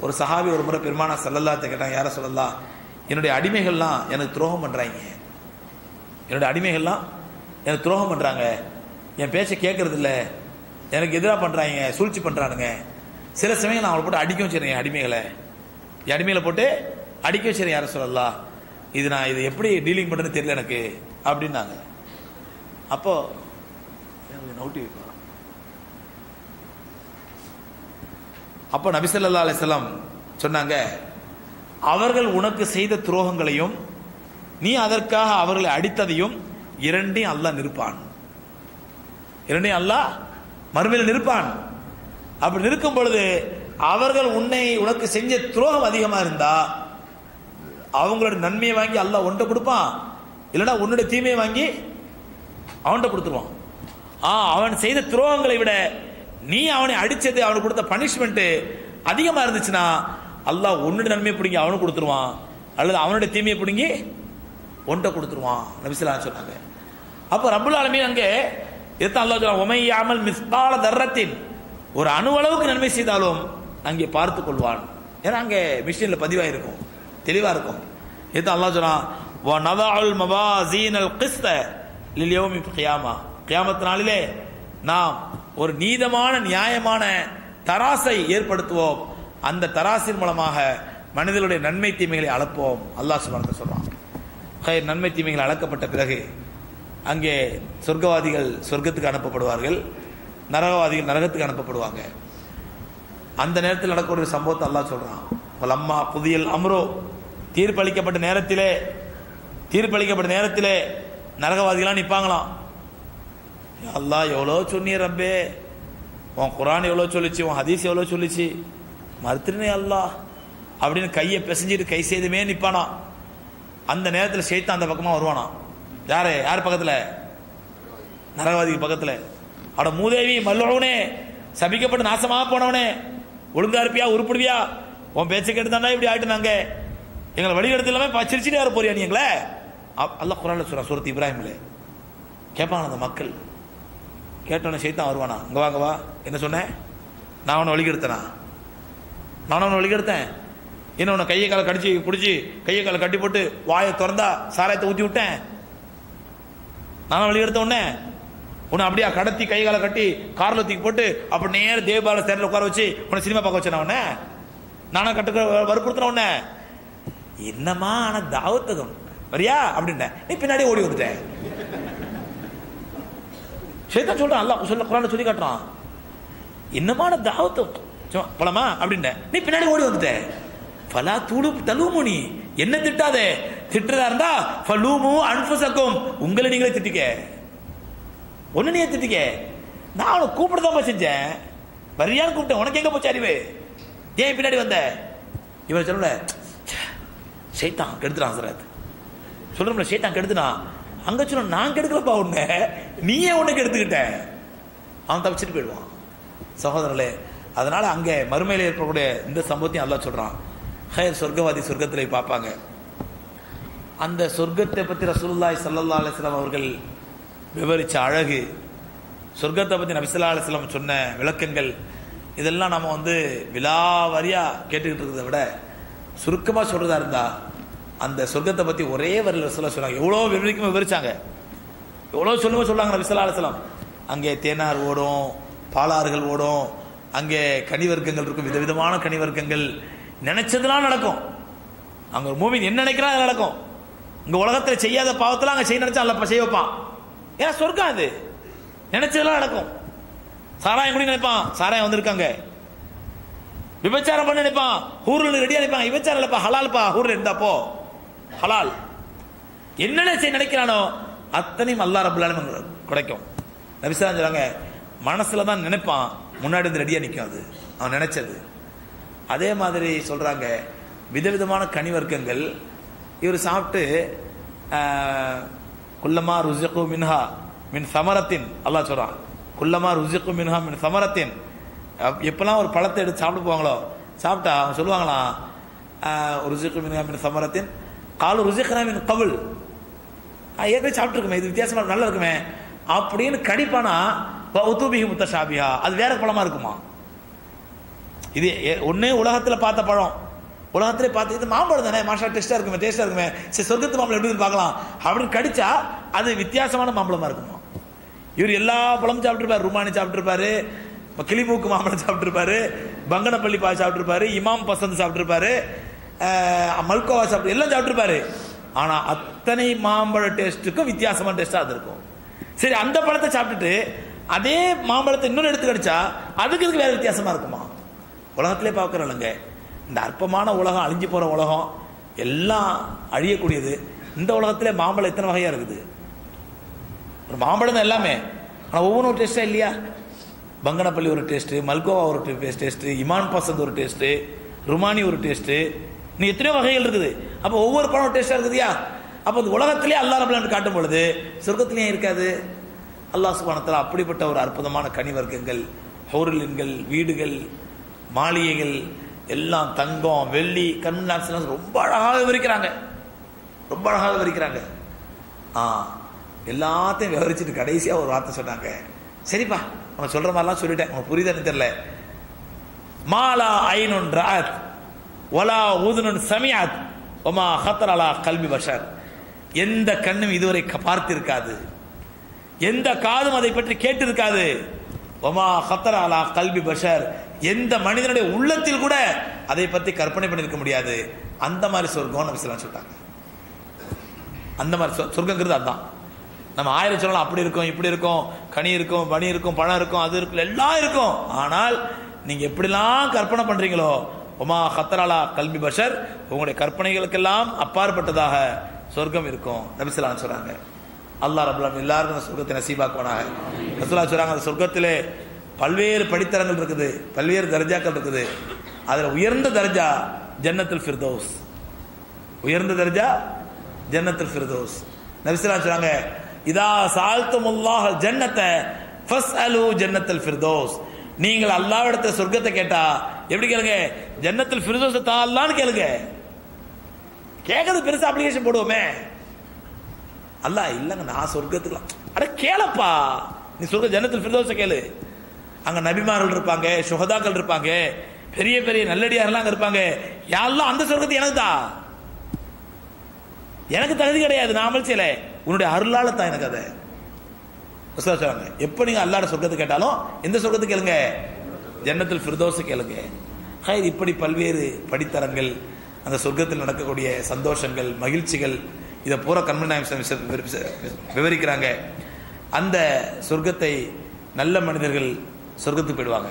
Speaker 1: ஒரு சஹாபி ஒரு முறை பெருமானா சல்லல்லாத்தை கேட்டாங்க யார சொல்லலாம் என்னுடைய அடிமைகள்லாம் எனக்கு துரோகம் பண்றாங்க. என்னுடைய அடிமைகள்லாம் எனக்கு துரோகம் பண்றாங்க. என் பேச்சை கேட்கறது இல்ல எனக்கு எதிராக பண்றாங்க சூழ்ச்சி பண்றானுங்க. சில சமயம் நான் அவளை போட்டு அடிக்க வச்சிருக்கேன் என் அடிமைகளை. என் அடிமைகளை போட்டு அடிக்க வச்சிருக்கேன் யார சொல்லலாம் இது நான் இது எப்படி டீலிங் பண்றதுன்னு தெரியல எனக்கு. அப்படின்னாங்க. அப்போ எனக்கு நோட்டி வைப்பா அப்போ நபிசல்லா அலிஸ்லாம் சொன்னாங்க அவர்கள் உனக்கு செய்த துரோகங்களையும் நீ அதற்காக அவர்களை அடித்ததையும் இரண்டையும் அல்லாஹ் நிற்பான். இரண்டையும் அல்லாஹ் மறுமையில் நிற்பான். அப்படி நிற்கும் பொழுது அவர்கள் உன்னை உனக்கு செஞ்ச துரோகம் அதிகமா இருந்தா அவங்களோட நன்மையை வாங்கி அல்லாஹ் ஒன்றை கொடுப்பான். இல்லைன்னா உன்னுடைய தீமையை வாங்கி அவன்கிட்ட கொடுத்துருவான். ஆ அவன் செய்த துரோகங்களை விட நீ அவனை அடிச்சது அவனுக்கு கொடுத்த பனிஷ்மெண்ட் அதிகமா இருந்துச்சுன்னா அல்லாஹ் உன்னுடைய நன்மையை பிடிங்கி அவனுக்கு கொடுத்துருவான். அல்லது அவனுடைய தீமையை பிடுங்கி ஒன்றை கொடுத்துருவான். நபிசுல்லா சொன்னாங்க. அப்போ ரபுல் ஆலமீன் அங்கே இதுதான் அல்லா சொல்றான் உமையாமல் மிஸ்பால தர்ரத்தின். ஒரு அணுவளவுக்கு நன்மை செய்தாலும் அங்கே பார்த்து கொள்வான். ஏன்னா அங்கே மிஷினில் பதிவாக இருக்கும். தெளிவாக இருக்கும். எத்தான் அல்லாஹ் சொல்றான் வ நதஅல் மவாசீனல் கிஸ்த லில்யோமி கியாமா. கியாமத்து நாளிலே நாம் ஒரு நீதமான நியாயமான தராசை ஏற்படுத்துவோம். அந்த தராசின் மூலமாக மனிதனுடைய நன்மை தீமைகளை அளப்போம். அல்லாஹ் சுப்ஹானஹு சொல்கிறான் ஹைர் நன்மை தீமைகள் அளக்கப்பட்ட பிறகு அங்கே சொர்க்கவாதிகள் சொர்க்கத்துக்கு அனுப்பப்படுவார்கள். நரகவாதிகள் நரகத்துக்கு அனுப்பப்படுவாங்க. அந்த நேரத்தில் நடக்கக்கூடிய சம்பவத்தை அல்லாஹ் சொல்கிறான் வல் அம்மா புதியல் அம்ரோ. தீர்ப்பளிக்கப்பட்ட நேரத்திலே தீர்ப்பளிக்கப்பட்ட நேரத்திலே நரகவாதிகளாக நிற்பாங்களாம் அல்லா எவ்வளோ சொன்னி ரப்பே? உன் குரான் எவ்வளோ சொல்லிச்சு? உன் ஹதீஸ் எவ்வளோ சொல்லிச்சு? மறுத்துருனே அல்லாஹ். அப்படின்னு கையை பிசைஞ்சிட்டு கை செய்துமே நிற்பானா அந்த நேரத்தில் ஷைத்தான் அந்த பக்கமாக வருவானா? யாரு? யார் பக்கத்தில்? நரகவாதிக்கு பக்கத்தில். அட மூதேவி மல்லவனே சபிக்கப்பட்டு நாசமாக போனவனே. ஒழுங்கா இருப்பியா? உருப்பிடுவியா? உன் பேச்சை கேட்டு இப்படி ஆகிட்டு நாங்கள் எங்களை வழி எடுத்து இல்லாம சிரிச்சுட்டே வர போறியா நீங்களே அல்ல குரான் சொல்கிறான் குரான்ல சொல்றா சூரத் கேட்பாங்க அந்த மக்கள். கேட்டவனே சைத்தான் வருவானா? இங்கே வாங்க வா. என்ன சொன்னேன் நான் அவனை வழிகெடுத்தனா? நான் அவனை வழிகெடுத்தேன். என்ன உன்னை கையை காலை கடிச்சு பிடிச்சி கையை காலை கட்டி போட்டு வாயை திறந்தா சாராயத்தை ஊற்றி விட்டேன். நானும் வழிகெடுத்த உடனே உன்னை அப்படியே கடத்தி கை காலை கட்டி காரில் தூக்கி போட்டு அப்படி நேர தேவபால சேரில் உட்கார வச்சு உன்னை சினிமா பார்க்க வச்சேன் உடனே நானும் கட்டுக்க வற்புறுத்தின உடனே என்னம்மா ஆனால் தாவத்தகம் வரியா? அப்படின்னேன். நீ பின்னாடி ஓடி வந்துட்டேன் சேத்தான் சொல்றான் அல்லாஹ் சொல்ல குரான சொல்லி காட்டுறான். என்னமான தாவத்தை? சும்மா போலாமா? அப்படின்னேன். நீ பின்னாடி ஓடி வந்துட்ட. ஃபலா தூளு நீ. என்ன திட்டாதே? திட்டுறதா இருந்தா ஃபலூமு அன்புசக்கும் உங்களை நீங்களே திட்டிக்க. ஒன்று நீ திட்டிக்க. நான் அவனை கூப்பிடதான் செஞ்சேன். வரியான்னு கூப்பிட்டேன். உனக்கு எங்க போச்சு அறிவு? ஏன் பின்னாடி வந்த? இவன் சொல்லல சைத்தான் கெடுத்துறான் சரத் சொல்றோம்ல சைத்தான் கெடுத்துனா அங்க சொல்ல நான் கெடுக்கலப்பா உன்னை. நீயே உனக்கு எடுத்துக்கிட்ட அவன் தப்பிச்சுட்டு போயிடுவான். சகோதரர்களே அதனால அங்கே மறுமையில் ஏற்படக்கூடிய இந்த சம்பவத்தையும் அல்லா சொல்கிறான் ஹயர் சொர்க்கவாதி சொர்க்கத்தில் பார்ப்பாங்க. அந்த சொர்க்கத்தை பற்றி ரசூல்லாய் சல்லா அலிஸ்லாம் அவர்கள் விவரித்த அழகு சொர்க்கத்தை பற்றி நபிசல்லா அலிஸ்லாம் சொன்ன விளக்கங்கள் இதெல்லாம் நம்ம வந்து விலாவாரியா கேட்டுக்கிட்டு இருக்கிறத விட சுருக்கமாக சொல்கிறதா இருந்தால் அந்த சொர்க்கத்தை பற்றி ஒரே வரியில் சொல்ல சொன்னாங்க. எவ்வளோ விவரிக்கும் விவரிச்சாங்க. எவ்வளோ சொல்லுங்க சொல்லாங்க நபிசல்லா அங்கே தேனார் ஓடும் பாலாறுகள் ஓடும் அங்கே கனிவர்க்கங்கள் இருக்கும் விதவிதமான கனிவர்க்கங்கள். நினைச்சதெல்லாம் நடக்கும். அங்க ஒரு மூவின் என்ன நினைக்கிறா அது நடக்கும். இங்க உலகத்துல செய்யாத பாவத்தெல்லாம் அங்க செய்ய நினைச்சா அல்ல செய்ய வைப்பான். ஏன்னா சொர்க்கம் அது. நினைச்சதெல்லாம் நடக்கும். சாராயம் குடி நினைப்பான். சாராயம் வந்திருக்காங்க. விபச்சாரம் பண்ண நினைப்பான். ஹூர்ல ரெடியா நினைப்பான் விபச்சாரம் இல்லப்பா ஹலால்ப்பா. ஹூர்ல இருந்தாப்போ ஹலால். என்னென்ன செய்ய நினைக்கிறானோ அத்தனையும் அல்லா ரபுல்லாலும் கிடைக்கும் நபிசா சொல்லுவாங்க மனசுல தான் நினைப்பான் முன்னாடி வந்து ரெடியாக நிற்கும் அது. அவன் நினைச்சது. அதே மாதிரி சொல்கிறாங்க விதவிதமான கனி வர்க்கங்கள். இவர் சாப்பிட்டு குல்லமா ருசிக்கு மின்ஹா மின் சமரத்தின் அல்லாஹ் சொல்கிறான் குல்லமா ருசிக்கு மின்ஹா மின் சமரத்தின் அப்- எப்பெல்லாம் ஒரு பழத்தை எடுத்து சாப்பிட்டு போவாங்களோ சாப்பிட்டா அவங்க சொல்லுவாங்களாம் ருசிக்கு மின்ஹா மின் சமரத்தின் காலு ருசிக்னா மின் கவுல். ஏற்கனவே சாப்பிட்ருக்குமே இது வித்தியாசமாக நல்லா இருக்குமே. அப்படின்னு கடிப்பானா உத்தூபிகி முத்த ஷாபியா அது வேற பழமாக இருக்குமா? இது ஒன்றே உலகத்தில் பார்த்த பழம். உலகத்திலே பார்த்து இது மாம்பழம் தானே? மாஷா டேஸ்ட்டாக இருக்குமே டேஸ்ட்டாக இருக்குமே. சரி சொர்க்கத்து மாம்பழம் எப்படி பார்க்கலாம். அப்படின்னு கடிச்சா அது வித்தியாசமான மாம்பழமாக இருக்குமா? இவர் எல்லா பழமும் சாப்பிட்ருப்பார் ருமானி சாப்பிட்ருப்பாரு கிளிமூக்கு மாம்பழம் சாப்பிட்ருப்பாரு பங்கனப்பள்ளி பாய் சாப்பிட்ருப்பாரு இமாம் பசந்த் சாப்பிட்ருப்பாரு மல்கோவா சாப்பிட்டு எல்லாம் சாப்பிட்டுருப்பாரு. ஆனால் அத்தனை மாம்பழ டேஸ்ட்டுக்கும் வித்தியாசமான டேஸ்ட்டாக அது இருக்கும். சரி அந்த பழத்தை சாப்பிட்டுட்டு அதே மாம்பழத்தை இன்னொரு எடுத்து கடிச்சா அதுக்கு இதுக்கு வேறு வித்தியாசமாக இருக்குமா? உலகத்திலே பார்க்குறோம்லங்க இந்த அற்பமான உலகம் அழிஞ்சு போகிற உலகம் எல்லாம் அழியக்கூடியது. இந்த உலகத்திலே மாம்பழம் எத்தனை வகையாக இருக்குது? ஒரு மாம்பழம் தான் எல்லாமே. ஆனால் ஒவ்வொன்றும் டேஸ்ட்டாக இல்லையா? பங்கனப்பள்ளி ஒரு டேஸ்ட்டு மல்கோவா ஒரு டேஸ்ட் டேஸ்ட்டு இமான் பசந்த் ஒரு டேஸ்ட்டு ருமானி ஒரு டேஸ்ட்டு நீ எத்தனையோ வகைகள் இருக்குது. அப்போ ஒவ்வொரு பழம் டேஸ்ட்டாக இருக்குதுயா? அப்போ இந்த உலகத்திலே அல்லாஹ் ரபுல்லான்னு காட்டும் பொழுது சொர்க்கத்திலேயே இருக்காது? அல்லாஹ் சுபானத்தில் அப்படிப்பட்ட ஒரு அற்புதமான கனி வர்க்கங்கள் ஹோரலின்கள் வீடுகள் மாளிகைகள் எல்லாம் தங்கம் வெள்ளி கண்லான்ஸ் ரொம்ப அழகாக விவரிக்கிறாங்க. ரொம்ப அழகாக விவரிக்கிறாங்க. ஆ எல்லாத்தையும் விவரிச்சுட்டு கடைசியாக ஒரு வார்த்தை சொன்னாங்க. சரிப்பா உனக்கு சொல்கிற மாதிரிலாம் சொல்லிட்டேன். உனக்கு புரியுதுன்னு தெரியல. மாலா ஐனுன் ராத் ஒலா ஊதுனன் சமியாத் ஒமா ஹத்தர் அலா கல்வி பஷர். எந்த கண்ணும் இதுவரை க- பார்த்திருக்காது. எந்த காதும் அதை பற்றி கேட்டிருக்காது. ஒமா ஹத்தர் அலா கல்வி பஷர். எந்த மனிதனுடைய உள்ளத்தில் கூட அதை பற்றி கற்பனை பண்ணியிருக்க முடியாது. அந்த மாதிரி சொர்க்கம் நம்ம ஸல்லல்லாஹு சொல்லிட்டாங்க. அந்த மாதிரி சொர்க்கங்கிறது அதுதான் நம்ம ஆயிரம் சொல்லலாம் அப்படி இருக்கும் இப்படி இருக்கும் கனி இருக்கும் பனி இருக்கும் பழம் இருக்கும் அது இருக்கும் எல்லாம் இருக்கும். ஆனால் நீங்க எப்படிலாம் கற்பனை பண்றீங்களோ உமா ஹத்தரலா கல்வி பஷர். உங்களுடைய கற்பனைகளுக்கெல்லாம் அப்பாற்பட்டதாக சொர்க்கம் இருக்கும். நபிசலாம் சொல்கிறாங்க அல்லாஹ் ரபுல்லாம் எல்லாருக்கும் அந்த சொர்க்கத்தை நசீபாக்குவானாக. ரசூலா சொல்கிறாங்க அந்த சொர்க்கத்திலே பல்வேறு படித்தரங்கள் இருக்குது. பல்வேறு தர்ஜாக்கள் இருக்குது. அதில் உயர்ந்த தர்ஜா ஜன்னத்தில் ஃபிர்தோஸ். உயர்ந்த தர்ஜா ஜன்னத்தில் ஃபிர்தோஸ். நபிஸ்லாம் சொல்றாங்க இதா சால்துமுல்லாஹ் ஜன்னத்தை ஃபஸ்அலு ஜன்னத்தில் ஃபிர்தோஸ். நீங்கள் அல்லாஹ்விடத்துல சொர்க்கத்தை கேட்டா எப்படி கேளுங்க? ஜன்னத்தில் ஃபிர்தௌஸ் தால்லான்னு கேளுங்க. கேட்கறது பெருசா அப்ளிகேஷன் போடுவோமே. அல்ல இல்லைங்க நான் சொர்க்கத்துக்கு அட கேளப்பா. நீ சொர்க்க ஜன்னத்தில் ஃபிர்தௌஸை கேளு. அங்க நபிமார்கள் இருப்பாங்க சுகதாக்கள் இருப்பாங்க பெரிய பெரிய நல்லடியாரெல்லாம் அங்க இருப்பாங்க. யாரெல்லாம் அந்த சொர்க்கத்தை எனக்கு தான் எனக்கு தகுதி கிடையாது நான் அமல் செய்யல. உன்னுடைய அருளால தான் எனக்கு அதை. ரசூலுல்லாஹ் சொல்றாங்க எப்போ நீங்கள் அல்லாட சொர்க்கத்தை கேட்டாலும் எந்த சொர்க்கத்தை கேளுங்க? ஜன்னத்தில் ஃபிர்தௌஸ் கேளுங்க. ஹயர் இப்படி பல்வேறு படித்தரங்கள் அந்த சொர்க்கத்தில் நடக்கக்கூடிய சந்தோஷங்கள் மகிழ்ச்சிகள் இதை பூரா கண்மணி நாயம் விவரிக்கிறாங்க. அந்த சொர்க்கத்தை நல்ல மனிதர்கள் சொர்க்கத்துக்கு போயிடுவாங்க.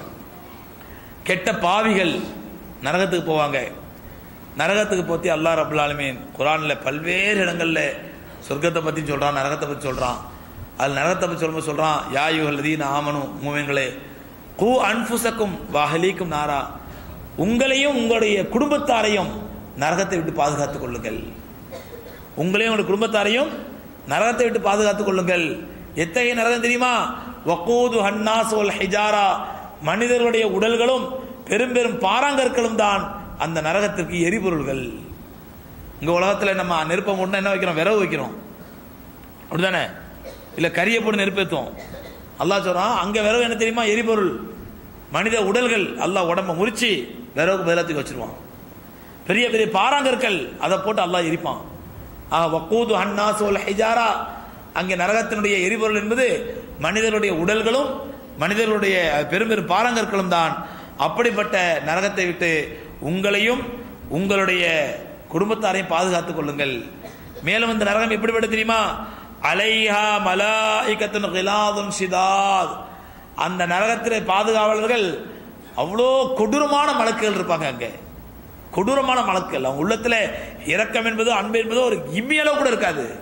Speaker 1: கெட்ட பாவிகள் நரகத்துக்கு போவாங்க. நரகத்துக்கு பத்தி அல்லாஹ் ரபுல் குரானில் பல்வேறு இடங்களில் சொர்க்கத்தை பற்றி சொல்கிறான் நரகத்தை பற்றி சொல்கிறான் அதில் நரகத்தை பத்தி சொல்லும்போது சொல்கிறான் யாயுகல்லதீன் நாமனும் மூவங்களே கூ அன்புசக்கும் வாஹலீக்கும் நாரா. உங்களையும் உங்களுடைய குடும்பத்தாரையும் நரகத்தை விட்டு பாதுகாத்துக் கொள்ளுங்கள். உங்களையும் உங்களுடைய குடும்பத்தாரையும் நரகத்தை விட்டு பாதுகாத்துக் கொள்ளுங்கள். எத்தகைய நரகம் தெரியுமா? வக்கூது ஹன்னாஸ் ஒல் ஹிஜாரா. மனிதர்களுடைய உடல்களும் பெரும் பெரும் பாறாங்கற்களும் தான் அந்த நரகத்திற்கு எரிபொருள்கள். இங்கே உலகத்தில் நம்ம நெருப்பம் ஒன்று என்ன வைக்கிறோம்? விறகு வைக்கிறோம். அப்படிதானே இல்ல கரியை போட்டு நெருப்பேத்துவோம். அல்லாஹ் சொல்றான் அங்க விரவு என்ன தெரியுமா? எரிபொருள். மனித உடல்கள் அல்லாஹ் உடம்ப முறிச்சு விரவுக்கு பதிலாத்துக்கு வச்சிருவான். பெரிய பெரிய பாறாங்கற்கள் அதை போட்டு அல்லா எரிப்பான். ஆக வக்கூது ஹன்னாஸ் வல் அங்கே நரகத்தினுடைய எரிபொருள் என்பது மனிதருடைய உடல்களும் மனிதர்களுடைய பெரும் பெரும் பாறாங்கற்களும் தான். அப்படிப்பட்ட நரகத்தை விட்டு உங்களையும் உங்களுடைய குடும்பத்தாரையும் பாதுகாத்துக் கொள்ளுங்கள். மேலும் இந்த நரகம் எப்படிப்பட்ட தெரியுமா? அலைஹா மலாய்கத்துன் கிலாதும் ஷிதாத். அந்த நரகத்தில் பாதுகாவலர்கள் அவ்வளோ கொடூரமான மலக்குகள் இருப்பாங்க அங்கே. கொடூரமான மலக்குகள். அவங்க உள்ளத்தில் இரக்கம் என்பது அன்பு என்பது ஒரு இம்மியளவு கூட இருக்காது.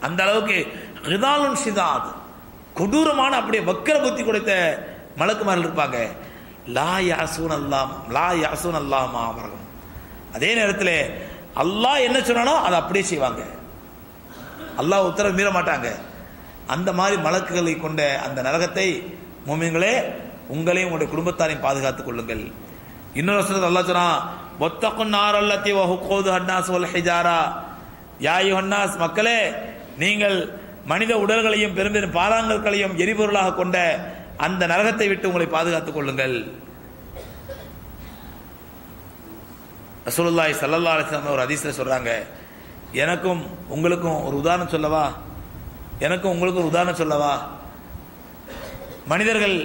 Speaker 1: அந்த அளவுக்கு ஹிதாலும் ஷிதாத். கொடூரமான அப்படியே வக்கர புத்தி கொடுத்த மலக்குமார்கள் இருப்பாங்க. லா யாசூன் அல்லாம் லா யாசூன் அல்லாமா அவர்கள் அதே நேரத்தில் அல்லாஹ் என்ன சொன்னானோ அதை அப்படியே செய்வாங்க. அல்லாஹ் உத்தரவு மீற மாட்டாங்க. அந்த மாதிரி மலக்குகளை கொண்ட அந்த நரகத்தை மோமியங்களே உங்களையும் உங்களுடைய குடும்பத்தாரையும் பாதுகாத்துக் கொள்ளுங்கள். இன்னொரு வசனத்தில் அல்லாஹ் சொன்னான் ஒத்தக்கும் நார் அல்லத்தி வகுக்கோது ஹன்னாஸ் வல் ஹிஜாரா. யாயு ஹன்னாஸ் மக்களே நீங்கள் மனித உடல்களையும் பெரும்பெரும் பாலாங்கற்களையும் எரிபொருளாக கொண்ட அந்த நரகத்தை விட்டு உங்களை பாதுகாத்துக் கொள்ளுங்கள். ரசூலுல்லாய் சல்லல்லா அலிஸ்லாம் ஒரு அதிசயம் சொல்றாங்க. எனக்கும் உங்களுக்கும் ஒரு உதாரணம் சொல்லவா? எனக்கும் உங்களுக்கும் ஒரு உதாரணம் சொல்லவா? மனிதர்கள்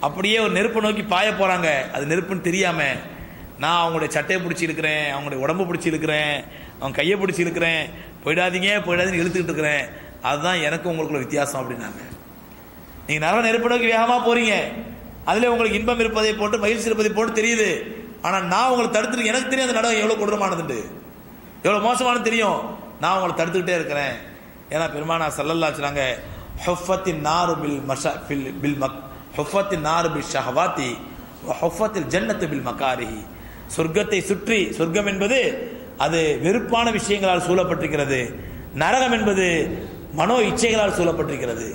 Speaker 1: அப்படியே ஒரு நெருப்பை நோக்கி பாய போகிறாங்க அது நெருப்புன்னு தெரியாமல் நான் அவங்களுடைய சட்டையை பிடிச்சி இருக்கிறேன் அவங்களுடைய உடம்பு பிடிச்சி இருக்கிறேன் அவங்க கையை பிடிச்சி இருக்கிறேன் போயிடாதீங்க போயிடாதீங்கன்னு இழுத்துக்கிட்டு இருக்கிறேன். அதுதான் எனக்கும் உங்களுக்குள்ள வித்தியாசம் அப்படின்னாங்க. நீங்கள் நரக நெருப்பு நோக்கி வேகமாக போகிறீங்க அதில் உங்களுக்கு இன்பம் இருப்பதை போட்டு மகிழ்ச்சி இருப்பதை போட்டு தெரியுது. ஆனால் நான் உங்களை தடுத்துட்டு எனக்கு தெரியும் அந்த நடவடிக்கை எவ்வளோ கொடூரமானதுண்டு. எவ்வளோ மோசமானது தெரியும்? நான் உங்களை தடுத்துக்கிட்டே இருக்கிறேன். ஏன்னா பெருமானா சல்லல்லா சொன்னாங்க ஹுஃபத்தின் நாறு பில் மஷா பில் பில் மக் ஹுஃபத்தின் நாறு பில் ஷஹவாத்தி ஹொஃபத்தில் ஜன்னத்து பில் மக்காரிஹி சொர்க்கத்தை சுற்றி சொர்க்கம் என்பது அது வெறுப்பான விஷயங்களால் சூழப்பட்டிருக்கிறது. நரகம் என்பது மனோ இச்சைகளால் சூழப்பட்டிருக்கிறது.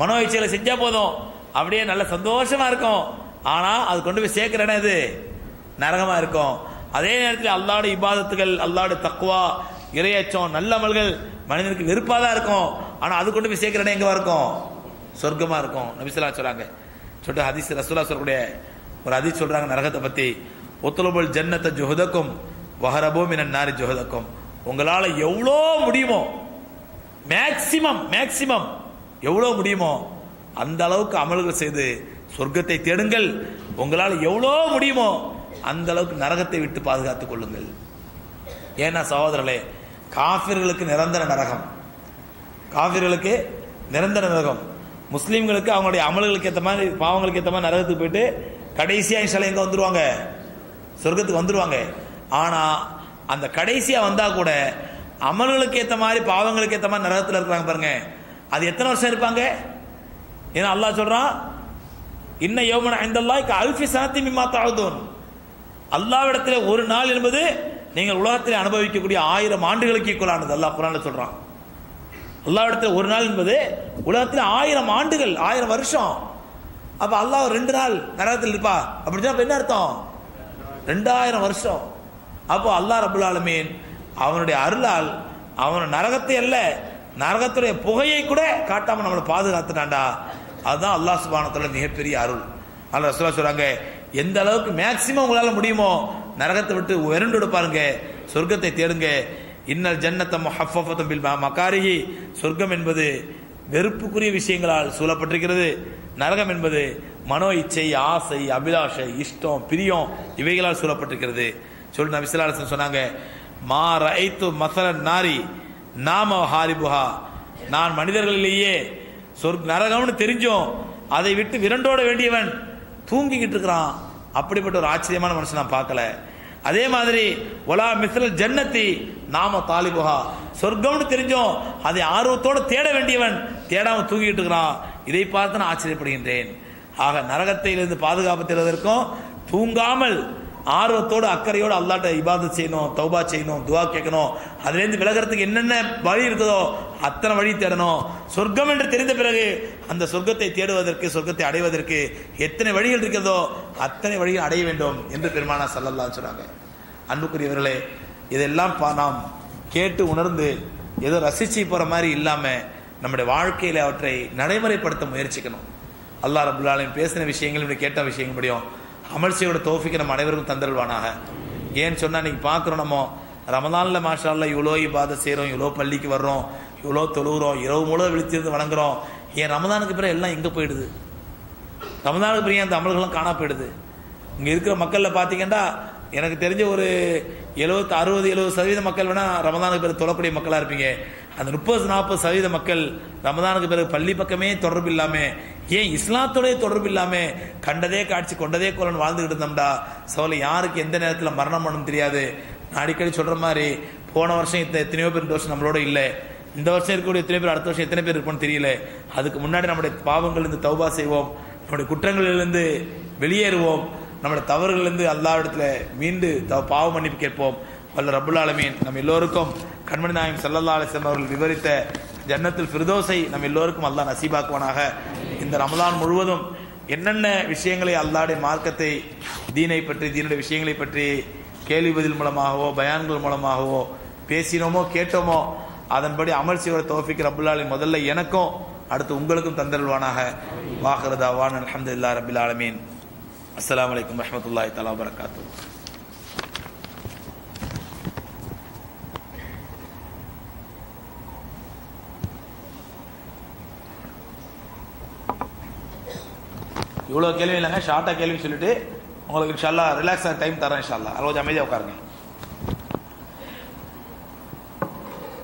Speaker 1: மனோ இச்சைகளை செஞ்சால் போதும். அப்படியே நல்ல சந்தோஷமாக இருக்கும். ஆனால் அது கொண்டு போய் சேர்க்கிற இடம் இது நரகமாக இருக்கும். அதே நேரத்தில் அல்லாட இபாதத்துகள் அல்லாட தக்குவா இரையச்சம் நல்ல அமல்கள் மனிதனுக்கு வெறுப்பாக தான் இருக்கும். ஆனால் அது கொண்டு போய் சேர்க்கிற இடம் எங்கே இருக்கும். சொர்க்கமாக இருக்கும் நபிசலா சொல்கிறாங்க சொல்லிட்டு ஹதீஸ் ரசூலா சொல்லக்கூடிய ஒரு ஹதீஸ் சொல்கிறாங்க நரகத்தை பற்றி ஒத்துலபுல் ஜன்னத்தை ஜுஹதக்கும் வஹரபோ மினன் நாரி ஜுஹதக்கும். உங்களால் எவ்வளோ முடியுமோ மேக்சிமம் மேக்சிமம் எவ்வளோ முடியுமோ அந்த அளவுக்கு அமல்கள் செய்து சொர்க்கத்தை தேடுங்கள். உங்களால் எவ்வளோ முடியுமோ அந்த அளவுக்கு நரகத்தை விட்டு பாதுகாத்துக் கொள்ளுங்கள். ஏன்னா சகோதரர்களே காஃபிர்களுக்கு நிரந்தர நரகம். காஃபிர்களுக்கு நிரந்தர நரகம். முஸ்லீம்களுக்கு அவங்களுடைய அமல்களுக்கு ஏற்ற மாதிரி பாவங்களுக்கு ஏற்ற மாதிரி நரகத்துக்கு போயிட்டு கடைசியாக இன்ஷால எங்கே வந்துடுவாங்க சொர்க்கத்துக்கு வந்துடுவாங்க ஆனால் அந்த கடைசியாக வந்தால் கூட அமல்களுக்கு ஏற்ற மாதிரி பாவங்களுக்கு ஏற்ற மாதிரி நரகத்தில் இருக்கிறாங்க பாருங்க. அது எத்தனை வருஷம் இருப்பாங்க? ஏன்னா அல்லாஹ் சொல்கிறான் இன்ன யோமன ஐந்தல்லாய்க்கு அல்ஃபி சனத்தி மிம்மா தாழ்தோன் அல்லாவிடத்தில் ஒரு நாள் என்பது நீங்கள் உலகத்தில் அனுபவிக்கக்கூடிய ஆயிரம் ஆண்டுகளுக்கு ஈக்குவலானது அல்லாஹ் குரான் சொல்றான். அல்லாவிடத்தில் ஒரு நாள் என்பது உலகத்தில் ஆயிரம் ஆண்டுகள் ஆயிரம் வருஷம். அப்ப அல்லாஹ் ரெண்டு நாள் நரகத்தில் இருப்பா. அப்படின்னா அப்போ என்ன அர்த்தம்? ரெண்டாயிரம் வருஷம். அப்போ அல்லாஹ் ரபுல் ஆலமீன் அவனுடைய அருளால் அவன் நரகத்தை அல்ல நரகத்துடைய புகையை கூட காட்டாம நம்மளை பாதுகாத்துட்டான்டா. அதுதான் அல்லாஹ் சுபானத்தோட மிகப்பெரிய அருள். அல்ல ரசூலா சொல்றாங்க எந்த அளவுக்கு மேக்சிமம் உங்களால் முடியுமோ நரகத்தை விட்டு விரண்டு பாருங்க சொர்க்கத்தை தேடுங்க. இன்னல் ஜன்னத்தம் ஹஃபத்தம் பில் மக்காரிகி சொர்க்கம் என்பது வெறுப்புக்குரிய விஷயங்களால் சூழப்பட்டிருக்கிறது. நரகம் என்பது மனோ இச்சை ஆசை அபிலாஷை இஷ்டம் பிரியம் இவைகளால் சூழப்பட்டிருக்கிறது. சொல்லு நான் விசிலாரசன் சொன்னாங்க மா ரைத்து மசலன் நாரி நாம ஹாரிபுஹா. நான் மனிதர்களிலேயே சொர்க் நரகம்னு தெரிஞ்சும். அதை விட்டு விரண்டோட வேண்டியவன் தூங்கிக்கிட்டு இருக்கிறான். அப்படிப்பட்ட ஒரு ஆச்சரியமான மனுஷன் நான் பார்க்கல. அதே மாதிரி ஒலா மிஸ்ரல் ஜன்னத்தி நாம தாலிபுகா சொர்க்கம்னு தெரிஞ்சோம் அதை ஆர்வத்தோட தேட வேண்டியவன் தேடாமல் தூங்கிட்டு இருக்கிறான். இதை பார்த்து நான் ஆச்சரியப்படுகின்றேன். ஆக நரகத்திலிருந்து பாதுகாப்பு தேடுவதற்கும் தூங்காமல் ஆர்வத்தோடு அக்கறையோடு அல்லாட்ட இபாதம் செய்யணும் தௌபா செய்யணும் துவா கேட்கணும். அதுலேருந்து விலகிறதுக்கு என்னென்ன வழி இருக்குதோ அத்தனை வழி தேடணும். சொர்க்கம் என்று தெரிந்த பிறகு அந்த சொர்க்கத்தை தேடுவதற்கு சொர்க்கத்தை அடைவதற்கு எத்தனை வழிகள் இருக்கிறதோ அத்தனை வழிகள் அடைய வேண்டும் என்று பெருமானா சல்லல்லான்னு சொல்கிறாங்க அன்புக்குரியவர்களே இதெல்லாம் பா- நாம் கேட்டு உணர்ந்து ஏதோ ரசிச்சு போகிற மாதிரி இல்லாமல் நம்முடைய வாழ்க்கையில் அவற்றை நடைமுறைப்படுத்த முயற்சிக்கணும். அல்லாஹ் ரபுல்லாலையும் பேசின விஷயங்கள் இப்படி கேட்ட விஷயங்கள் முடியும் அமல் செய்யோட தோஃபிக்கு நம்ம அனைவருக்கும் தந்தருவானாக ஏன்னு சொன்னால் இன்னைக்கு பார்க்குறோம் நம்ம ரமதானில் மாஷா இவ்வளோ இபாதை செய்கிறோம் இவ்வளோ பள்ளிக்கு வர்றோம் இவ்வளோ தொழுகிறோம் இரவு முழுவதும் விழித்திருந்து வணங்குறோம். ஏன் ரமதானுக்கு பிறகு எல்லாம் எங்கே போயிடுது? ரமதானுக்கு பிறகு அந்த அமல்களும் காணா போயிடுது? இங்கே இருக்கிற மக்களில் பார்த்தீங்கன்னா எனக்கு தெரிஞ்ச ஒரு எழுபத்து அறுபது எழுபது சதவீத மக்கள் வேணால் ரமதானுக்கு பிறகு தொழக்கூடிய மக்களாக இருப்பீங்க. அந்த முப்பது நாற்பது சதவீத மக்கள் ரமதானுக்கு பிறகு பள்ளி பக்கமே தொடர்பு இல்லாமல் ஏன் இஸ்லாத்தோடய தொடர்பு இல்லாமல் கண்டதே காட்சி கொண்டதே கொலன்னு வாழ்ந்துக்கிட்டு இருந்தோம்டா. சோலை யாருக்கு எந்த நேரத்தில் மரணம் பண்ணும் தெரியாது. நான் அடிக்கடி சொல்கிற மாதிரி போன வருஷம் இத்தனை எத்தனையோ பேர் தோஷம் நம்மளோட இல்லை. இந்த வருஷம் இருக்கக்கூடிய எத்தனை பேர் அடுத்த வருஷம் எத்தனை பேர் இருப்போம்னு தெரியல. அதுக்கு முன்னாடி நம்முடைய பாவங்கள் இருந்து தௌபா செய்வோம். நம்முடைய குற்றங்களிலிருந்து வெளியேறுவோம். நம்முடைய தவறுகள்லேருந்து அல்லாவிடத்தில் மீண்டு தவ- பாவ மன்னிப்பு கேட்போம். வல்ல ரபுல் ஆலமீன். நம்ம எல்லோருக்கும் கண்மணி நாயம் சல்லல்லா அலிஸ்லாம் அவர்கள் விவரித்த ஜன்னத்தில் ஃபிர்தோஸை நம்ம எல்லோருக்கும் அல்லாஹ் நசீபாக்குவானாக. இந்த ரமலான் முழுவதும் என்னென்ன விஷயங்களை அல்லாடைய மார்க்கத்தை தீனை பற்றி தீனுடைய விஷயங்களை பற்றி கேள்வி பதில் மூலமாகவோ பயான்கள் மூலமாகவோ பேசினோமோ கேட்டோமோ அதன்படி அமல் செய்வத தோஃபிக் ரபுல்லாலி முதல்ல எனக்கும் அடுத்து உங்களுக்கும் தந்தருள்வானாக. வாஹரதாவான் அல்ஹம்துலில்லாஹ் ரபில் ஆலமீன். அஸ்லாம் வலைக்கம் வரஹ்மத்துல்லாஹி தலா வபரகாத்துஹு. இவ்வளோ கேள்வி இல்லைங்க ஷார்ட்டாக கேள்வி சொல்லிட்டு உங்களுக்கு இன்ஷால்லா ரிலாக்ஸாக டைம் தரேன் இன்ஷால்லா அது கொஞ்சம் அமைதியாக உட்காருங்க.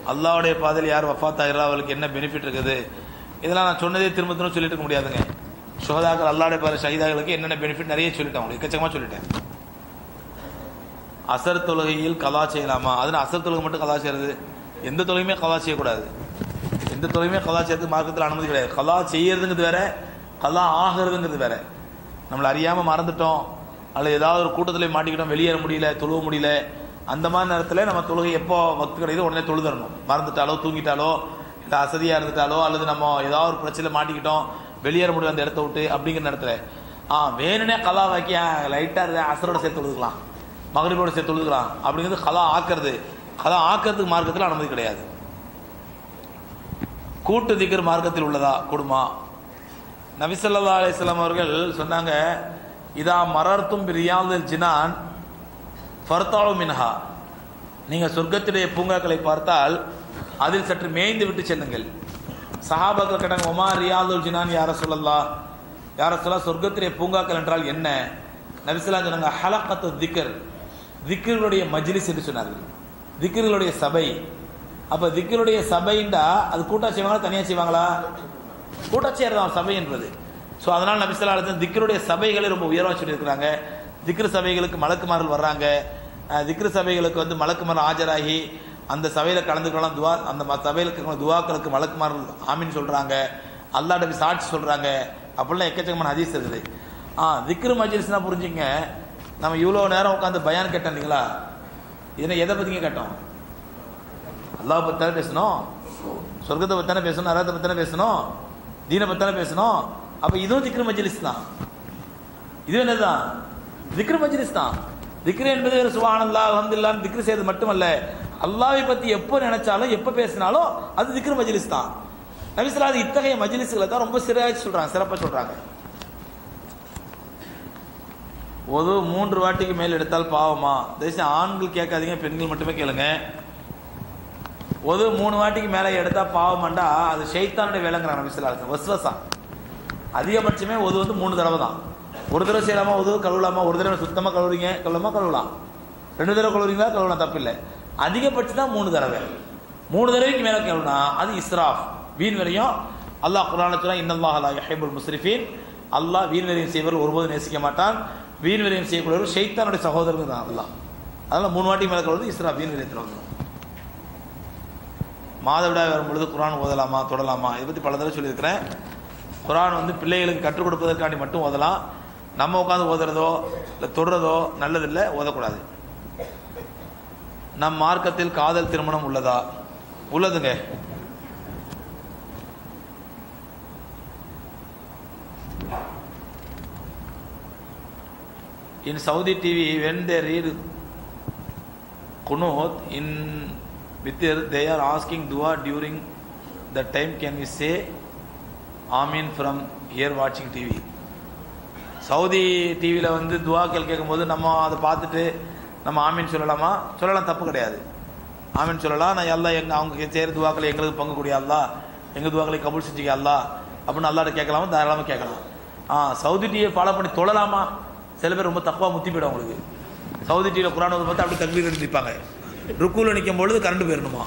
Speaker 1: அல்லாவுடைய பாதையில் யார் வஃத் ஆகிறா அவளுக்கு என்ன பெனிஃபிட் இருக்குது? இதெல்லாம் நான் சொன்னதே திரும்ப திரும்ப சொல்லிட்டு இருக்க முடியாதுங்க. சுகதாக்கள் அல்லாவுடைய பாதை ஷஹீதாக்களுக்கு என்னென்ன பெனிஃபிட் நிறைய சொல்லிட்டேன் உங்களுக்கு. எக்கச்சக்கமாக சொல்லிட்டேன். அசர் தொழுகையில் கலா செய்யலாமா? அதில் அசர் தொழுகை மட்டும் கலா செய்யறது. எந்த தொழுகையுமே கலா செய்யக்கூடாது. எந்த தொழுகையுமே கலா செய்யறதுக்கு மார்க்கத்தில் அனுமதி கிடையாது. கலா செய்யறதுங்கிறது வேற கலா ஆகிறதுங்கிறது வேற. நம்மளை அறியாமல் மறந்துட்டோம். அல்லது ஏதாவது ஒரு கூட்டத்தில் மாட்டிக்கிட்டோம் வெளியேற முடியல தொழுவ முடியல அந்த மாதிரி நேரத்தில் நம்ம தொழுகை எப்போ வக்து கிடைக்குதோ உடனே தொழுதரணும் மறந்துட்டாலோ தூங்கிட்டாலோ இல்லை அசதியாக இருந்துட்டாலோ அல்லது நம்ம ஏதாவது ஒரு பிரச்சனை மாட்டிக்கிட்டோம் வெளியேற முடியும் அந்த இடத்த விட்டு அப்படிங்கிற நேரத்தில் ஆ வேணுனே கலா வைக்க லைட்டாக அசரோட சேர்த்து தொழுதுக்கலாம். மகரிபோட சேர்த்து தொழுதுக்கலாம். அப்படிங்கிறது கலா ஆக்கிறது. கலா ஆக்கிறதுக்கு மார்க்கத்தில் அனுமதி கிடையாது. கூட்டு திக்கர் மார்க்கத்தில் உள்ளதா? குடுமா. நபிசல்லா அலிஸ்லாம் அவர்கள் சொன்னாங்க இதா மரர்த்தும் ரியாதில் ஜினான் ஃபர்தாவு மின்ஹா. நீங்கள் சொர்க்கத்துடைய பூங்காக்களை பார்த்தால் அதில் சற்று மேய்ந்து விட்டு செல்லுங்கள். சஹாபாக்கள் கேட்டாங்க ஒமா ரியாதுல் ஜினான் யார சொல்லலா யார சொல்லா சொர்க்கத்திலே பூங்காக்கள் என்றால் என்ன? நபிசுல்லா சொன்னாங்க ஹலக்கத்து திக்கர் திக்கர்களுடைய மஜ்லிஸ் என்று சொன்னார்கள். திக்கர்களுடைய சபை. அப்போ திக்கருடைய சபைண்டா அது கூட்டா செய்வாங்களா தனியாக செய்வாங்களா? கூட்டா தான் சபை என்பது. ஸோ அதனால் நபிசுல்லா திக்கருடைய சபைகளை ரொம்ப உயர்வா சொல்லியிருக்கிறாங்க. திக்ரு சபைகளுக்கு மலக்குமார்கள் வர்றாங்க. திக்ரு சபைகளுக்கு வந்து மலக்குமார் ஆஜராகி அந்த சபையில் கலந்துக்கலாம் துவா அந்த ம- இருக்கிற துவாக்களுக்கு மலக்குமார் ஆமீன் சொல்கிறாங்க அல்லாஹ் நபி சாட்சி சொல்கிறாங்க அப்படிலாம் எக்கச்சக்கமான ஹதீஸ் இருக்குது. ஆ திக்ரு மஜ்லிஸ்னா புரிஞ்சுங்க நம்ம இவ்வளோ நேரம் உட்காந்து பயான் கேட்டோம் இல்லைங்களா? இதனை எதை பற்றிங்க கேட்டோம்? அல்லாஹ் பற்றி தானே பேசணும்? சொர்க்கத்தை பத்தி தானே பேசணும் நரகத்தை பத்தி தானே பேசணும்? தீனை பற்றி தானே பேசணும்? அப்போ இதுவும் திக்ரு மஜிலிஸ் தான். இது என்னதுதான் திக்ரு மஜிலிஸ் தான். திக்ரு என்பது சுபானல்லா அல்ஹம்துலில்லாஹ் திக்ரு செய்வது மட்டுமல்ல. அல்லாவை பற்றி எப்போ நினைச்சாலும் எப்போ பேசினாலும் அது திக்ரு மஜ்லிஸ் தான். நபிசலாது அது இத்தகைய மஜ்லிஸ்களை தான் ரொம்ப சிறப்பாக சொல்கிறாங்க சிறப்பாக சொல்கிறாங்க ஒரு மூன்று வாட்டிக்கு மேல் எடுத்தால் பாவமா? தயவுசெய்து ஆண்கள் கேட்காதீங்க பெண்கள் மட்டுமே கேளுங்க. ஒரு மூணு வாட்டிக்கு மேலே எடுத்தால் பாவமாண்டா அது ஷைத்தானுடைய வேலைங்கிறாங்க நபிசலாது வஸ்வசா. அதிகபட்சமே ஒது வந்து மூணு தடவை தான். ஒரு தடவை செய்யலாமா உதவு கழுவலாமா? ஒரு தடவை சுத்தமாக கழுவுறீங்க கழுவலாமா? கழுவலாம். ரெண்டு தடவை கழுவுறீங்களா? கழுவலாம் தப்பில்லை. அதிகபட்சம் தான் மூணு தடவை. மூணு தடவைக்கு மேலே கழுவுனா அது இஸ்ராஃப். வீண் வரையும். அல்லாஹ் குரான இன்னல்லாஹ் லா ஹைபுல் முஸ்ரிஃபீன். அல்லாஹ் வீண் வரையும் செய்வர் ஒருபோதும் நேசிக்க மாட்டான். வீண் வரையும் செய்யக்கூடியவர் ஷைத்தானுடைய சகோதரர்கள் தான் அல்லாஹ். அதனால் மூணு வாட்டி மேலே கழுவுறது இஸ்ராஃப் வீண் வரையத்தில் வந்துடும் மாதவிடாய் வரும் பொழுது குரான் ஓதலாமா தொடலாமா? இதை பற்றி பல தடவை சொல்லியிருக்கிறேன். குரான் வந்து பிள்ளைகளுக்கு கற்றுக் கொடுப்பதற்காண்டி மட்டும் ஓதலாம். நம்ம உட்காந்து ஓதுறதோ இல்லை தொடுறதோ நல்லதில்லை ஓதக்கூடாது நம் மார்க்கத்தில் காதல் திருமணம் உள்ளதா உள்ளதுங்க in Saudi TV when they read Qunut in Bitir they are asking dua during that time can we say Amin from here watching TV Saudi டிவியில் வந்து துவாக்கள் கேட்கும்போது நம்ம அதை பார்த்துட்டு நம்ம ஆமீன் சொல்லலாமா? சொல்லலாம் தப்பு கிடையாது. ஆமீன் சொல்லலாம். நான் எல்லாம் எங்க அவங்க செய்கிற துவாக்களை எங்களுக்கு பங்கு கூடிய அல்லா எங்கள் துவாக்களை கபுல் செஞ்சுக்க அல்லா அப்படின்னு அல்லாட கேட்கலாமா? தாராளமாக கேட்கலாம். ஆ சவுதி டிவியை ஃபாலோ பண்ணி தொழலாமா? சில பேர் ரொம்ப தப்பாக முத்தி போயிடும் அவங்களுக்கு. சவுதி டிவியில் குரான் வந்து பார்த்து அப்படி தக்பீர் எடுத்துப்பாங்க ருக்குவில் நிற்கும் பொழுது கரண்ட் போயிடணுமா?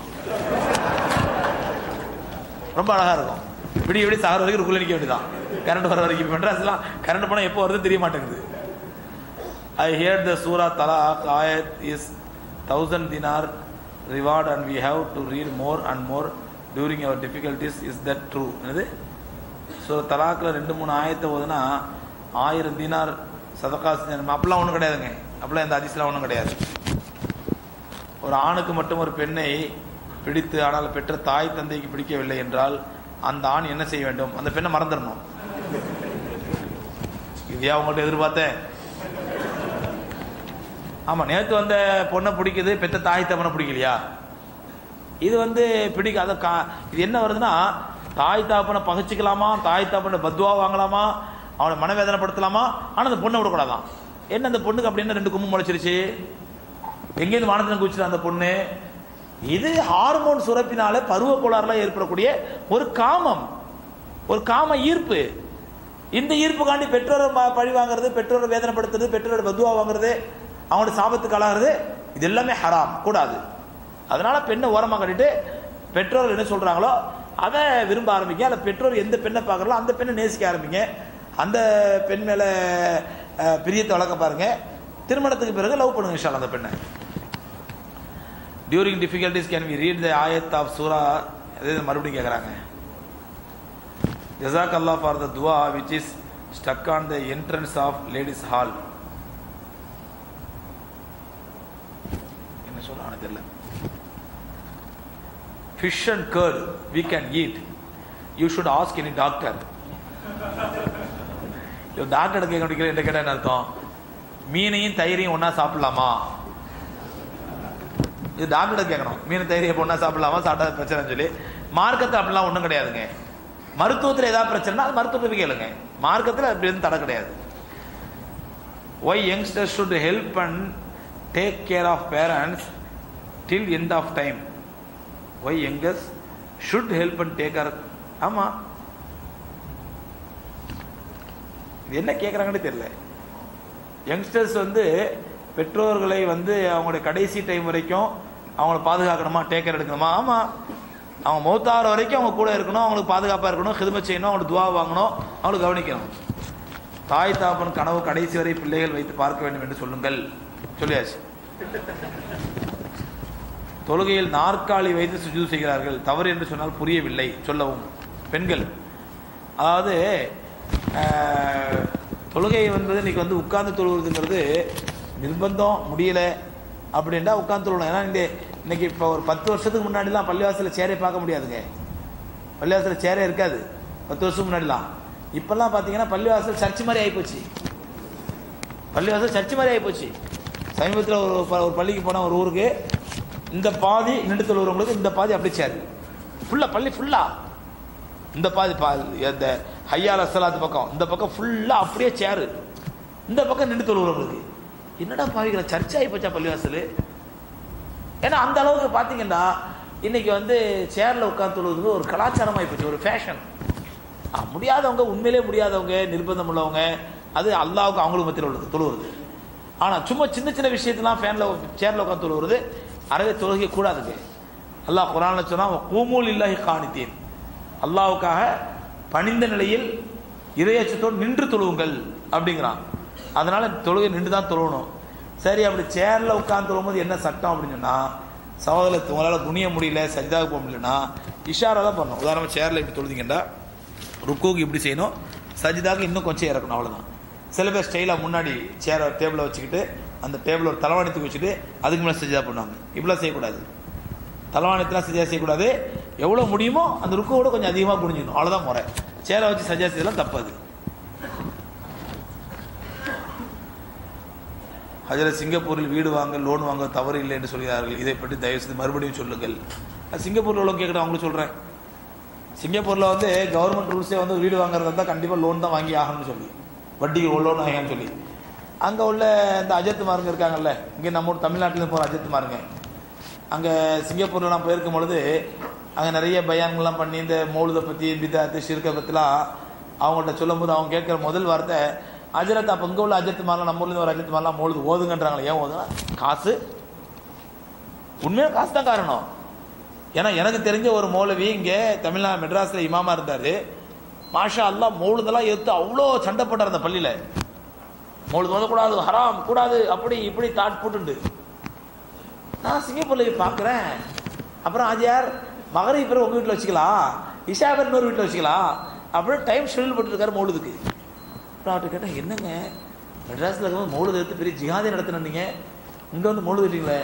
Speaker 1: ரொம்ப அழகாக இருக்கும். விடிய விடிய சாகர வரைக்கும் ருக்குல நிற்க வேண்டியதான் கரண்ட் வர வரைக்கும். மெட்ராஸ்லாம் கரண்ட் போனால் எப்போ வருது தெரிய மாட்டேங்குது. ஐ ஹியர் த சூரா தலாக் ஆயத் is thousand dinar reward and we have to read more and more during our difficulties is that true என்னது? ஸோ தலாக்கில் ரெண்டு மூணு ஆயத்தை ஓதுனா ஆயிரம் தினார் சதக்கா செஞ்சு அப்படிலாம் ஒன்றும் கிடையாதுங்க. அப்படிலாம் இந்த அதிசலாம் ஒன்றும் கிடையாது. ஒரு ஆணுக்கு மட்டும் ஒரு பெண்ணை பிடித்து ஆனால் பெற்ற தாய் தந்தைக்கு பிடிக்கவில்லை என்றால் அந்த ஆண் என்ன செய்ய வேண்டும்? அந்த பெண்ணை மறந்துடணும். இதையா உங்கள்கிட்ட எதிர்பார்த்தேன். ஆமா நேத்து வந்த பொண்ணை பிடிக்குது பெத்த தாய் தப்பனை பிடிக்கலையா? இது வந்து பிடிக்காத கா இது என்ன வருதுன்னா தாய் தாப்பனை பகைச்சிக்கலாமா தாய் தாப்பனை பத்வா வாங்கலாமா அவனை மனவேதனைப்படுத்தலாமா ஆனால் அந்த பொண்ணை விடக்கூடாதான். என்ன அந்த பொண்ணுக்கு அப்படி என்ன ரெண்டு கும்பம் முளைச்சிருச்சு? எங்கேருந்து வானத்தில் குதிச்சுது அந்த பொண்ணு? இது ஹார்மோன் சுரப்பினால பருவ கோளாறுல ஏற்படக்கூடிய ஒரு காமம். ஒரு காம ஈர்ப்பு. இந்த ஈர்ப்புக்காண்டி பெற்றோரை பழி வாங்குறது பெற்றோரை வேதனைப்படுத்துறது பெற்றோரை பதுவா வாங்குறது அவங்களோட சாபத்துக்கு ஆளாகிறது இது எல்லாமே ஹராம் கூடாது. அதனால பெண்ணை ஓரமாக கட்டிட்டு பெற்றோர்கள் என்ன சொல்றாங்களோ அதை விரும்ப ஆரம்பிங்க. அந்த பெற்றோர் எந்த பெண்ணை பார்க்கறோம் அந்த பெண்ணை நேசிக்க ஆரம்பிங்க. அந்த பெண் மேல பிரியத்தை வளர்க்க பாருங்க. திருமணத்துக்கு பிறகு லவ் பண்ணுங்க விஷால் அந்த பெண்ணை. During difficulties can we read the ஆயத் ஆஃப் சூரா அது மறுபடியும் கேட்குறாங்க ஜசாக் அல்லா ஃபார் த துவா which is stuck on the entrance of ladies hall என்ன சொல்றாங்க தெரியல. Fish and curd we can eat you should ask any doctor doctor கேட்க முடியல என்ன கேட்டா என்ன அர்த்தம்? மீனையும் தயிரையும் ஒன்றா சாப்பிடலாமா? இது டாக்டர் கேட்கணும். மீன் தயிர் எப்போ ஒன்றா சாப்பிடலாமா? சாப்பிட்டா பிரச்சனைன்னு சொல்லி. மார்க்கத்தை அப்படிலாம் ஒன்றும் கிடையாதுங்க. மருத்துவத்தில் ஏதாவது பிரச்சனைனா அது மருத்துவத்தை கேளுங்க. மார்க்கத்தில் அப்படி எதுவும் தடை கிடையாது. Why youngster should help and take care of parents till end of time why youngers should help and take care ஆமாம் இது என்ன கேட்குறாங்கன்னு தெரியல. யங்ஸ்டர்ஸ் வந்து பெற்றோர்களை வந்து அவங்களுடைய கடைசி டைம் வரைக்கும் அவங்கள பாதுகாக்கணுமா டேக் கேர் எடுக்கணுமா? ஆமாம் அவங்க மௌத்தாகிற வரைக்கும் அவங்க கூட இருக்கணும் அவங்களுக்கு பாதுகாப்பாக இருக்கணும் ஹிதுமை செய்யணும் அவங்களுக்கு துவா வாங்கணும் அவங்களுக்கு கவனிக்கணும். தாய் தாப்பன் கனவு கடைசி வரை பிள்ளைகள் வைத்து பார்க்க வேண்டும் என்று சொல்லுங்கள். சொல்லியாச்சு. தொழுகையில் நாற்காலி வைத்து சுஜூ செய்கிறார்கள். தவறு என்று சொன்னால் புரியவில்லை. சொல்லவும். பெண்கள். அதாவது தொழுகை என்பது இன்னைக்கு வந்து உட்கார்ந்து தொழுகிறதுங்கிறது நிர்பந்தம் முடியல அப்படின்ட்டா உட்கார்ந்து தொழுகணும். ஏன்னா இங்கே இன்னைக்கு இப்போ ஒரு பத்து வருஷத்துக்கு முன்னாடிலாம் பள்ளிவாசலில் சேரே பார்க்க முடியாதுங்க. பள்ளிவாசலில் சேரே இருக்காது. பத்து வருஷத்துக்கு முன்னாடிலாம். இப்போல்லாம் பார்த்தீங்கன்னா பள்ளிவாசல் சர்ச் மாதிரி ஆகிப்போச்சு பள்ளிவாசல் சர்ச் மாதிரி ஆகிப்போச்சு சமீபத்தில் ஒரு ப- ஒரு பள்ளிக்கு போனால் ஒரு ஊருக்கு இந்த பாதி நின்று உள்ளவங்களுக்கு இந்த பாதி அப்படி சேரு ஃபுல்லாக பள்ளி ஃபுல்லாக இந்த பாதி பா இந்த ஹையால் அசலாத்து பக்கம் இந்த பக்கம் ஃபுல்லாக அப்படியே சேரு இந்த பக்கம் நின்று உள்ளவங்களுக்கு. என்னடா பாவிக்கிற சர்ச் ஆகி போச்சா பள்ளிவாசல்? ஏன்னா அந்த அளவுக்கு பார்த்தீங்கன்னா இன்னைக்கு வந்து சேரில் உட்காந்து தொழுவது ஒரு கலாச்சாரமாக போச்சு ஒரு ஃபேஷன் முடியாதவங்க உண்மையிலே முடியாதவங்க நிர்பந்தம் உள்ளவங்க அது அல்லாவுக்கு அவங்களுக்கு மத்தியில் உள்ளது தொழுவுறது. ஆனால் சும்மா சின்ன சின்ன விஷயத்தெல்லாம் ஃபேனில் சேரில் உட்காந்து தொழுவுறது அறவே தொழுகை கூடாதுங்க. அல்லாஹ் குரான்ல சொன்னால் கூமூல் இல்லாஹி காணித்தேன் அல்லாவுக்காக பணிந்த நிலையில் இரையச்சத்தோடு நின்று தொழுவுங்கள் அப்படிங்கிறான். அதனால் தொழுகை நின்று தான் தொழுவணும். சரி அப்படி சேர்ல உட்கார்ந்து வரும்போது என்ன சட்டம் அப்படின்னு சொன்னா சகோதரத்து உங்களால் குனிய முடியல சஜிதாவுக்கு போக முடியலன்னா இஷாரா தான் பண்ணணும். உதாரணமாக சேர்ல இப்படி தொழுதிங்கன்னா ருக்குவுக்கு இப்படி செய்யணும் சஜிதாவுக்கு இன்னும் கொஞ்சம் இறக்கணும் அவ்வளோதான் சில பேர் ஸ்டைலாக முன்னாடி சேரை டேபிளை வச்சுக்கிட்டு அந்த டேபிள் ஒரு தலவாணித்துக்கு வச்சுட்டு அதுக்கு மேலே சஜிதா பண்ணுவாங்க. இப்படிலாம் செய்யக்கூடாது. தலைவாணத்தெலாம் சஜிதா செய்யக்கூடாது. எவ்வளோ முடியுமோ அந்த ருக்கோட கொஞ்சம் அதிகமாக புரிஞ்சுக்கணும். அவ்வளோதான் முறை. சேரை வச்சு சஜிதா செய்யலாம் தப்பாது அதில் சிங்கப்பூரில் வீடு வாங்க லோன் வாங்க தவறு இல்லை என்று சொல்கிறார்கள். இதை பற்றி தயவு செய்து மறுபடியும் சொல்லுங்கள். சிங்கப்பூரில் உள்ள கேட்குறேன் அவங்களுக்கு சொல்கிறேன் சிங்கப்பூரில் வந்து கவர்மெண்ட் ரூல்ஸே வந்து வீடு வாங்குறதா இருந்தால் கண்டிப்பாக லோன் தான் வாங்கி ஆகணும்னு சொல்லி. வட்டிக்கு ஒரு லோன் வாங்கன்னு சொல்லி. அங்கே உள்ள இந்த அஜத்துமாருங்க இருக்காங்கல்ல இங்கே நம்ம ஊர் தமிழ்நாட்டில் போகிற அஜத்துமாருங்க அங்கே சிங்கப்பூரில் நான் போயிருக்கும் பொழுது அங்கே நிறைய பயான்கள்லாம் பண்ணி இந்த மோழுதை பற்றி பிதாத்து ஷிர்கை பற்றிலாம் அவங்கள்ட்ட சொல்லும்போது அவங்க கேட்குற முதல் வார்த்தை அஜரத் அப்போ இங்கே உள்ள அஜரத் மாதிரிலாம் நம்ம ஊர்லேருந்து ஒரு அஜரத் மாதிரிலாம் மௌலுது ஓதுங்கன்றாங்களே ஏன் ஓதுனா? காசு. உண்மையாக காசு தான் காரணம். ஏன்னா எனக்கு தெரிஞ்ச ஒரு மௌலவி இங்கே தமிழ்நாடு மெட்ராஸில் இமாமா இருந்தார். மாஷா எல்லாம் மௌலுதெல்லாம் எடுத்து அவ்வளோ சண்டை போட்டார் அந்த பள்ளியில். மௌலுது ஓதக்கூடாது ஹராம் கூடாது அப்படி இப்படி தாட் போட்டுண்டு. நான் சிங்கப்பூர்ல பார்க்குறேன். அப்புறம் ஆஜியார் மகரை பிறகு உங்கள் வீட்டில் வச்சுக்கலாம். இஷா பேர் இன்னொரு வீட்டில் வச்சுக்கலாம். அப்படின்னு டைம் ஷெடியூல் போட்டுருக்காரு மௌலுதுக்கு அப்புறம் அவர்கிட்ட கேட்டேன் என்னங்க? மெட்ராஸில் இருக்கும்போது மௌலுது எடுத்து பெரிய ஜிஹாதே நடத்தினீங்க இங்கே வந்து மௌலுது விட்டீங்களே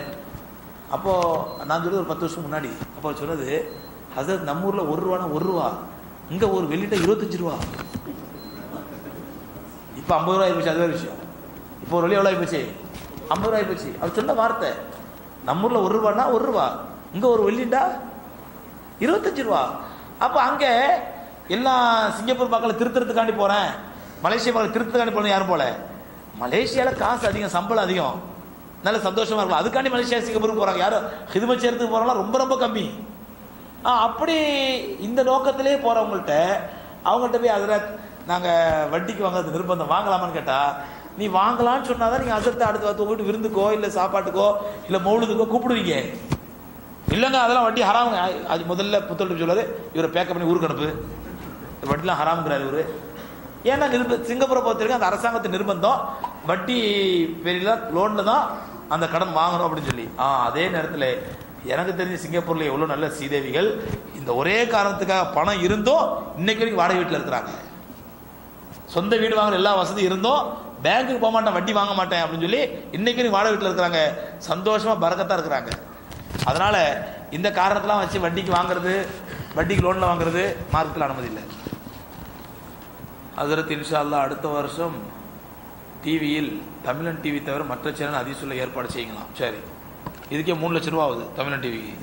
Speaker 1: அப்போது நான் சொல்லி ஒரு பத்து வருஷம் முன்னாடி. அப்போ சொன்னது ஹசரத் நம்ம ஊரில் ஒரு ரூபானா ஒரு ரூபா? இங்கே ஒரு வெளியிட்ட இருபத்தஞ்சு ரூபா? இப்போ ஐம்பது ரூபா போச்சு அது விஷயம். இப்போ ஒரு வெளியே எவ்வளோ ஆகிப்போச்சு ஐம்பது ரூபா ஆயிப்போச்சு அவர் சொன்ன வார்த்தை நம்ம ஊரில் ஒரு ரூபான்னா ஒரு ரூபா? இங்கே ஒரு வெள்ளிண்டா? இருபத்தஞ்சி ரூபா? அப்போ அங்கே எல்லாம் சிங்கப்பூர் மக்களை திருத்துறதுக்காண்டி போகிறேன் மலேசியா மக்கள் திருத்துறதுக்காண்டி போகணும் யாரும் போல. மலேசியாவில் காசு அதிகம் சம்பளம் அதிகம். நல்ல சந்தோஷமா இருக்கும் அதுக்காண்டி மலேசியா சிங்கப்பூருக்கு போகிறாங்க யாரும் ஹிதுமத் செய்யறதுக்கு போகிறாங்களா ரொம்ப ரொம்ப கம்மி. ஆ அப்படி இந்த நோக்கத்திலே போகிறவங்கள்ட்ட அவங்கள்ட்ட போய் அதில் நாங்கள் வட்டிக்கு வாங்குறது நிர்பந்தம் வாங்கலாமான்னு கேட்டால் நீ வாங்கலாம்னு சொன்னால் தான் நீங்கள் அசத்தை அடுத்து வந்து உங்கள்கிட்ட விருந்துக்கோ இல்லை சாப்பாட்டுக்கோ இல்லை மௌலுதுக்கோ கூப்பிடுவீங்க. இல்லைங்க அதெல்லாம் வட்டி ஹராமுங்க. அது முதல்ல புத்தொழில் சொல்லாது இவரை பேக்கப் பண்ணி ஊருக்கு அனுப்பு. வட்டிலாம் ஹராமுங்கிறார் இவர். ஏன்னா நிர்ப சிங்கப்பூரை பொறுத்த வரைக்கும் அந்த அரசாங்கத்து நிர்பந்தம். வட்டி பேரில் லோனில் தான் அந்த கடன் வாங்கணும் அப்படின்னு சொல்லி. ஆ அதே நேரத்தில் எனக்கு தெரிஞ்ச சிங்கப்பூரில் எவ்வளோ நல்ல சீதேவிகள் இந்த ஒரே காரணத்துக்காக பணம் இருந்தும் இன்னைக்கு வரைக்கும் வாடகை வீட்டில் இருக்கிறாங்க. சொந்த வீடு வாங்குற எல்லா வசதி இருந்தும் பேங்க்குக்கு போக மாட்டேன் வட்டி வாங்க மாட்டேன் அப்படின்னு சொல்லி இன்னைக்கு வரைக்கும் வாடகை வீட்டில் இருக்கிறாங்க. சந்தோஷமா பறக்கத்தான் இருக்கிறாங்க. அதனால இந்த காரணத்தெல்லாம் வச்சு வட்டிக்கு வாங்குறது வட்டிக்கு லோன்ல வாங்குறது மார்க்கத்தில் அனுமதி இல்லை. ஹசரத் இன்ஷா அல்லாஹ் அடுத்த வருஷம் டிவியில் தமிழன் டிவி தவிர மற்ற சேனல் அதிசுள்ள ஏற்பாடு செய்யலாம். சரி. இதுக்கே மூணு லட்ச ரூபா ஆகுது தமிழன் டிவிக்கு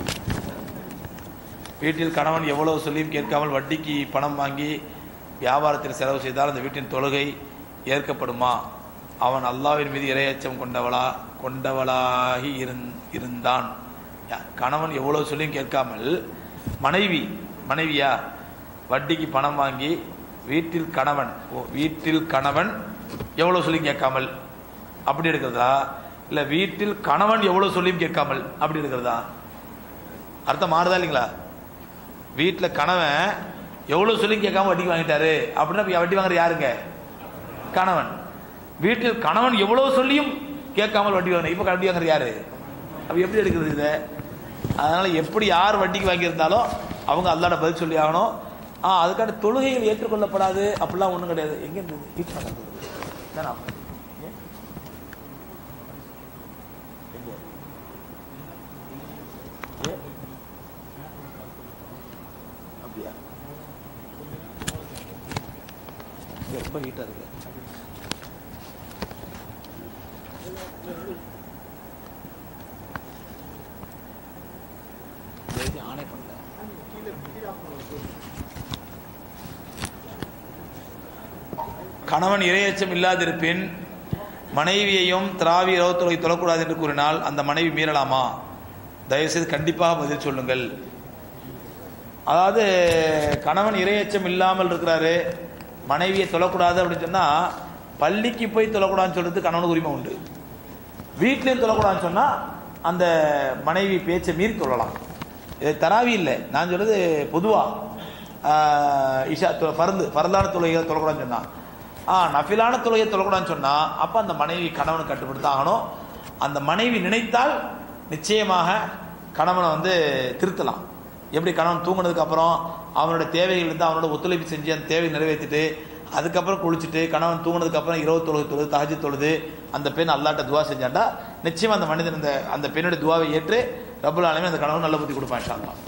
Speaker 1: வீட்டில் கணவன் எவ்வளவு சொல்லியும் கேட்காமல் வட்டிக்கு பணம் வாங்கி வியாபாரத்தில் செலவு செய்தால் அந்த வீட்டின் தொழுகை ஏற்கப்படுமா? அவன் அல்லாவின் மீது இரையச்சம் கொண்டவளா கொண்டவளாகி இருந்- இருந்தான். யா- கணவன் எவ்வளவு சொல்லியும் கேட்காமல் மனைவி மனைவியா வட்டிக்கு பணம் வாங்கி வீட்டில் கணவன் ஓ, வீட்டில் கணவன் எவ்வளவு சொல்லி கேட்காமல் அப்படி எடுக்கிறதா இல்ல வீட்டில் கணவன் எவ்வளவு சொல்லியும் கேட்காமல் அப்படி எடுக்கிறதா அர்த்தம் மாறுதா இல்லைங்களா? வீட்டில் கணவன் எவ்வளவு சொல்லி கேட்காம வட்டிக்கு வாங்கிட்டாரு அப்படின்னா வட்டி வாங்குற யாருங்க? கணவன். வீட்டில் கணவன் எவ்வளவு சொல்லியும் கேட்காமல் வட்டி வாங்க இப்ப வட்டி வாங்குற யாரு? அப்ப எப்படி எடுக்கிறது இதை? அதனால எப்படி யார் வட்டிக்கு வாங்கியிருந்தாலும் அவங்க அல்லாட பதில் சொல்லி ஆகணும். ஆ அதுக்கான தொழுகைகள் ஏற்றுக்கொள்ளப்படாது. அப்படிலாம் ஒன்றும் கிடையாது. எங்கே இருந்தது வீட்டுல நடந்தது. அப்படியா? ரொம்ப ஹீட்டாக இருக்கு. ஆணை பண்ண பண்ணல கணவன் இரையச்சம் இல்லாதிருப்பின் மனைவியையும் திராவி இரவுத்துறை தொழக்கூடாது என்று கூறினால் அந்த மனைவி மீறலாமா? தயவுசெய்து கண்டிப்பாக பதில் சொல்லுங்கள். அதாவது கணவன் இரையச்சம் இல்லாமல் இருக்கிறாரு மனைவியை தொழக்கூடாது அப்படின்னு சொன்னால் பள்ளிக்கு போய் தொழக்கூடாதுன்னு சொல்றது கணவனுக்கு உரிமை உண்டு. வீட்டிலையும் தொழக்கூடாதுன்னு சொன்னால் அந்த மனைவி பேச்சை மீறி தொழலாம் இது தராவி இல்லை. நான் சொல்றது பொதுவாக இஷா தொ- ஃபர்து ஃபர்தான தொழக்கூடாதுன்னு சொன்னால் ஆ நஃபிலான தொழுகையை தொழக்கூடாதுன்னு சொன்னால் அப்போ அந்த மனைவி கணவனை கட்டுப்படுத்த ஆகணும். அந்த மனைவி நினைத்தால் நிச்சயமாக கணவனை வந்து திருத்தலாம். எப்படி கணவன் தூங்கினதுக்கு அப்புறம் அவனோட தேவைகள் இருந்து அவனோட ஒத்துழைப்பு செஞ்சு அந்த தேவையை நிறைவேற்றிட்டு அதுக்கப்புறம் குளிச்சுட்டு கணவன் தூங்கினதுக்கப்புறம் இரவு தொழுது தொழுது தகஜி தொழுது அந்த பெண் அல்லாட்ட துவா செஞ்சாண்டா நிச்சயம் அந்த மனிதன் அந்த அந்த பெண்ணுடைய துவாவை ஏற்று ரபுல் ஆலமே அந்த கணவன் நல்ல புத்தி கொடுப்பான் இன்ஷா அல்லாஹ்.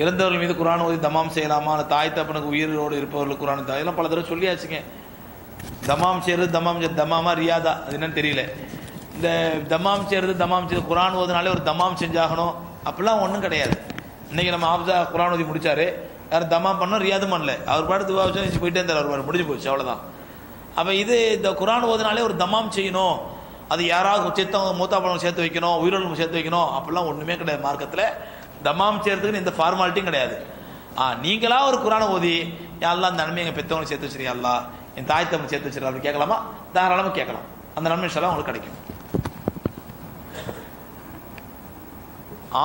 Speaker 1: இறந்தவர்கள் மீது குரான் ஓதி தமாம் செய்யலாமா? அந்த தாய் தப்பனுக்கு உயிரோடு இருப்பவர்களுக்கு குரான் இதெல்லாம் பல தடவை சொல்லியாச்சுங்க. தமாம் செய்யறது தமாம் செய்யறது தமாமா ரியாதா? அது என்னன்னு தெரியல. இந்த தமாம் செய்யறது தமாம் செய்யறது குரான் ஓதுனாலே ஒரு தமாம் செஞ்சாகணும். அப்படிலாம் ஒன்றும் கிடையாது. இன்னைக்கு நம்ம ஆப்சா குரான் ஓதி முடிச்சாரு. யாரும் தமாம் பண்ணோம் ரியாதும் பண்ணல. அவர் பாட்டு துவா வச்சு போயிட்டே இருந்தார் அவர் பாட்டு முடிஞ்சு போச்சு அவ்வளோதான் அப்போ இது இந்த குரான் ஓதுனாலே ஒரு தமாம் செய்யணும். அது யாராவது சேர்த்தவங்க மூத்தா பழம் சேர்த்து வைக்கணும் உயிரிழப்பு சேர்த்து வைக்கணும். அப்படிலாம் ஒன்றுமே கிடையாது. மார்க்கத்தில் தமாம் செய்யறதுக்குன்னு எந்த ஃபார்மாலிட்டியும் கிடையாது. ஆ நீங்களா ஒரு குரானை ஓதி எல்லாம் அந்த நன்மை எங்கள் பெற்றவங்க சேர்த்து வச்சிருக்கீங்க அல்லா என் தாய் தம்பி சேர்த்து வச்சிருக்கா அப்படி கேட்கலாமா? தாராளமாக கேட்கலாம். அந்த நன்மை எல்லாம் உங்களுக்கு கிடைக்கும்.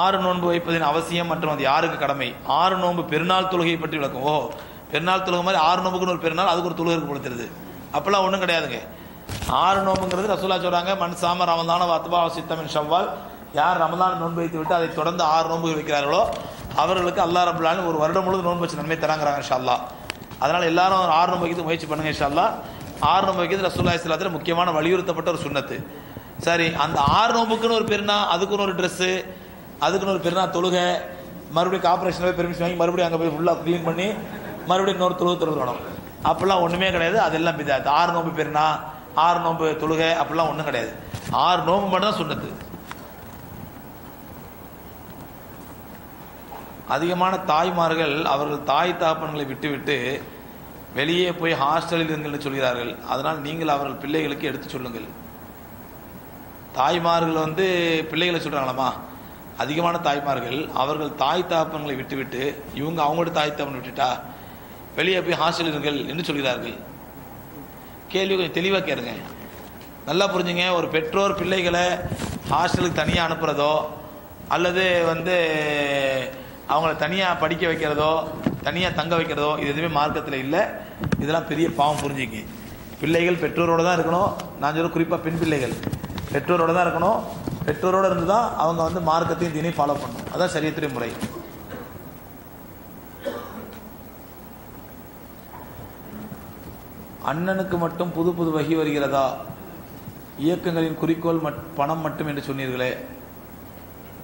Speaker 1: ஆறு நோன்பு வைப்பதின் அவசியம் மற்றும் அது யாருக்கு கடமை? ஆறு நோன்பு பெருநாள் தொழுகையை பற்றி விளக்கும். ஓ பெருநாள் தொழுகை மாதிரி ஆறு நோம்புக்குன்னு ஒரு பெருநாள் அதுக்கு ஒரு தொழுகை கொடுத்துருது அப்பெல்லாம் ஒன்றும் கிடையாதுங்க. ஆறு நோம்புங்கிறது ரசூலா சொல்கிறாங்க மண் சாம ரமதான வத்பா சித்தமின் செவ்வால் யார் ரமதான் நோன்பு வைத்து விட்டு அதை தொடர்ந்து ஆறு நோன்பு வைக்கிறார்களோ அவர்களுக்கு அல்லாஹ் ரபுல்லான்னு ஒரு வருடம் முழுவதும் நோன்பு வச்சு நன்மை தராங்கிறாங்க ஷால்லா அதனால் எல்லாரும் ஆறு நோன்பு வைக்கிறது முயற்சி பண்ணுங்க ஷால்லா ஆறு நோன்பு வைக்கிறது ரசூல்லா இஸ்லாத்தில் முக்கியமான வலியுறுத்தப்பட்ட ஒரு சுண்ணத்து. சரி அந்த ஆறு நோம்புக்குன்னு ஒரு பெருனா அதுக்குன்னு ஒரு ட்ரெஸ்ஸு அதுக்குன்னு ஒரு பெருனா தொழுகை மறுபடியும் கார்பரேஷன் போய் பெர்மிஷன் வாங்கி மறுபடியும் அங்கே போய் ஃபுல்லாக க்ளீன் பண்ணி மறுபடியும் இன்னொரு தொழுகை தொழுகணும் அப்படிலாம் ஒன்றுமே கிடையாது அதெல்லாம் பிதாத்து ஆறு நோம்பு பெருனா ஆறு நோம்பு தொழுகை அப்படிலாம் ஒன்றும் கிடையாது. ஆறு நோம்பு மட்டும் தான் சுண்ணத்து. அதிகமான தாய்மார்கள் அவர்கள் தாய் தாப்பன்களை விட்டுவிட்டு வெளியே போய் ஹாஸ்டலில் இருங்கள் சொல்கிறார்கள். அதனால் நீங்கள் அவர்கள் பிள்ளைகளுக்கு எடுத்து சொல்லுங்கள். தாய்மார்கள் வந்து பிள்ளைகளை சொல்கிறாங்களாம்மா அதிகமான தாய்மார்கள் அவர்கள் தாய் தாப்பன்களை விட்டுவிட்டு இவங்க அவங்களோட தாய் தாப்பன் விட்டுட்டா வெளியே போய் ஹாஸ்டல் இருங்கள் என்று சொல்கிறார்கள். கேள்வி கொஞ்சம் தெளிவாக கேளுங்க. நல்லா புரிஞ்சுங்க ஒரு பெற்றோர் பிள்ளைகளை ஹாஸ்டலுக்கு தனியாக அனுப்புகிறதோ அல்லது வந்து அவங்கள தனியாக படிக்க வைக்கிறதோ தனியாக தங்க வைக்கிறதோ இது எதுவுமே மார்க்கத்தில் இல்லை. இதெல்லாம் பெரிய பாவம் புரிஞ்சுங்க. பிள்ளைகள் பெற்றோரோட தான் இருக்கணும். நான் சொல்ல குறிப்பாக பெண் பிள்ளைகள். பெற்றோரோட தான் இருக்கணும். பெற்றோரோட இருந்து தான் அவங்க வந்து மார்க்கத்தையும் தினையும் ஃபாலோ பண்ணணும். அதான் சரியத்துறை முறை. அண்ணனுக்கு மட்டும் புது புது வகி வருகிறதா? இயக்கங்களின் குறிக்கோள் மட்- பணம் மட்டும் என்று சொன்னீர்களே.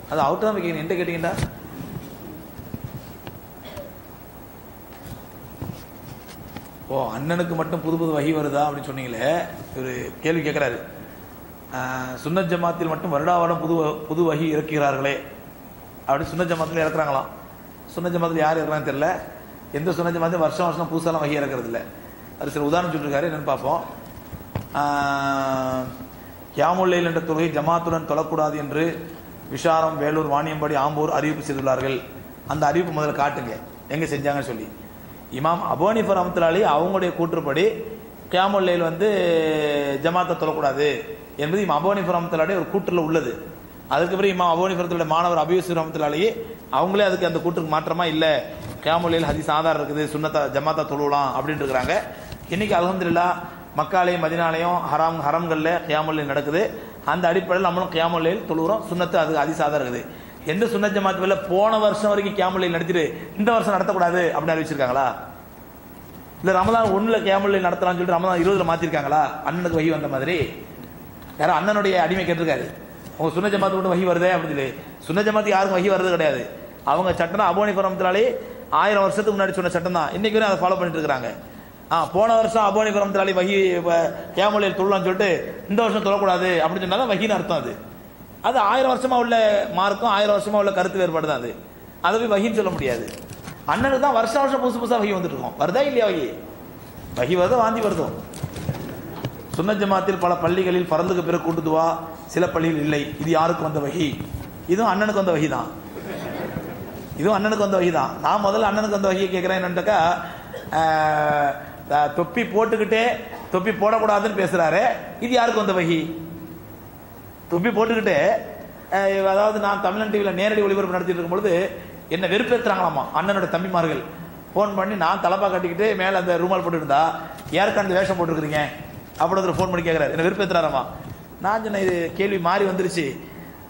Speaker 1: அது அவுட் தான் கேட்கணும் என்கிட்ட கேட்டீங்கடா. ஓ அண்ணனுக்கு மட்டும் புது புது வகி வருதா அப்படின்னு சொன்னீங்களே? ஒரு கேள்வி கேட்குறாரு சுன்ன ஜமாத்தில் மட்டும் வருடாவடம் புது வ- புது வகி இறக்குகிறார்களே. அப்படி சுன்ன ஜமாத்தில் இறக்குறாங்களாம். சுன்ன ஜமாத்தில் யார் இறக்குறாங்கன்னு தெரில எந்த சுன்ன ஜமாத்தையும் வருஷம் வருஷம் புதுசாலாம் வகி இறக்குறது இல்லை. அது சில உதாரணம் சொல்லிருக்காரு. என்னன்னு பார்ப்போம். கியாமுல்லையில் என்ற தொகையை ஜமாத்துடன் தொழக்கூடாது என்று விஷாரம் வேலூர் வாணியம்பாடி ஆம்பூர் அறிவிப்பு செய்துள்ளார்கள். அந்த அறிவிப்பு முதல்ல காட்டுங்க. எங்கே செஞ்சாங்கன்னு சொல்லி. இமாம் அபோனிஃபர் ரஹமத்துல்லாலி அவங்களுடைய கூற்றுப்படி கியாமுல்லையில் வந்து ஜமாத்தை தொழக்கூடாது என்பது இமாம் அபோனிஃபர் ரஹமத்துல்லாடி ஒரு கூற்றில் உள்ளது. அதுக்கப்புறம் பிறகு இமாம் அபோனிஃபரத்துடைய மாணவர் அபியூசு ரஹமத்துல்லாலி அவங்களே அதுக்கு அந்த கூற்றுக்கு மாற்றமா இல்லை. கியாமுல்லையில் ஹதீஸ் ஆதாரம் இருக்குது சுண்ணத்தா ஜமாத்தா தொழுவலாம் அப்படின்ட்டு இருக்கிறாங்க இன்னைக்கு அலமதுல்லா மக்காலையும் மதினாலையும் ஹராம் ஹரம்களில் கியாமுல்லைல் நடக்குது. அந்த அடிப்படையில் நம்மளும் கியாமுல்லையில் தொழுகிறோம் சுண்ணத்து அது அதிசாதம் இருக்குது. எந்த சுன்னத் ஜமாத் போன வருஷம் வரைக்கும் கேமலில் நடத்திட்டு இந்த வருஷம் நடத்தக்கூடாது அப்படின்னு அறிவிச்சிருக்காங்களா? இல்லை ரமதான் ஒன்றில் கேமலில் நடத்தலாம்னு சொல்லிட்டு ரமதான் இருபதுல மாற்றிருக்காங்களா அண்ணனுக்கு வகி வந்த மாதிரி. யாரும் அண்ணனுடைய அடிமை கேட்டிருக்காரு. உங்க சுன்ன ஜமாத்து மட்டும் வகி வருதே அப்படின்னு சொல்லி. சுன்ன ஜமாத்து யாருக்கும் வகி வருது கிடையாது. அவங்க சட்டம் தான் அபோனி பரமத்தினாலே ஆயிரம் வருஷத்துக்கு முன்னாடி சொன்ன சட்டம் தான் இன்றைக்கு வரையும் அதை ஃபாலோ பண்ணிட்டு இருக்காங்க ஆ போன வருஷம் அபோனி பரமத்தினாலே வகி கேமலில் தொழலாம்னு சொல்லிட்டு இந்த வருஷம் தொழக்கூடாது அப்படின்னு சொன்னால் தான் வகின்னு அர்த்தம் அது. அது ஆயிரம் வருஷமா உள்ள மார்க்கும் ஆயிரம் வருஷமா உள்ள கருத்து வேறுபாடு தான் அது. அதை போய் வகின்னு சொல்ல முடியாது. அண்ணனுக்கு தான் வருஷம் வருஷம் புதுசு புதுசாக வகி வந்துட்டு இருக்கோம். வருதா இல்லையா வகி? வகி வருதோ வாந்தி வருதோ? சுன்ன ஜமாத்தில் பல பள்ளிகளில் பறந்துக்கு பிறகு கூட்டுதுவா சில பள்ளியில் இல்லை. இது யாருக்கு வந்த வகி? இதுவும் அண்ணனுக்கு வந்த வகி தான் இதுவும் அண்ணனுக்கு வந்த வகி தான் நான் முதல்ல அண்ணனுக்கு வந்த வகையை கேட்குறேன் என்னட்டாக்கா தொப்பி போட்டுக்கிட்டே தொப்பி போடக்கூடாதுன்னு பேசுறாரு. இது யாருக்கு வந்த வகி? தொப்பி போட்டுக்கிட்டு அதாவது நான் தமிழன் டிவியில் நேரடி ஒளிபரப்பு நடத்திட்டு இருக்கும் பொழுது என்ன வெறுப்பேற்றுறாங்களாமா அண்ணனோட தம்பிமார்கள். ஃபோன் பண்ணி நான் தலப்பா கட்டிக்கிட்டு மேலே அந்த ரூமால் போட்டுருந்தா யாருக்கு அந்த வேஷம் போட்டுருக்கிறீங்க? அப்படின்னு ஃபோன் பண்ணி கேட்குறாரு என்ன வெறுப்பேற்றுறாராமா நான் சொன்னேன் இது கேள்வி மாறி வந்துருச்சு.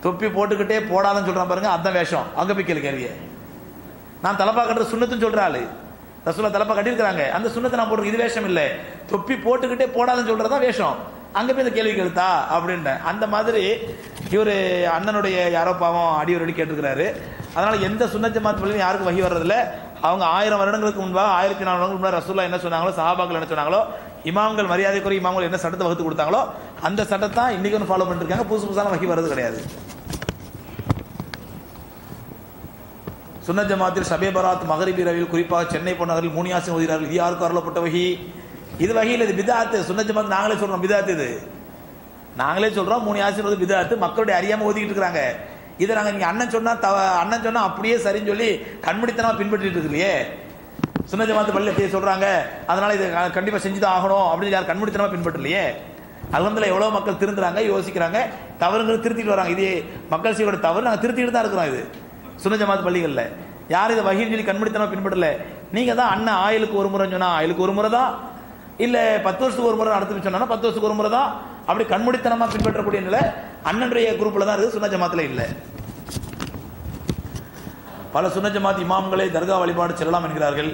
Speaker 1: தொப்பி போட்டுக்கிட்டே போடாதுன்னு சொல்கிறான் பாருங்க அதான் வேஷம். அங்கே போய் கேள்வி கேள்வியை. நான் தலப்பா கட்டுற சுண்ணத்துன்னு சொல்கிறாள் ஆளு. ரசூலா தலப்பா கட்டியிருக்கிறாங்க. அந்த சுண்ணத்தை நான் போட்டு இது வேஷம் இல்லை. தொப்பி போட்டுக்கிட்டே போடாதுன்னு தான் வேஷம். அங்கே போய் இந்த கேள்வி கேளுத்தா அப்படின்ட்டேன். அந்த மாதிரி இவரு அண்ணனுடைய யாரோ பாவம் அடியோர் அடி கேட்டிருக்கிறாரு. அதனால எந்த சுண்ணத் ஜமாத் பள்ளியும் யாருக்கும் வகி வர்றதில்ல. அவங்க ஆயிரம் வருடங்களுக்கு முன்பாக ஆயிரத்தி நாலு வருடங்களுக்கு முன்பாக ரசூல்லா என்ன சொன்னாங்களோ சஹாபாக்கள் என்ன சொன்னாங்களோ இமாம்கள் மரியாதைக்குரிய இமாம்கள் என்ன சட்டத்தை வகுத்து கொடுத்தாங்களோ அந்த சட்டத்தை இன்னைக்கு ஒன்று ஃபாலோ பண்ணிட்டு இருக்காங்க புதுசு புதுசான வகி வர்றது கிடையாது. சுன்ன ஜமாத்தில் சபே பராத் மகரிபி ரவில் குறிப்பாக சென்னை போனவர்கள் மூனியாசின் ஓதினார்கள் இது யாருக்கு அருளப்பட்ட வகி? இது வகையில் இது பிதாத்து சுன்ன ஜமாத் நாங்களே சொல்றோம் பிதாத்து இது. நாங்களே சொல்றோம் மூணு ஆசிரியர் பிதாத்து மக்களுடைய அறியாமல் ஓதிக்கிட்டு இருக்காங்க இதை நாங்கள் நீங்கள் அண்ணன் சொன்னால் தவ அண்ணன் சொன்னால் அப்படியே சரின்னு சொல்லி கண்மணித்தனமாக பின்பற்றிட்டு இருக்கலையே சுன்ன ஜமாத்து பள்ளியில் சொல்றாங்க. அதனால இது கண்டிப்பாக செஞ்சு தான் ஆகணும் அப்படின்னு யார் கண்மணித்தனமாக பின்பற்றலையே? அலந்தில் எவ்வளோ மக்கள் திருந்துறாங்க யோசிக்கிறாங்க. தவறுங்கிறது திருத்திட்டு வராங்க. இது மக்கள் செய்யோட தவறு நாங்கள் திருத்திட்டு தான் இருக்கிறோம் இது. சுன்ன ஜமாத் யார் இதை வகையில் சொல்லி கண்மணித்தனமாக பின்பற்றல. நீங்கள் தான் அண்ணன் ஆயிலுக்கு ஒரு முறை சொன்னால் ஆயிலுக்கு ஒரு முறை தான். இல்ல பத்து வருஷத்துக்கு ஒரு முறை நடத்தி சொன்னா பத்து வருஷத்துக்கு ஒரு முறை தான் அப்படி கண்மூடித்தனமா பின்பற்றக்கூடிய நிலை அண்ணனுடைய குரூப்ல தான் இருக்குது சுன்ன ஜமாத்துல இல்ல. பல சுன்ன ஜமாத் இமாம்களை தர்கா வழிபாடு செல்லலாம் என்கிறார்கள்.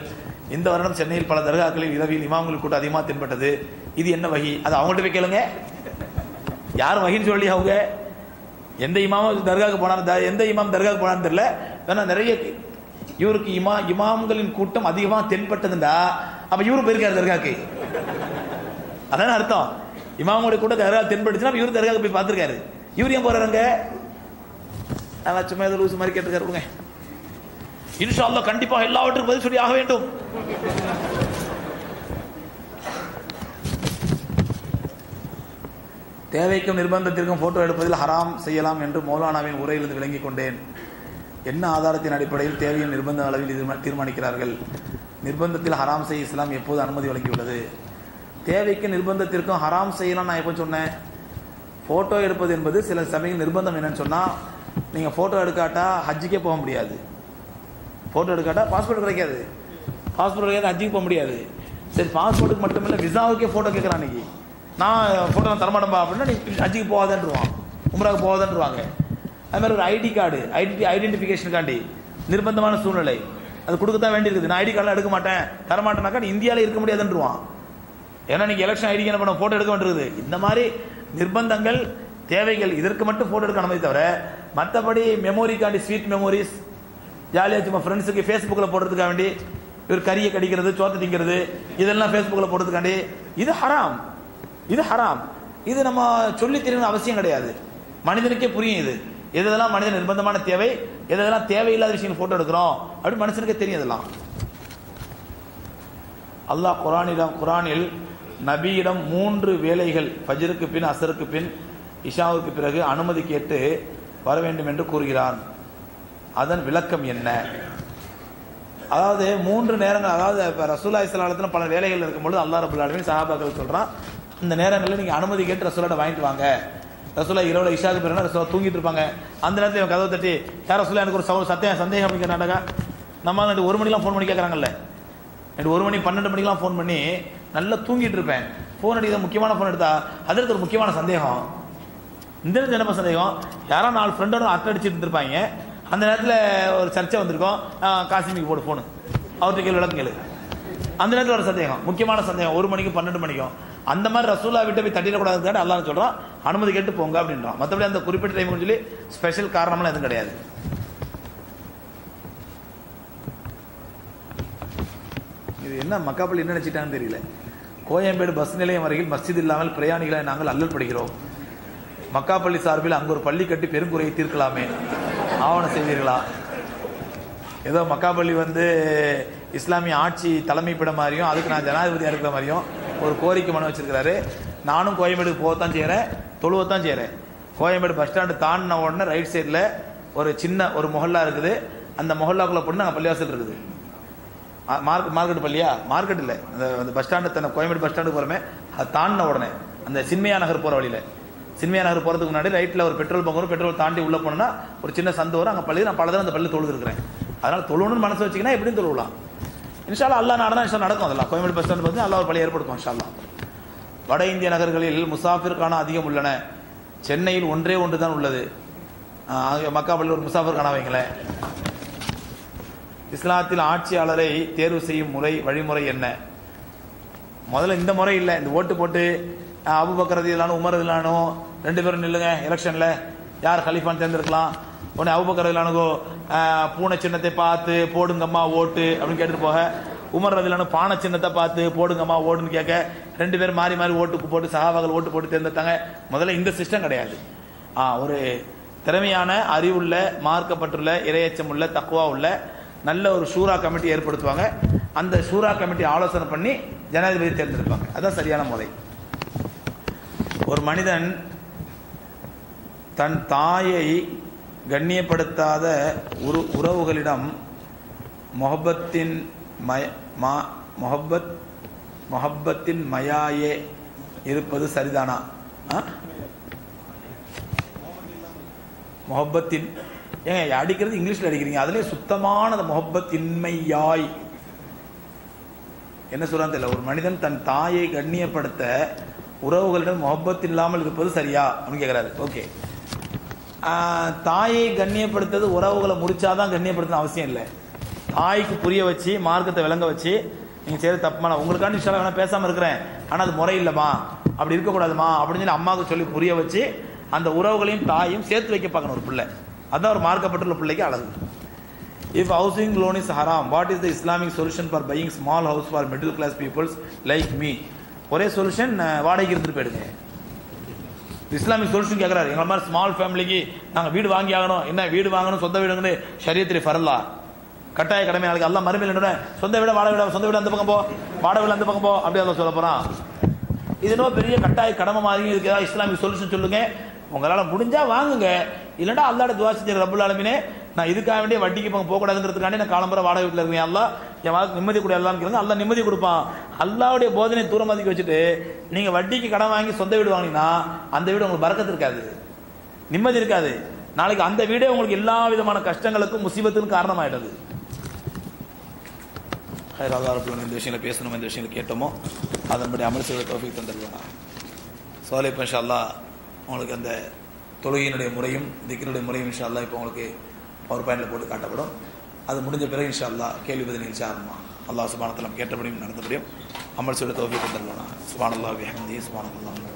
Speaker 1: இந்த வருடம் சென்னையில் பல தர்காக்களில் இரவில் இமாம்கள் கூட்டம் அதிகமாக தென்பட்டது. இது என்ன வகி? அது அவங்கள்ட்ட போய் கேளுங்க. யார் வகின்னு சொல்லி அவங்க? எந்த இமாமும் தர்காவுக்கு போனாலும் எந்த இமாம் தர்காவுக்கு போனான்னு தெரியல. வேணா நிறைய இவருக்கு இமா இமாம்களின் கூட்டம் அதிகமாக தென்பட்டதுண்டா. அப்ப இவரும் போயிருக்காரு தர்காக்கு அதான அர்த்தம். இமாமுடைய கூட தர்கா தென்பட்டுச்சுன்னா இவரு தர்காவுக்கு போய் பார்த்துருக்காரு. இவர் ஏன் போறாருங்க நான் சும்மா ஏதோ லூசு மாதிரி கேட்டுருக்காரு விடுங்க. இன்ஷா அல்லா கண்டிப்பாக எல்லாவற்றுக்கும் பதில் சொல்லி ஆக வேண்டும். தேவைக்கும் நிர்பந்தத்திற்கும் போட்டோ எடுப்பதில் ஹராம் செய்யலாம் என்று மௌலானாவின் உரையிலிருந்து விளங்கிக் கொண்டேன். என்ன ஆதாரத்தின் அடிப்படையில் தேவையும் நிர்பந்த அளவில் தீர்மானிக்கிறார்கள்? நிர்பந்தத்தில் ஹராம் செய்ய இஸ்லாம் எப்போது அனுமதி வழங்கியுள்ளது? தேவைக்கு நிர்பந்தத்திற்கும் ஹராம் செய்யலாம் நான் எப்போ சொன்னேன்? ஃபோட்டோ எடுப்பது என்பது சில சமயம் நிர்பந்தம் என்னன்னு சொன்னால் நீங்கள் ஃபோட்டோ எடுக்காட்டா ஹஜ்ஜுக்கே போக முடியாது. ஃபோட்டோ எடுக்காட்டா பாஸ்போர்ட் கிடைக்காது. பாஸ்போர்ட் கிடைக்காது ஹஜ்ஜுக்கு போக முடியாது. சரி பாஸ்போர்ட்டுக்கு மட்டும் இல்லை விசாவுக்கே ஃபோட்டோ கேட்குறான் அன்னைக்கு நான் ஃபோட்டோ நான் தரமாட்டேன்பா அப்படின்னா நீ ஹஜ்ஜுக்கு போகாதன்றுவான் உம்ராவுக்கு போகாதன்றுவாங்க அது மாதிரி ஒரு ஐடி கார்டு ஐடென்டி ஐடென்டிஃபிகேஷனுக்காண்டி நிர்பந்தமான சூழ்நிலை. அது கொடுக்க தான் வேண்டியிருக்குது. நான் ஐடி கார்டெலாம் எடுக்க மாட்டேன். தரமாட்டேனாக்கா நீ இந்தியாவில் இருக்க முடியாதுன்றுவான் ஏன்னா நீங்க எலெக்ஷன் ஐடிக்கு என்ன பண்ண போட்டோ எடுக்க வேண்டியது இந்த மாதிரி நிர்பந்தங்கள் தேவைகள் இதற்கு மட்டும் போட்டோ எடுக்க அனுமதி தவிர மற்றபடி மெமோரிக்காண்டி ஸ்வீட் மெமோரிஸ் ஜாலியாக சும்மா ஃப்ரெண்ட்ஸுக்கு ஃபேஸ்புக்கில் போடுறதுக்காக வேண்டி இவர் கறியை கடிக்கிறது சோத்தை திங்கிறது இதெல்லாம் ஃபேஸ்புக்கில் போடுறதுக்காண்டி இது ஹராம் இது ஹராம் இது நம்ம சொல்லி தெரியணும் அவசியம் கிடையாது. மனிதனுக்கே புரியும் இது. எதெல்லாம் மனிதன் நிர்பந்தமான தேவை எதெல்லாம் தேவையில்லாத விஷயங்கள் போட்டோ எடுக்கிறோம் அப்படின்னு மனுஷனுக்கே தெரியும் இதெல்லாம். அல்லாஹ் குரானிடம் குரானில் நபியிடம் மூன்று வேலைகள் பஜருக்கு பின் அசருக்கு பின் இஷாவுக்கு பிறகு அனுமதி கேட்டு வர வேண்டும் என்று கூறுகிறான். அதன் விளக்கம் என்ன? அதாவது மூன்று நேரங்கள் அதாவது இப்போ ரசூலா இஸ்லாத்தில் பல வேலைகள் இருக்கும்போது அல்லாஹ் ரபுல்லாலுமே சஹாபாக்கள் சொல்கிறான் இந்த நேரங்களில் நீங்கள் அனுமதி கேட்டு ரசூலாட்ட வாங்கிட்டு வாங்க. ரசூலா இரவுல இஷாக்கு பிறகு ரசூலா தூங்கிட்டு இருப்பாங்க? அந்த நேரத்தில் இவன் கதவை தட்டி யார் ரசூலா எனக்கு ஒரு சவ- சத்தியம் சந்தேகம் அப்படிங்கிற நாடகா? நம்ம ஒரு மணிக்கெல்லாம் ஃபோன் பண்ணி கேட்குறாங்கல்ல நைட்டு ஒரு மணி பன்னெண்டு மணிக்கெல்லாம் ஃபோன் பண்ணி நல்லா தூங்கிட்டு இருப்பேன். ஃபோன் அடிக்கிற முக்கியமான ஃபோன் எடுத்தா அதற்கு ஒரு முக்கியமான சந்தேகம். இந்த என்ன சந்தேகம்? யாரோ நாலு ஃப்ரெண்டோட அட்டை அடிச்சுட்டு இருந்திருப்பாங்க. அந்த நேரத்தில் ஒரு சர்ச்சை வந்திருக்கோம். காசிமிக்கு போடு ஃபோனு அவர்கிட்ட கேள்வி விளக்கம் கேளு. அந்த நேரத்தில் ஒரு சந்தேகம். முக்கியமான சந்தேகம். ஒரு மணிக்கும் பன்னெண்டு மணிக்கும். அந்த மாதிரி ரசூலா விட்டு போய் தட்டிடக்கூடாதுன்னு அல்லா சொல்கிறோம் அனுமதி கேட்டு போங்க அப்படின்றான். மற்றபடி அந்த குறிப்பிட்ட டைம் சொல்லி ஸ்பெஷல் காரணம்லாம் எதுவும் கிடையாது. இது என்ன மக்காப்பள்ளி என்ன நினச்சிட்டான்னு தெரியல. கோயம்பேடு பஸ் நிலையம் அருகில் மஸ்ஜித் இல்லாமல் பிரயாணிகளை நாங்கள் அல்லல் படுகிறோம். மக்காப்பள்ளி சார்பில் அங்கு ஒரு பள்ளி கட்டி பெருங்குறையை தீர்க்கலாமே. ஆவணம் செய்வீர்களா ஏதோ மக்காப்பள்ளி வந்து இஸ்லாமிய ஆட்சி தலைமைப்பிட மாதிரியும் அதுக்கு நான் ஜனாதிபதியாக இருக்கிற மாதிரியும் ஒரு கோரிக்கை மனு வச்சிருக்கிறாரு. நானும் கோயம்பேடுக்கு போகத்தான் செய்கிறேன் தொழுவத்தான் செய்கிறேன் கோயம்பேடு பஸ் ஸ்டாண்டு தாண்டின உடனே ரைட் சைடில் ஒரு சின்ன ஒரு மொஹல்லா இருக்குது. அந்த மொஹல்லாக்குள்ளே போட்டு நாங்கள் பள்ளிவாசல் இருக்குது. Mark market பள்ளியா? மார்க்கெட் இல்லை. அந்த பஸ் ஸ்டாண்டு தன்னை கோயம்பேடு பஸ் ஸ்டாண்டுக்கு போகிறோமே அது தாண்டின உடனே அந்த சின்மையா நகர் போகிற வழியில். சின்மையா நகர் போகிறதுக்கு முன்னாடி ரைட்டில் ஒரு பெட்ரோல் பங்க் வரும். பெட்ரோல் தாண்டி உள்ளே போனோம்னா ஒரு சின்ன சந்தை வரும். அங்கே பள்ளி நான் பல தடவை அந்த பள்ளி தொழுதுருக்கிறேன். அதனால் தொழுணும்னு மனசு வச்சிங்கன்னா எப்படியும் தொழுவலாம். இன்ஷால்லா அல்லா நாடனா இன்ஷா நடக்கும் அதெல்லாம். கோயம்பேடு பஸ் ஸ்டாண்ட் வந்து அல்லா ஒரு பள்ளி ஏற்படுத்தும் இன்ஷால்லா வட இந்திய நகர்களில் முசாஃபிற்கான அதிகம் உள்ளன. சென்னையில் ஒன்றே ஒன்று தான் உள்ளது மக்காப்பள்ளி ஒரு முசாஃபிர்கான வைங்களேன். இஸ்லாத்தில் ஆட்சியாளரை தேர்வு செய்யும் முறை வழிமுறை என்ன? முதல்ல இந்த முறை இல்லை. இந்த ஓட்டு போட்டு அபுபக்கரது இல்லானோ உமர் இல்லானோ ரெண்டு பேரும் நில்லுங்க எலெக்ஷனில். யார் கலிஃபான் தேர்ந்தெடுக்கலாம். உடனே அவுபக்கர் ரதியல்லானுகோ பூனை சின்னத்தை பார்த்து போடுங்கம்மா ஓட்டு அப்படின்னு கேட்டுட்டு போக. உமர் ரதியல்லானு பானை சின்னத்தை பார்த்து போடுங்கம்மா ஓடுன்னு கேட்க ரெண்டு பேரும் மாறி மாறி ஓட்டுக்கு போட்டு சகாபாக்கள் ஓட்டு போட்டு தேர்ந்தெடுத்தாங்க. முதல்ல இந்த சிஸ்டம் கிடையாது. ஆ, ஒரு திறமையான அறிவுள்ள மார்க்கப்பட்டுள்ள இரையச்சம் உள்ள தக்குவா உள்ள நல்ல ஒரு ஷூரா கமிட்டி ஏற்படுத்துவாங்க. அந்த ஷூரா கமிட்டி ஆலோசனை பண்ணி ஜனாதிபதி தேர்ந்தெடுப்பாங்க. அதான் சரியான முறை. ஒரு மனிதன் தன் தாயை கண்ணியப்படுத்தாத உரு உறவுகளிடம் மொஹப்பத்தின் மய மா மொஹப்பத் மொஹப்பத்தின் மயாயே இருப்பது சரிதானா? மொஹப்பத்தின் ஏங்க அடிக்கிறது இங்கிலீஷில் அடிக்கிறீங்க. அதுலயே சுத்தமான முகப்பத் இன்மையாய் என்ன சொல்றான்னு தெரியல. ஒரு மனிதன் தன் தாயை கண்ணியப்படுத்த உறவுகளிடம் முகப்பத் இல்லாமல் இருப்பது சரியா? அப்படின்னு கேட்குறாரு ஓகே. தாயை கண்ணியப்படுத்துறது உறவுகளை முறிச்சாதான் கண்ணியப்படுத்தணும் அவசியம் இல்லை. தாய்க்கு புரிய வச்சு மார்க்கத்தை விளங்க வச்சு நீங்கள் செய்கிற தப்புமான உங்களுக்கான விஷயம் வேணால் பேசாமல் இருக்கிறேன். ஆனால் அது முறை இல்லைம்மா. அப்படி இருக்கக்கூடாதுமா அப்படின்னு சொல்லி அம்மாவுக்கு சொல்லி புரிய வச்சு அந்த உறவுகளையும் தாயும் சேர்த்து வைக்க பார்க்கணும் ஒரு பிள்ளை. அதான் ஒரு மார்க்கப்பட்டுள்ள பிள்ளைக்கு அழகு. இஃப் ஹவுசிங் லோன் இஸ் ஹராம் what is the Islamic solution for buying small house for middle class peoples like me ஒரே சொல்யூஷன் வாடகைக்கு இருந்துட்டு போயிடுங்க. இஸ்லாமிக் சொல்யூஷன் கேட்குறாரு எங்களை மாதிரி ஸ்மால் ஃபேமிலிக்கு நாங்கள் வீடு வாங்கி ஆகணும். என்ன வீடு வாங்கணும் சொந்த வீடுங்கன்னு சரியத்திரி ஃபரல்லா கட்டாய கடமை. நாளைக்கு எல்லாம் மறுமையில் என்ன சொந்த வீட வாடகை வீட சொந்த வீடு அந்த பக்கம் போ வாடகை வீடு அந்த பக்கம் போ அப்படி அதை சொல்ல போகிறான் இது பெரிய கட்டாய கடமை மாதிரி இதுக்கு ஏதாவது இஸ்லாமிக் சொல்யூஷன் சொல்லுங்க. உங்களால் முடிஞ்சா வாங்குங்க. இல்லைன்னா அல்லாட துவா செஞ்ச ரப்புல் ஆலமினே. நான் இதுக்காக வேண்டிய வட்டிக்கு போக போகக்கூடாதுன்றதுக்காண்டி நான் காலம்புற வாடகை வீட்டில் இருக்கேன். அல்லா என் வாழ்க்கை நிம்மதி கூட அல்லான்னு கேளுங்க. அல்லா நிம்மதி கொடுப்பான். அல்லாவுடைய போதனை தூரம் மதிக்க வச்சுட்டு நீங்கள் வட்டிக்கு கடன் வாங்கி சொந்த வீடு வாங்கினீங்கன்னா அந்த வீடு உங்களுக்கு பறக்கத்து இருக்காது. நிம்மதி இருக்காது. நாளைக்கு அந்த வீடே உங்களுக்கு எல்லா விதமான கஷ்டங்களுக்கும் முசீபத்துக்கும் காரணமாயிடுது. ஹைர் இந்த விஷயங்களை பேசணும்? இந்த விஷயங்களை கேட்டோமோ? அதன்படி அமல் செய்வதை தோஃபிக் தந்துருவாங்க சோலை பஷா அல்லா அல்லாஹ் உங்களுக்கு அந்த தொழுகையினுடைய முறையும் திக்கினுடைய முறையும் இன்ஷா இப்போ உங்களுக்கு பவர் பாயிண்டில் போட்டு காட்டப்படும். அது முடிஞ்ச பிறகு இன்ஷா அல்லாஹ் கேள்வி பதில் நிகழ்ச்சி ஆரம்பம் அல்லாஹ் சுபானத்தில் கேட்டபடியும் நடந்தபடியும் அமல் சொல்லி தோஃபிக் தந்துருவாங்க சுபானல்லா அல்லாஹ் சுபானல்லா